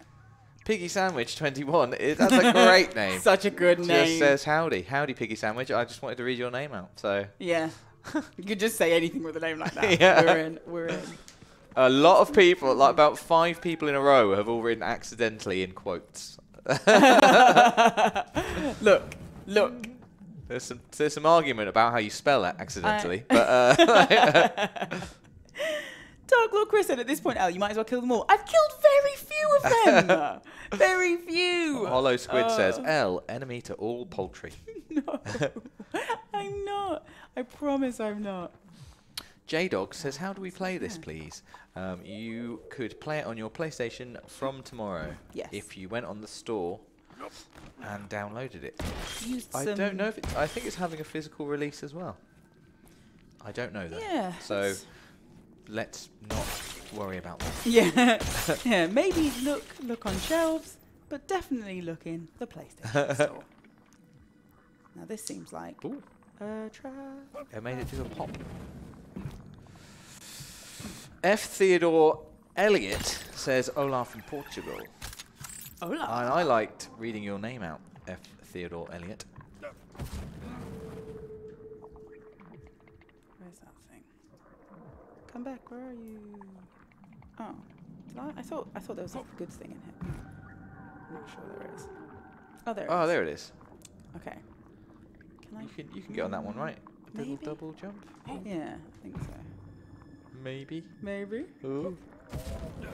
Speaker 1: Piggy Sandwich 21. It, that's a great name.
Speaker 2: Such a good
Speaker 1: Just
Speaker 2: name.
Speaker 1: Just says howdy, howdy, Piggy Sandwich. I just wanted to read your name out. So
Speaker 2: yeah. you could just say anything with a name like that.
Speaker 1: Yeah.
Speaker 2: We're in. We're in.
Speaker 1: A lot of people, like about five people in a row, have all written accidentally in quotes.
Speaker 2: Look. Look.
Speaker 1: There's some there's some argument about how you spell it accidentally, but uh,
Speaker 2: Dark Lord Chris said at this point, Elle, you might as well kill them all. I've killed very few of them. very few.
Speaker 1: Hollow Squid says
Speaker 2: Uh,
Speaker 1: Elle enemy to all poultry.
Speaker 2: No. I'm not. I promise I'm not.
Speaker 1: J Dog says, "How do we play this, please? Um, you could play it on your PlayStation from tomorrow.
Speaker 2: Yes.
Speaker 1: If you went on the store and downloaded it.
Speaker 2: Used
Speaker 1: I don't know if it, I think it's having a physical release as well. I don't know that.
Speaker 2: Yeah.
Speaker 1: So let's not worry about that.
Speaker 2: Yeah. yeah. Maybe look look on shelves, but definitely look in the PlayStation store. Now this seems like
Speaker 1: Ooh,
Speaker 2: a trap.
Speaker 1: it made it do a pop. F. Theodore Elliott says Olaf from Portugal.
Speaker 2: Hola.
Speaker 1: And I liked reading your name out, F. Theodore Elliott.
Speaker 2: Where's that thing? come back. Where are you? Oh, I? I thought I thought there was like a good thing in here. I'm not sure there is. Oh, there. it
Speaker 1: Oh,
Speaker 2: is.
Speaker 1: there it is.
Speaker 2: Okay. Can I?
Speaker 1: You can you can get on that one, right? Double
Speaker 2: Maybe.
Speaker 1: double jump.
Speaker 2: Yeah, I think so.
Speaker 1: Maybe.
Speaker 2: Maybe.
Speaker 1: Ooh.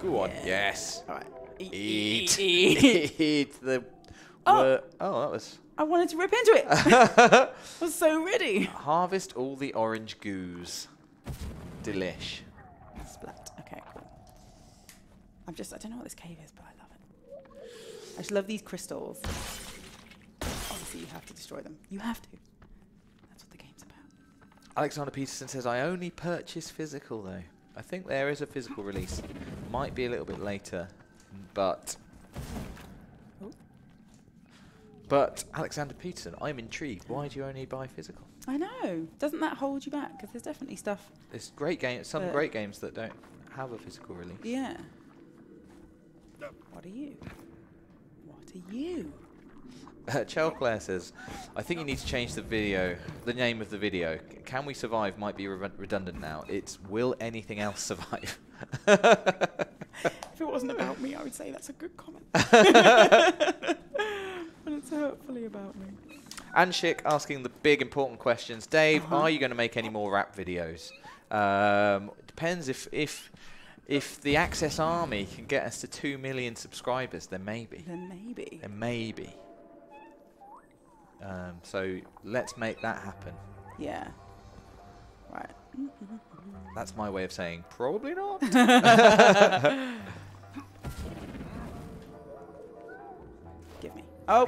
Speaker 1: Go on.
Speaker 2: Yeah.
Speaker 1: Yes.
Speaker 2: All right.
Speaker 1: Eat.
Speaker 2: eat.
Speaker 1: Eat the.
Speaker 2: Oh.
Speaker 1: oh, that was.
Speaker 2: I wanted to rip into it. I was so ready.
Speaker 1: Harvest all the orange goos. Delish.
Speaker 2: Splat. Okay, cool. I'm just, I don't know what this cave is, but I love it. I just love these crystals. Obviously, you have to destroy them. You have to. That's what the game's about.
Speaker 1: Alexander Peterson says, I only purchase physical though. I think there is a physical release. Might be a little bit later, but. But Alexander Peterson, I'm intrigued. Why do you only buy physical?
Speaker 2: I know. Doesn't that hold you back? Because there's definitely stuff.
Speaker 1: There's great games, some great games that don't have a physical release.
Speaker 2: Yeah. What are you? What are you?
Speaker 1: Uh, Chel Claire says, I think you need to change the video, the name of the video. Can We Survive might be re- redundant now. It's Will Anything Else Survive?
Speaker 2: If it wasn't about me, I would say that's a good comment. but it's hurtfully about me.
Speaker 1: Anshik asking the big important questions. Dave,
Speaker 2: Uh-huh.
Speaker 1: are you going to make any more rap videos? Um, depends if if if the Access Army can get us to two million subscribers, then maybe,
Speaker 2: Then maybe.
Speaker 1: then maybe. Um, so let's make that happen.
Speaker 2: Yeah. Right.
Speaker 1: That's my way of saying probably not.
Speaker 2: Give me. Oh,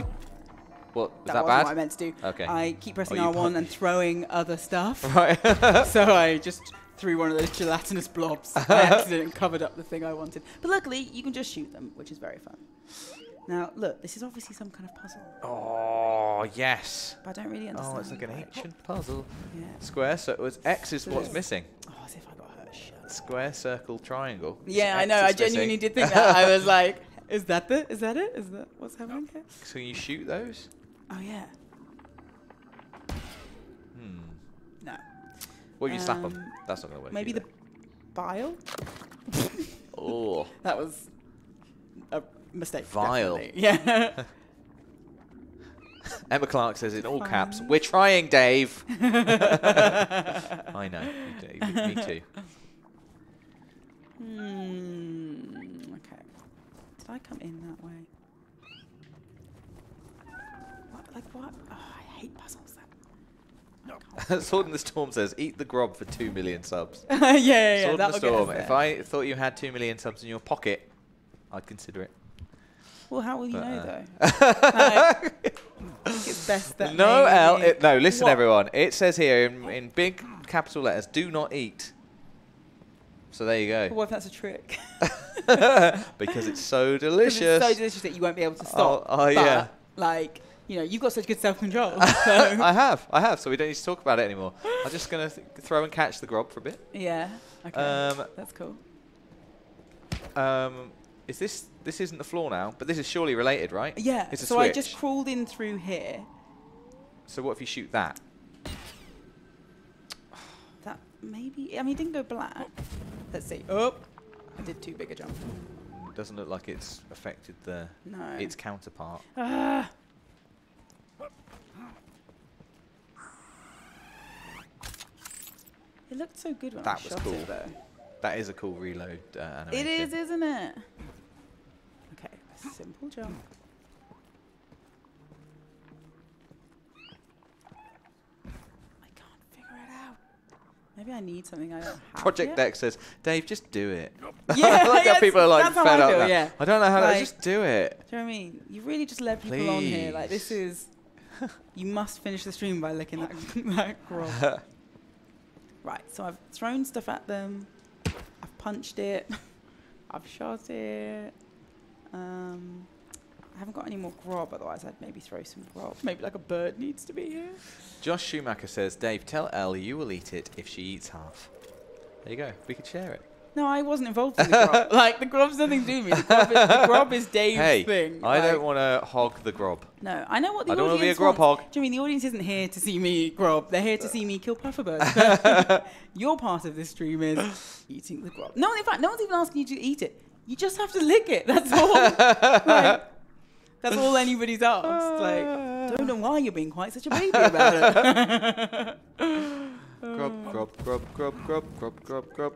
Speaker 1: what was
Speaker 2: that,
Speaker 1: that, bad?
Speaker 2: what I meant to do.
Speaker 1: Okay.
Speaker 2: I keep pressing
Speaker 1: you
Speaker 2: R1 and throwing other stuff.
Speaker 1: Right.
Speaker 2: so I just threw one of those gelatinous blobs by accident and covered up the thing I wanted. But luckily, you can just shoot them, which is very fun. Now, look, this is obviously some kind of puzzle,
Speaker 1: oh yes.
Speaker 2: but I don't really understand.
Speaker 1: Oh, it's like an ancient puzzle.
Speaker 2: Yeah.
Speaker 1: Square. So it was X is what's
Speaker 2: Yes.
Speaker 1: missing.
Speaker 2: Oh, as if I got hurt. Shut.
Speaker 1: Square, circle, triangle.
Speaker 2: Yeah, I
Speaker 1: X
Speaker 2: know.
Speaker 1: is
Speaker 2: I
Speaker 1: missing.
Speaker 2: genuinely did think that. I was like, is that the? Is that it? Is that what's happening here?
Speaker 1: So you shoot those?
Speaker 2: Oh yeah.
Speaker 1: Hmm.
Speaker 2: No.
Speaker 1: What if you slap
Speaker 2: them.
Speaker 1: That's not gonna work.
Speaker 2: Maybe the bile.
Speaker 1: Oh.
Speaker 2: That was a mistake.
Speaker 1: Vile.
Speaker 2: definitely. Yeah.
Speaker 1: Emma Clark says in all caps, "We're trying, Dave." I know. Me too. Me too.
Speaker 2: Hmm. Okay. Did I come in that way? What? Like what? Oh, I hate puzzles. That.
Speaker 1: Sword in the Storm says, "Eat the grub for two million subs."
Speaker 2: yeah, yeah, yeah.
Speaker 1: Sword in the
Speaker 2: that'll get us
Speaker 1: Storm. If I thought you had two million subs in your pocket, I'd consider it.
Speaker 2: Well, how will you
Speaker 1: But,
Speaker 2: know
Speaker 1: uh,
Speaker 2: though? Like, I think it's best that.
Speaker 1: no,
Speaker 2: Elle.
Speaker 1: It, no, listen,
Speaker 2: What?
Speaker 1: everyone. It says here in, in big capital letters, "Do not eat." So there you go.
Speaker 2: what if that's a trick?
Speaker 1: because it's so delicious.
Speaker 2: It's so delicious that you won't be able to stop.
Speaker 1: oh, yeah.
Speaker 2: But, Like, you know, you've got such good self-control. So.
Speaker 1: I have, I have. So we don't need to talk about it anymore. I'm just gonna th- throw and catch the grub for a bit.
Speaker 2: yeah. Okay.
Speaker 1: Um,
Speaker 2: that's cool.
Speaker 1: Um, is this this isn't the floor now? But this is surely related, right?
Speaker 2: Yeah.
Speaker 1: It's a
Speaker 2: so
Speaker 1: switch.
Speaker 2: I just crawled in through here.
Speaker 1: So what if you shoot that?
Speaker 2: That maybe. I mean, it didn't go black. Let's see. Oh, I did too big a jump.
Speaker 1: Doesn't look like it's affected the
Speaker 2: No.
Speaker 1: its counterpart.
Speaker 2: Ah. It looked so good when
Speaker 1: That
Speaker 2: I
Speaker 1: was
Speaker 2: shot
Speaker 1: cool.
Speaker 2: it, though.
Speaker 1: That was cool. That is a cool reload uh, animation.
Speaker 2: It is, isn't it? Okay, a simple jump. I can't figure it out. Maybe I need something I don't have
Speaker 1: Project
Speaker 2: yet.
Speaker 1: Dex says, Dave, just do it.
Speaker 2: Yeah,
Speaker 1: I like how
Speaker 2: yes,
Speaker 1: people are like
Speaker 2: that's how
Speaker 1: fed
Speaker 2: I
Speaker 1: up.
Speaker 2: feel,
Speaker 1: now.
Speaker 2: yeah.
Speaker 1: I don't know how
Speaker 2: Like-
Speaker 1: to just do it.
Speaker 2: Do you know what I mean? You really just let people on here. Like this is, you must finish the stream by licking that that grob. right. So I've thrown stuff at them. I've punched it. I've shot it. Um, I haven't got any more grob. Otherwise, I'd maybe throw some grob. Maybe like a bird needs to be here.
Speaker 1: Josh Schumacher says, Dave, tell Elle you will eat it if she eats half. There you go. We could share it.
Speaker 2: No, I wasn't involved in the grob. like the grob's nothing to do with me. The grob is, the grob is Dave's
Speaker 1: Hey,
Speaker 2: thing.
Speaker 1: I
Speaker 2: like-
Speaker 1: don't want to hog the grob.
Speaker 2: No, I know what the
Speaker 1: I don't wanna be a grob
Speaker 2: wants.
Speaker 1: hog.
Speaker 2: Do you mean the audience isn't here to see me grob? They're here to see me kill pufferbirds. Your part of this stream is eating the grob. No, in fact, no one's even asking you to eat it. You just have to lick it. That's all. like, that's all anybody's asked. Like, don't know why you're being quite such a baby about it.
Speaker 1: Grub, grub, grub, grub, grub, grub, grub, grub.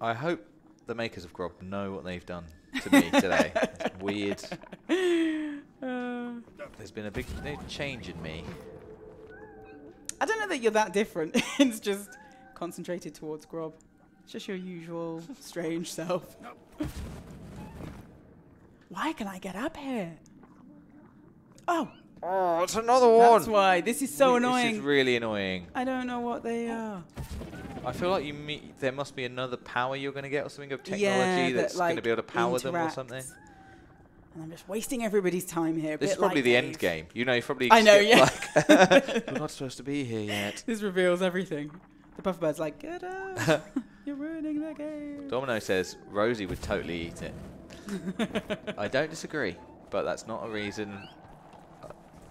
Speaker 1: I hope the makers of Grub know what they've done to me today. It's weird. There's been a big big change in me.
Speaker 2: I don't know that you're that different. it's just concentrated towards grob. It's just your usual strange self. Why can I get up here? Oh,
Speaker 1: Oh, it's another one.
Speaker 2: that's why. This is so annoying.
Speaker 1: This is really annoying.
Speaker 2: I don't know what they are.
Speaker 1: I feel like you meet. There must be another power you're going to get, or something of technology
Speaker 2: yeah,
Speaker 1: that's
Speaker 2: that,
Speaker 1: going to be able to power them or something.
Speaker 2: And I'm just wasting everybody's time here.
Speaker 1: This is probably
Speaker 2: like
Speaker 1: the
Speaker 2: Dave.
Speaker 1: end game. You know, you probably.
Speaker 2: I know, yeah.
Speaker 1: Like, we're not supposed to be here yet.
Speaker 2: This reveals everything. The pufferbird's like, get out. You're ruining the game.
Speaker 1: Domino says Rosie would totally eat it. I don't disagree, but that's not a reason uh,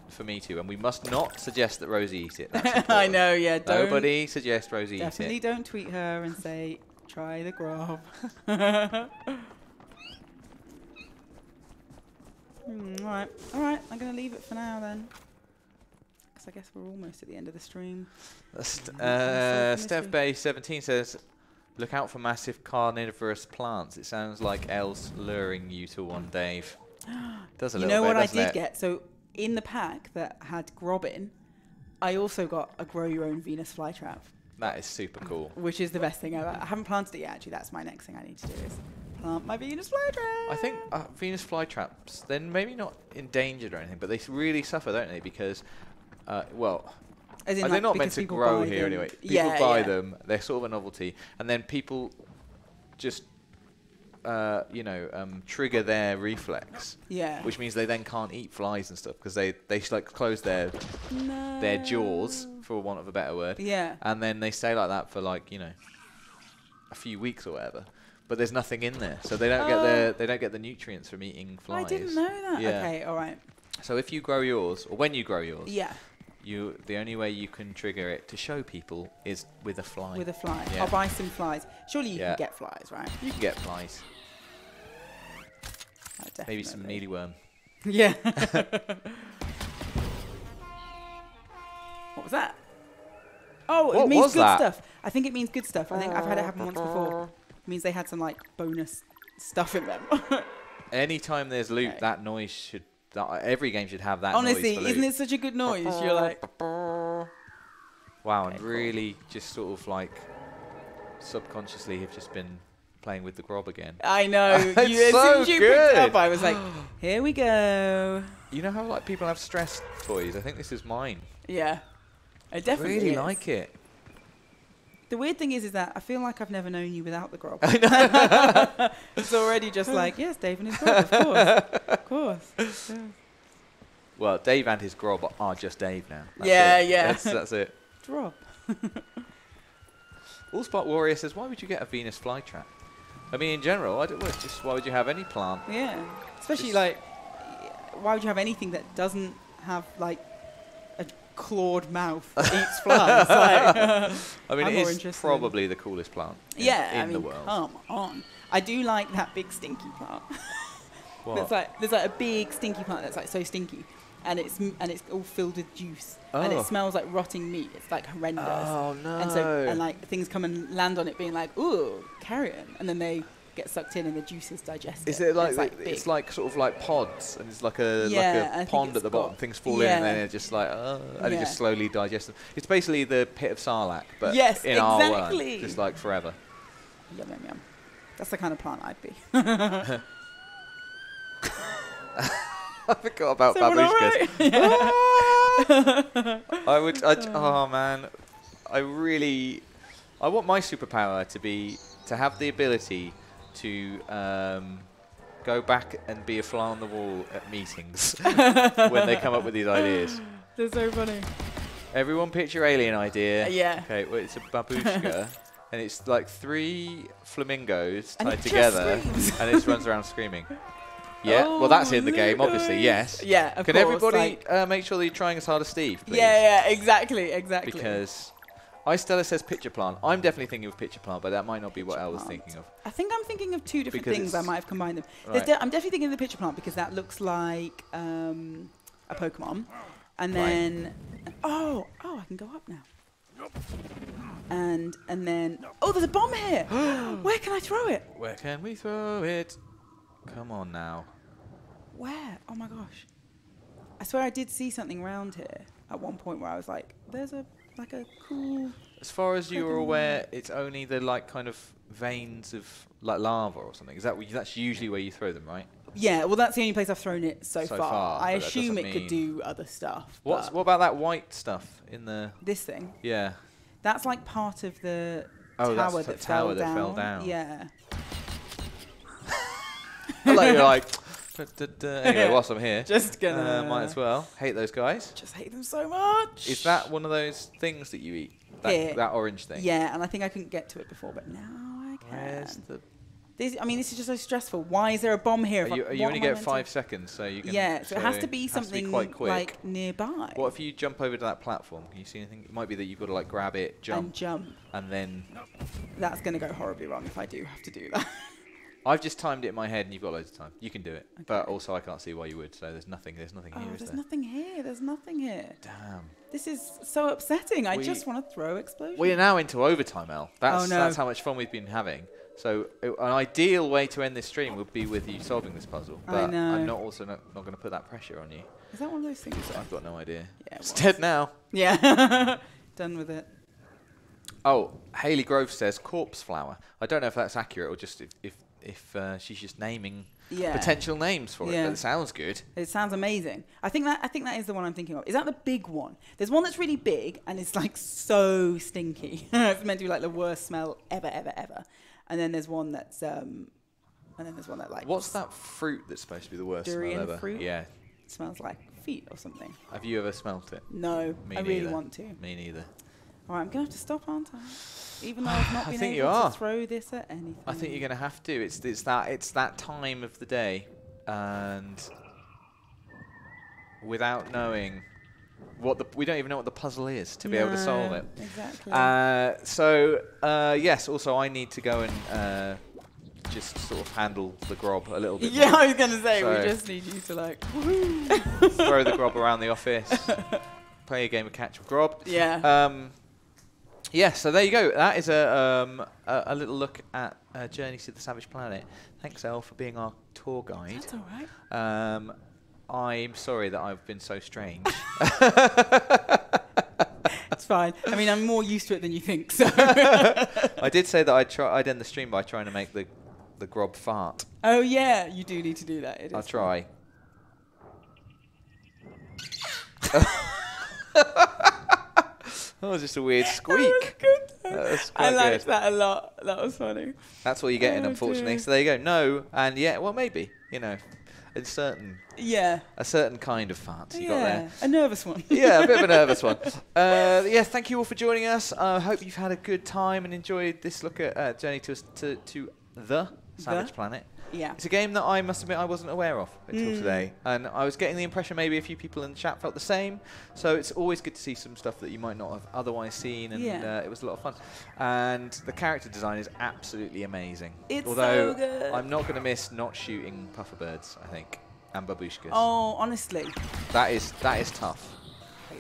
Speaker 1: for me to. And we must not suggest that Rosie eat it.
Speaker 2: I know, yeah. Don't,
Speaker 1: Nobody suggest Rosie eat it.
Speaker 2: Definitely don't tweet her and say, try the grob. Hmm, alright, alright, I'm going to leave it for now then. Because I guess we're almost at the end of the stream.
Speaker 1: Uh, St-
Speaker 2: Mm,
Speaker 1: uh, Steph. Bay 17 says, "Look out for massive carnivorous plants. It sounds like Elle's luring you to one, Dave." Does a
Speaker 2: you
Speaker 1: little
Speaker 2: know
Speaker 1: bit,
Speaker 2: what I did
Speaker 1: it?
Speaker 2: get? So in the pack that had grob in, I also got a grow your own Venus flytrap,
Speaker 1: That is super cool.
Speaker 2: which is the best thing ever. I haven't planted it yet, actually. That's my next thing I need to do is plant my Venus flytrap.
Speaker 1: I think uh, Venus flytraps, they're maybe not endangered or anything, but they really suffer, don't they? Because, uh, well,
Speaker 2: As in, like,
Speaker 1: they're not meant to grow here
Speaker 2: them.
Speaker 1: anyway. People
Speaker 2: yeah,
Speaker 1: buy
Speaker 2: yeah.
Speaker 1: them; they're sort of a novelty, and then people just, uh, you know, um, trigger their reflex,
Speaker 2: Yeah.
Speaker 1: which means they then can't eat flies and stuff because they they like close their their jaws, for want of a better word,
Speaker 2: Yeah.
Speaker 1: and then they stay like that for like you know a few weeks or whatever. But there's nothing in there, so they don't get the
Speaker 2: Oh.
Speaker 1: they don't get the nutrients from eating flies.
Speaker 2: I didn't know that.
Speaker 1: Yeah.
Speaker 2: Okay, all right.
Speaker 1: So if you grow yours, or when you grow yours,
Speaker 2: Yeah,
Speaker 1: you the only way you can trigger it to show people is with a fly.
Speaker 2: with a fly.
Speaker 1: Yeah.
Speaker 2: I'll buy some flies. Surely you
Speaker 1: Yeah.
Speaker 2: can get flies, right?
Speaker 1: You can get flies,
Speaker 2: Like,
Speaker 1: maybe some mealyworm.
Speaker 2: Yeah. what was that? Oh,
Speaker 1: What
Speaker 2: it means good
Speaker 1: that?
Speaker 2: stuff. I think it means good stuff. I think I've had it happen once before. It means they had some like bonus stuff in them.
Speaker 1: Anytime there's loot,
Speaker 2: Okay.
Speaker 1: that noise should. That, every game should have that.
Speaker 2: Honestly,
Speaker 1: noise
Speaker 2: isn't it such a good noise? You're like,
Speaker 1: Wow,
Speaker 2: Okay,
Speaker 1: and
Speaker 2: cool.
Speaker 1: really just sort of like subconsciously have just been playing with the grob again.
Speaker 2: I know.
Speaker 1: It's
Speaker 2: you, as soon
Speaker 1: so
Speaker 2: as you picked
Speaker 1: good.
Speaker 2: up, I was like, here we go.
Speaker 1: You know how like people have stress toys? I think this is mine.
Speaker 2: Yeah. I definitely
Speaker 1: really
Speaker 2: is.
Speaker 1: like it.
Speaker 2: The weird thing is, is that I feel like I've never known you without the grob. it's already just like, yes, Dave and his grob, of course, of course. Yeah.
Speaker 1: Well, Dave and his grob are just Dave now. That's
Speaker 2: Yeah,
Speaker 1: it.
Speaker 2: yeah.
Speaker 1: That's, that's it.
Speaker 2: Drop.
Speaker 1: Allspot Warrior says, why would you get a Venus flytrap? I mean, in general, I don't, well, just why would you have any plant?
Speaker 2: Yeah, especially
Speaker 1: Just-
Speaker 2: like, why would you have anything that doesn't have like clawed mouth eats flies? like,
Speaker 1: I mean,
Speaker 2: I'm
Speaker 1: it is probably the coolest plant in,
Speaker 2: yeah,
Speaker 1: in
Speaker 2: I mean,
Speaker 1: the world.
Speaker 2: come on. I do like that big stinky plant.
Speaker 1: What?
Speaker 2: There's like there's like a big stinky plant that's like so stinky, and it's and it's all filled with juice, and
Speaker 1: Oh.
Speaker 2: it smells like rotting meat. It's like horrendous.
Speaker 1: Oh, no.
Speaker 2: And so and like things come and land on it, being like, ooh, carrion, and then they get sucked in and the juices digest
Speaker 1: Is
Speaker 2: it.
Speaker 1: it like,
Speaker 2: it's like
Speaker 1: it's like sort of like pods, and it's like a
Speaker 2: Yeah,
Speaker 1: like a pond at the bottom. Things fall in, and then
Speaker 2: yeah.
Speaker 1: it just like, uh, and it just slowly digests them. It's basically the pit of Sarlacc, but
Speaker 2: Yes,
Speaker 1: in our world, just like forever.
Speaker 2: Yum yum yum. That's the kind of plant I'd be.
Speaker 1: I forgot about babushkas.
Speaker 2: alright?
Speaker 1: I would. I, oh man, I really. I want my superpower to be to have the ability to um, go back and be a fly on the wall at meetings when they come up with these ideas.
Speaker 2: They're so funny.
Speaker 1: Everyone, pitch your alien idea.
Speaker 2: Uh, yeah.
Speaker 1: Okay, well, it's a babushka and it's like three flamingos
Speaker 2: And
Speaker 1: tied together,
Speaker 2: screams.
Speaker 1: and it just runs around screaming. Yeah, well, that's in the
Speaker 2: Oh,
Speaker 1: game, obviously. Yes.
Speaker 2: Yeah, of
Speaker 1: Can
Speaker 2: course,
Speaker 1: everybody
Speaker 2: like-
Speaker 1: uh, make sure that you're trying as hard as Steve, please?
Speaker 2: Yeah, yeah, exactly, exactly.
Speaker 1: Because iStella says pitcher plant. I'm definitely thinking of pitcher plant, but that might not be what I was
Speaker 2: plant.
Speaker 1: thinking of.
Speaker 2: I think I'm thinking of two different
Speaker 1: Because
Speaker 2: things. I might have combined them.
Speaker 1: Right.
Speaker 2: de- I'm definitely thinking of the pitcher plant because that looks like um, a Pokemon. And
Speaker 1: Right.
Speaker 2: then, oh, oh, I can go up now. And and then, oh, there's a bomb here. Where can I throw it?
Speaker 1: Where can we throw it? Come on now.
Speaker 2: Where? Oh my gosh! I swear I did see something around here at one point where I was like, "There's a like a cool."
Speaker 1: As far as you are aware, it's only the like kind of veins of like lava or something. Is that that's usually where you throw them, right?
Speaker 2: Yeah, well, that's the only place I've thrown it so,
Speaker 1: So
Speaker 2: far.
Speaker 1: far,
Speaker 2: I assume it could do other stuff.
Speaker 1: What's what about that white stuff in the?
Speaker 2: this thing?
Speaker 1: Yeah.
Speaker 2: That's like part of the
Speaker 1: Oh,
Speaker 2: tower that,
Speaker 1: tower
Speaker 2: fell,
Speaker 1: that
Speaker 2: down.
Speaker 1: fell down.
Speaker 2: Yeah.
Speaker 1: like you're like. "Da, da, da." Anyway, whilst I'm here,
Speaker 2: Just gonna.
Speaker 1: uh, might as well hate those guys.
Speaker 2: Just hate them so much.
Speaker 1: Is that one of those things that you eat? That,
Speaker 2: Here.
Speaker 1: that orange thing.
Speaker 2: Yeah, and I think I couldn't get to it before, but now I can.
Speaker 1: Where's the?
Speaker 2: This, I mean, this is just so stressful. Why is there a bomb here?
Speaker 1: Are
Speaker 2: if I-
Speaker 1: you, you only get five
Speaker 2: to-
Speaker 1: seconds, so you can.
Speaker 2: Yeah, so it has to be something
Speaker 1: quite quick.
Speaker 2: like nearby.
Speaker 1: What if you jump over to that platform? Can you see anything? It might be that you've got to like grab it, jump,
Speaker 2: And jump.
Speaker 1: and then
Speaker 2: That's going to go horribly wrong if I do have to do that.
Speaker 1: I've just timed it in my head, and you've got loads of time. You can do it, but also I can't see why you would. So there's nothing. There's nothing
Speaker 2: oh,
Speaker 1: here,
Speaker 2: there's
Speaker 1: there?
Speaker 2: nothing here. There's nothing here.
Speaker 1: Damn.
Speaker 2: This is so upsetting. I just want to throw explosions.
Speaker 1: We are now into overtime, Al. That's
Speaker 2: Oh, no.
Speaker 1: that's how much fun we've been having. So uh, an ideal way to end this stream would be with you solving this puzzle.
Speaker 2: I
Speaker 1: But
Speaker 2: know.
Speaker 1: I'm not also not, not going to put that pressure on you.
Speaker 2: Is that one of those things?
Speaker 1: I've got no idea.
Speaker 2: Yeah, it
Speaker 1: it's
Speaker 2: was.
Speaker 1: dead now.
Speaker 2: Yeah. Done with it.
Speaker 1: Oh, Haley Grove says corpse flower. I don't know if that's accurate or just if if, if uh, she's just naming
Speaker 2: Yeah.
Speaker 1: potential names for it.
Speaker 2: Yeah.
Speaker 1: But it sounds good.
Speaker 2: It sounds amazing. I think that I think that is the one I'm thinking of. Is that the big one? There's one that's really big and it's like so stinky. it's meant to be like the worst smell ever, ever, ever. And then there's one that's um, and then there's one that like
Speaker 1: What's that fruit that's supposed to be the worst
Speaker 2: Durian
Speaker 1: smell ever?
Speaker 2: fruit?
Speaker 1: Yeah.
Speaker 2: It smells like feet or something.
Speaker 1: Have you ever smelt it?
Speaker 2: No,
Speaker 1: Me
Speaker 2: I really
Speaker 1: neither.
Speaker 2: want to.
Speaker 1: Me neither.
Speaker 2: All right, I'm gonna have to stop, aren't I? Even though I've not been able
Speaker 1: are.
Speaker 2: to throw this at anything.
Speaker 1: I think you're going to have to. It's it's that it's that time of the day, and without knowing what the we don't even know what the puzzle is to be able to solve it.
Speaker 2: Exactly.
Speaker 1: Uh, so uh, yes, also I need to go and uh, just sort of handle the grob a little bit.
Speaker 2: yeah,
Speaker 1: more.
Speaker 2: I was gonna say
Speaker 1: So-
Speaker 2: we just need you to like.
Speaker 1: Throw the grob around the office. Play a game of catch with grob.
Speaker 2: Yeah.
Speaker 1: Um, yeah, so there you go. That is a um, a, a little look at uh, Journey to the Savage Planet. Thanks, Elle, for being our tour guide.
Speaker 2: That's all right.
Speaker 1: Um, I'm sorry that I've been so strange.
Speaker 2: It's fine. I mean, I'm more used to it than you think. So.
Speaker 1: I did say that I'd try. I'd end the stream by trying to make the the grob fart.
Speaker 2: oh yeah, you do need to do that. It
Speaker 1: I'll try. That was just a weird
Speaker 2: That
Speaker 1: squeak.
Speaker 2: was good.
Speaker 1: That was
Speaker 2: I liked
Speaker 1: good.
Speaker 2: that a lot. That was funny.
Speaker 1: That's what you're getting,
Speaker 2: Oh,
Speaker 1: unfortunately.
Speaker 2: dear.
Speaker 1: So there you go. No, and yeah, well, maybe you know, a certain
Speaker 2: Yeah.
Speaker 1: a certain kind of fart you got
Speaker 2: yeah.
Speaker 1: there.
Speaker 2: A nervous one.
Speaker 1: yeah, a bit of a nervous one. Uh, yeah, thank you all for joining us. I uh, hope you've had a good time and enjoyed this look at uh, Journey to, to to the Savage
Speaker 2: The?
Speaker 1: Planet.
Speaker 2: Yeah.
Speaker 1: It's a game that I must admit I wasn't aware of until
Speaker 2: Mm.
Speaker 1: today, and I was getting the impression maybe a few people in the chat felt the same. So it's always good to see some stuff that you might not have otherwise seen, and
Speaker 2: Yeah.
Speaker 1: uh, it was a lot of fun. And the character design is absolutely amazing.
Speaker 2: It's so
Speaker 1: Although
Speaker 2: good.
Speaker 1: I'm not going to miss not shooting puffer birds, I think, and babushkas.
Speaker 2: Oh, honestly.
Speaker 1: That is that is tough.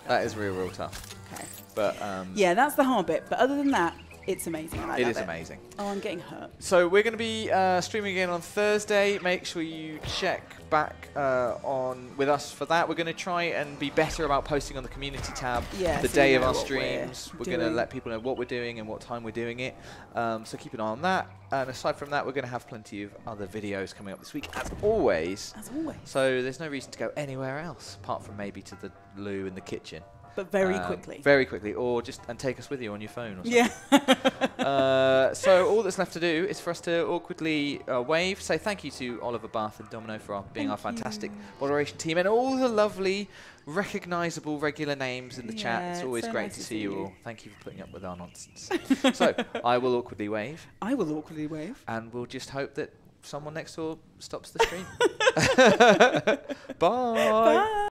Speaker 1: That is real, real tough.
Speaker 2: Okay.
Speaker 1: But um,
Speaker 2: Yeah, that's the hard bit. But other than that, it's amazing. I
Speaker 1: it is amazing.
Speaker 2: Oh, I'm getting hurt.
Speaker 1: So we're going to be uh, streaming again on Thursday. Make sure you check back uh, on with us for that. We're going to try and be better about posting on the community tab
Speaker 2: Yeah,
Speaker 1: the
Speaker 2: so
Speaker 1: day of our
Speaker 2: what we're
Speaker 1: streams. We're, going to let people know what we're doing and what time we're doing it. Um, so keep an eye on that. And aside from that, we're going to have plenty of other videos coming up this week, as always.
Speaker 2: As always.
Speaker 1: So there's no reason to go anywhere else apart from maybe to the loo in the kitchen.
Speaker 2: But very
Speaker 1: Um,
Speaker 2: quickly.
Speaker 1: Very quickly, or just and take us with you on your phone or something.
Speaker 2: yeah.
Speaker 1: Uh, so all that's left to do is for us to awkwardly uh, wave, say thank you to Oliver Bath and Domino for our, being our fantastic
Speaker 2: you.
Speaker 1: moderation team and all the lovely, recognisable regular names in the chat.
Speaker 2: Yeah,
Speaker 1: It's
Speaker 2: it's
Speaker 1: always
Speaker 2: so
Speaker 1: great
Speaker 2: nice
Speaker 1: to
Speaker 2: see
Speaker 1: you
Speaker 2: you.
Speaker 1: all. Thank you for putting up with our nonsense. so I will awkwardly wave,
Speaker 2: I will awkwardly wave.
Speaker 1: and we'll just hope that someone next door stops the stream. Bye.
Speaker 2: Bye.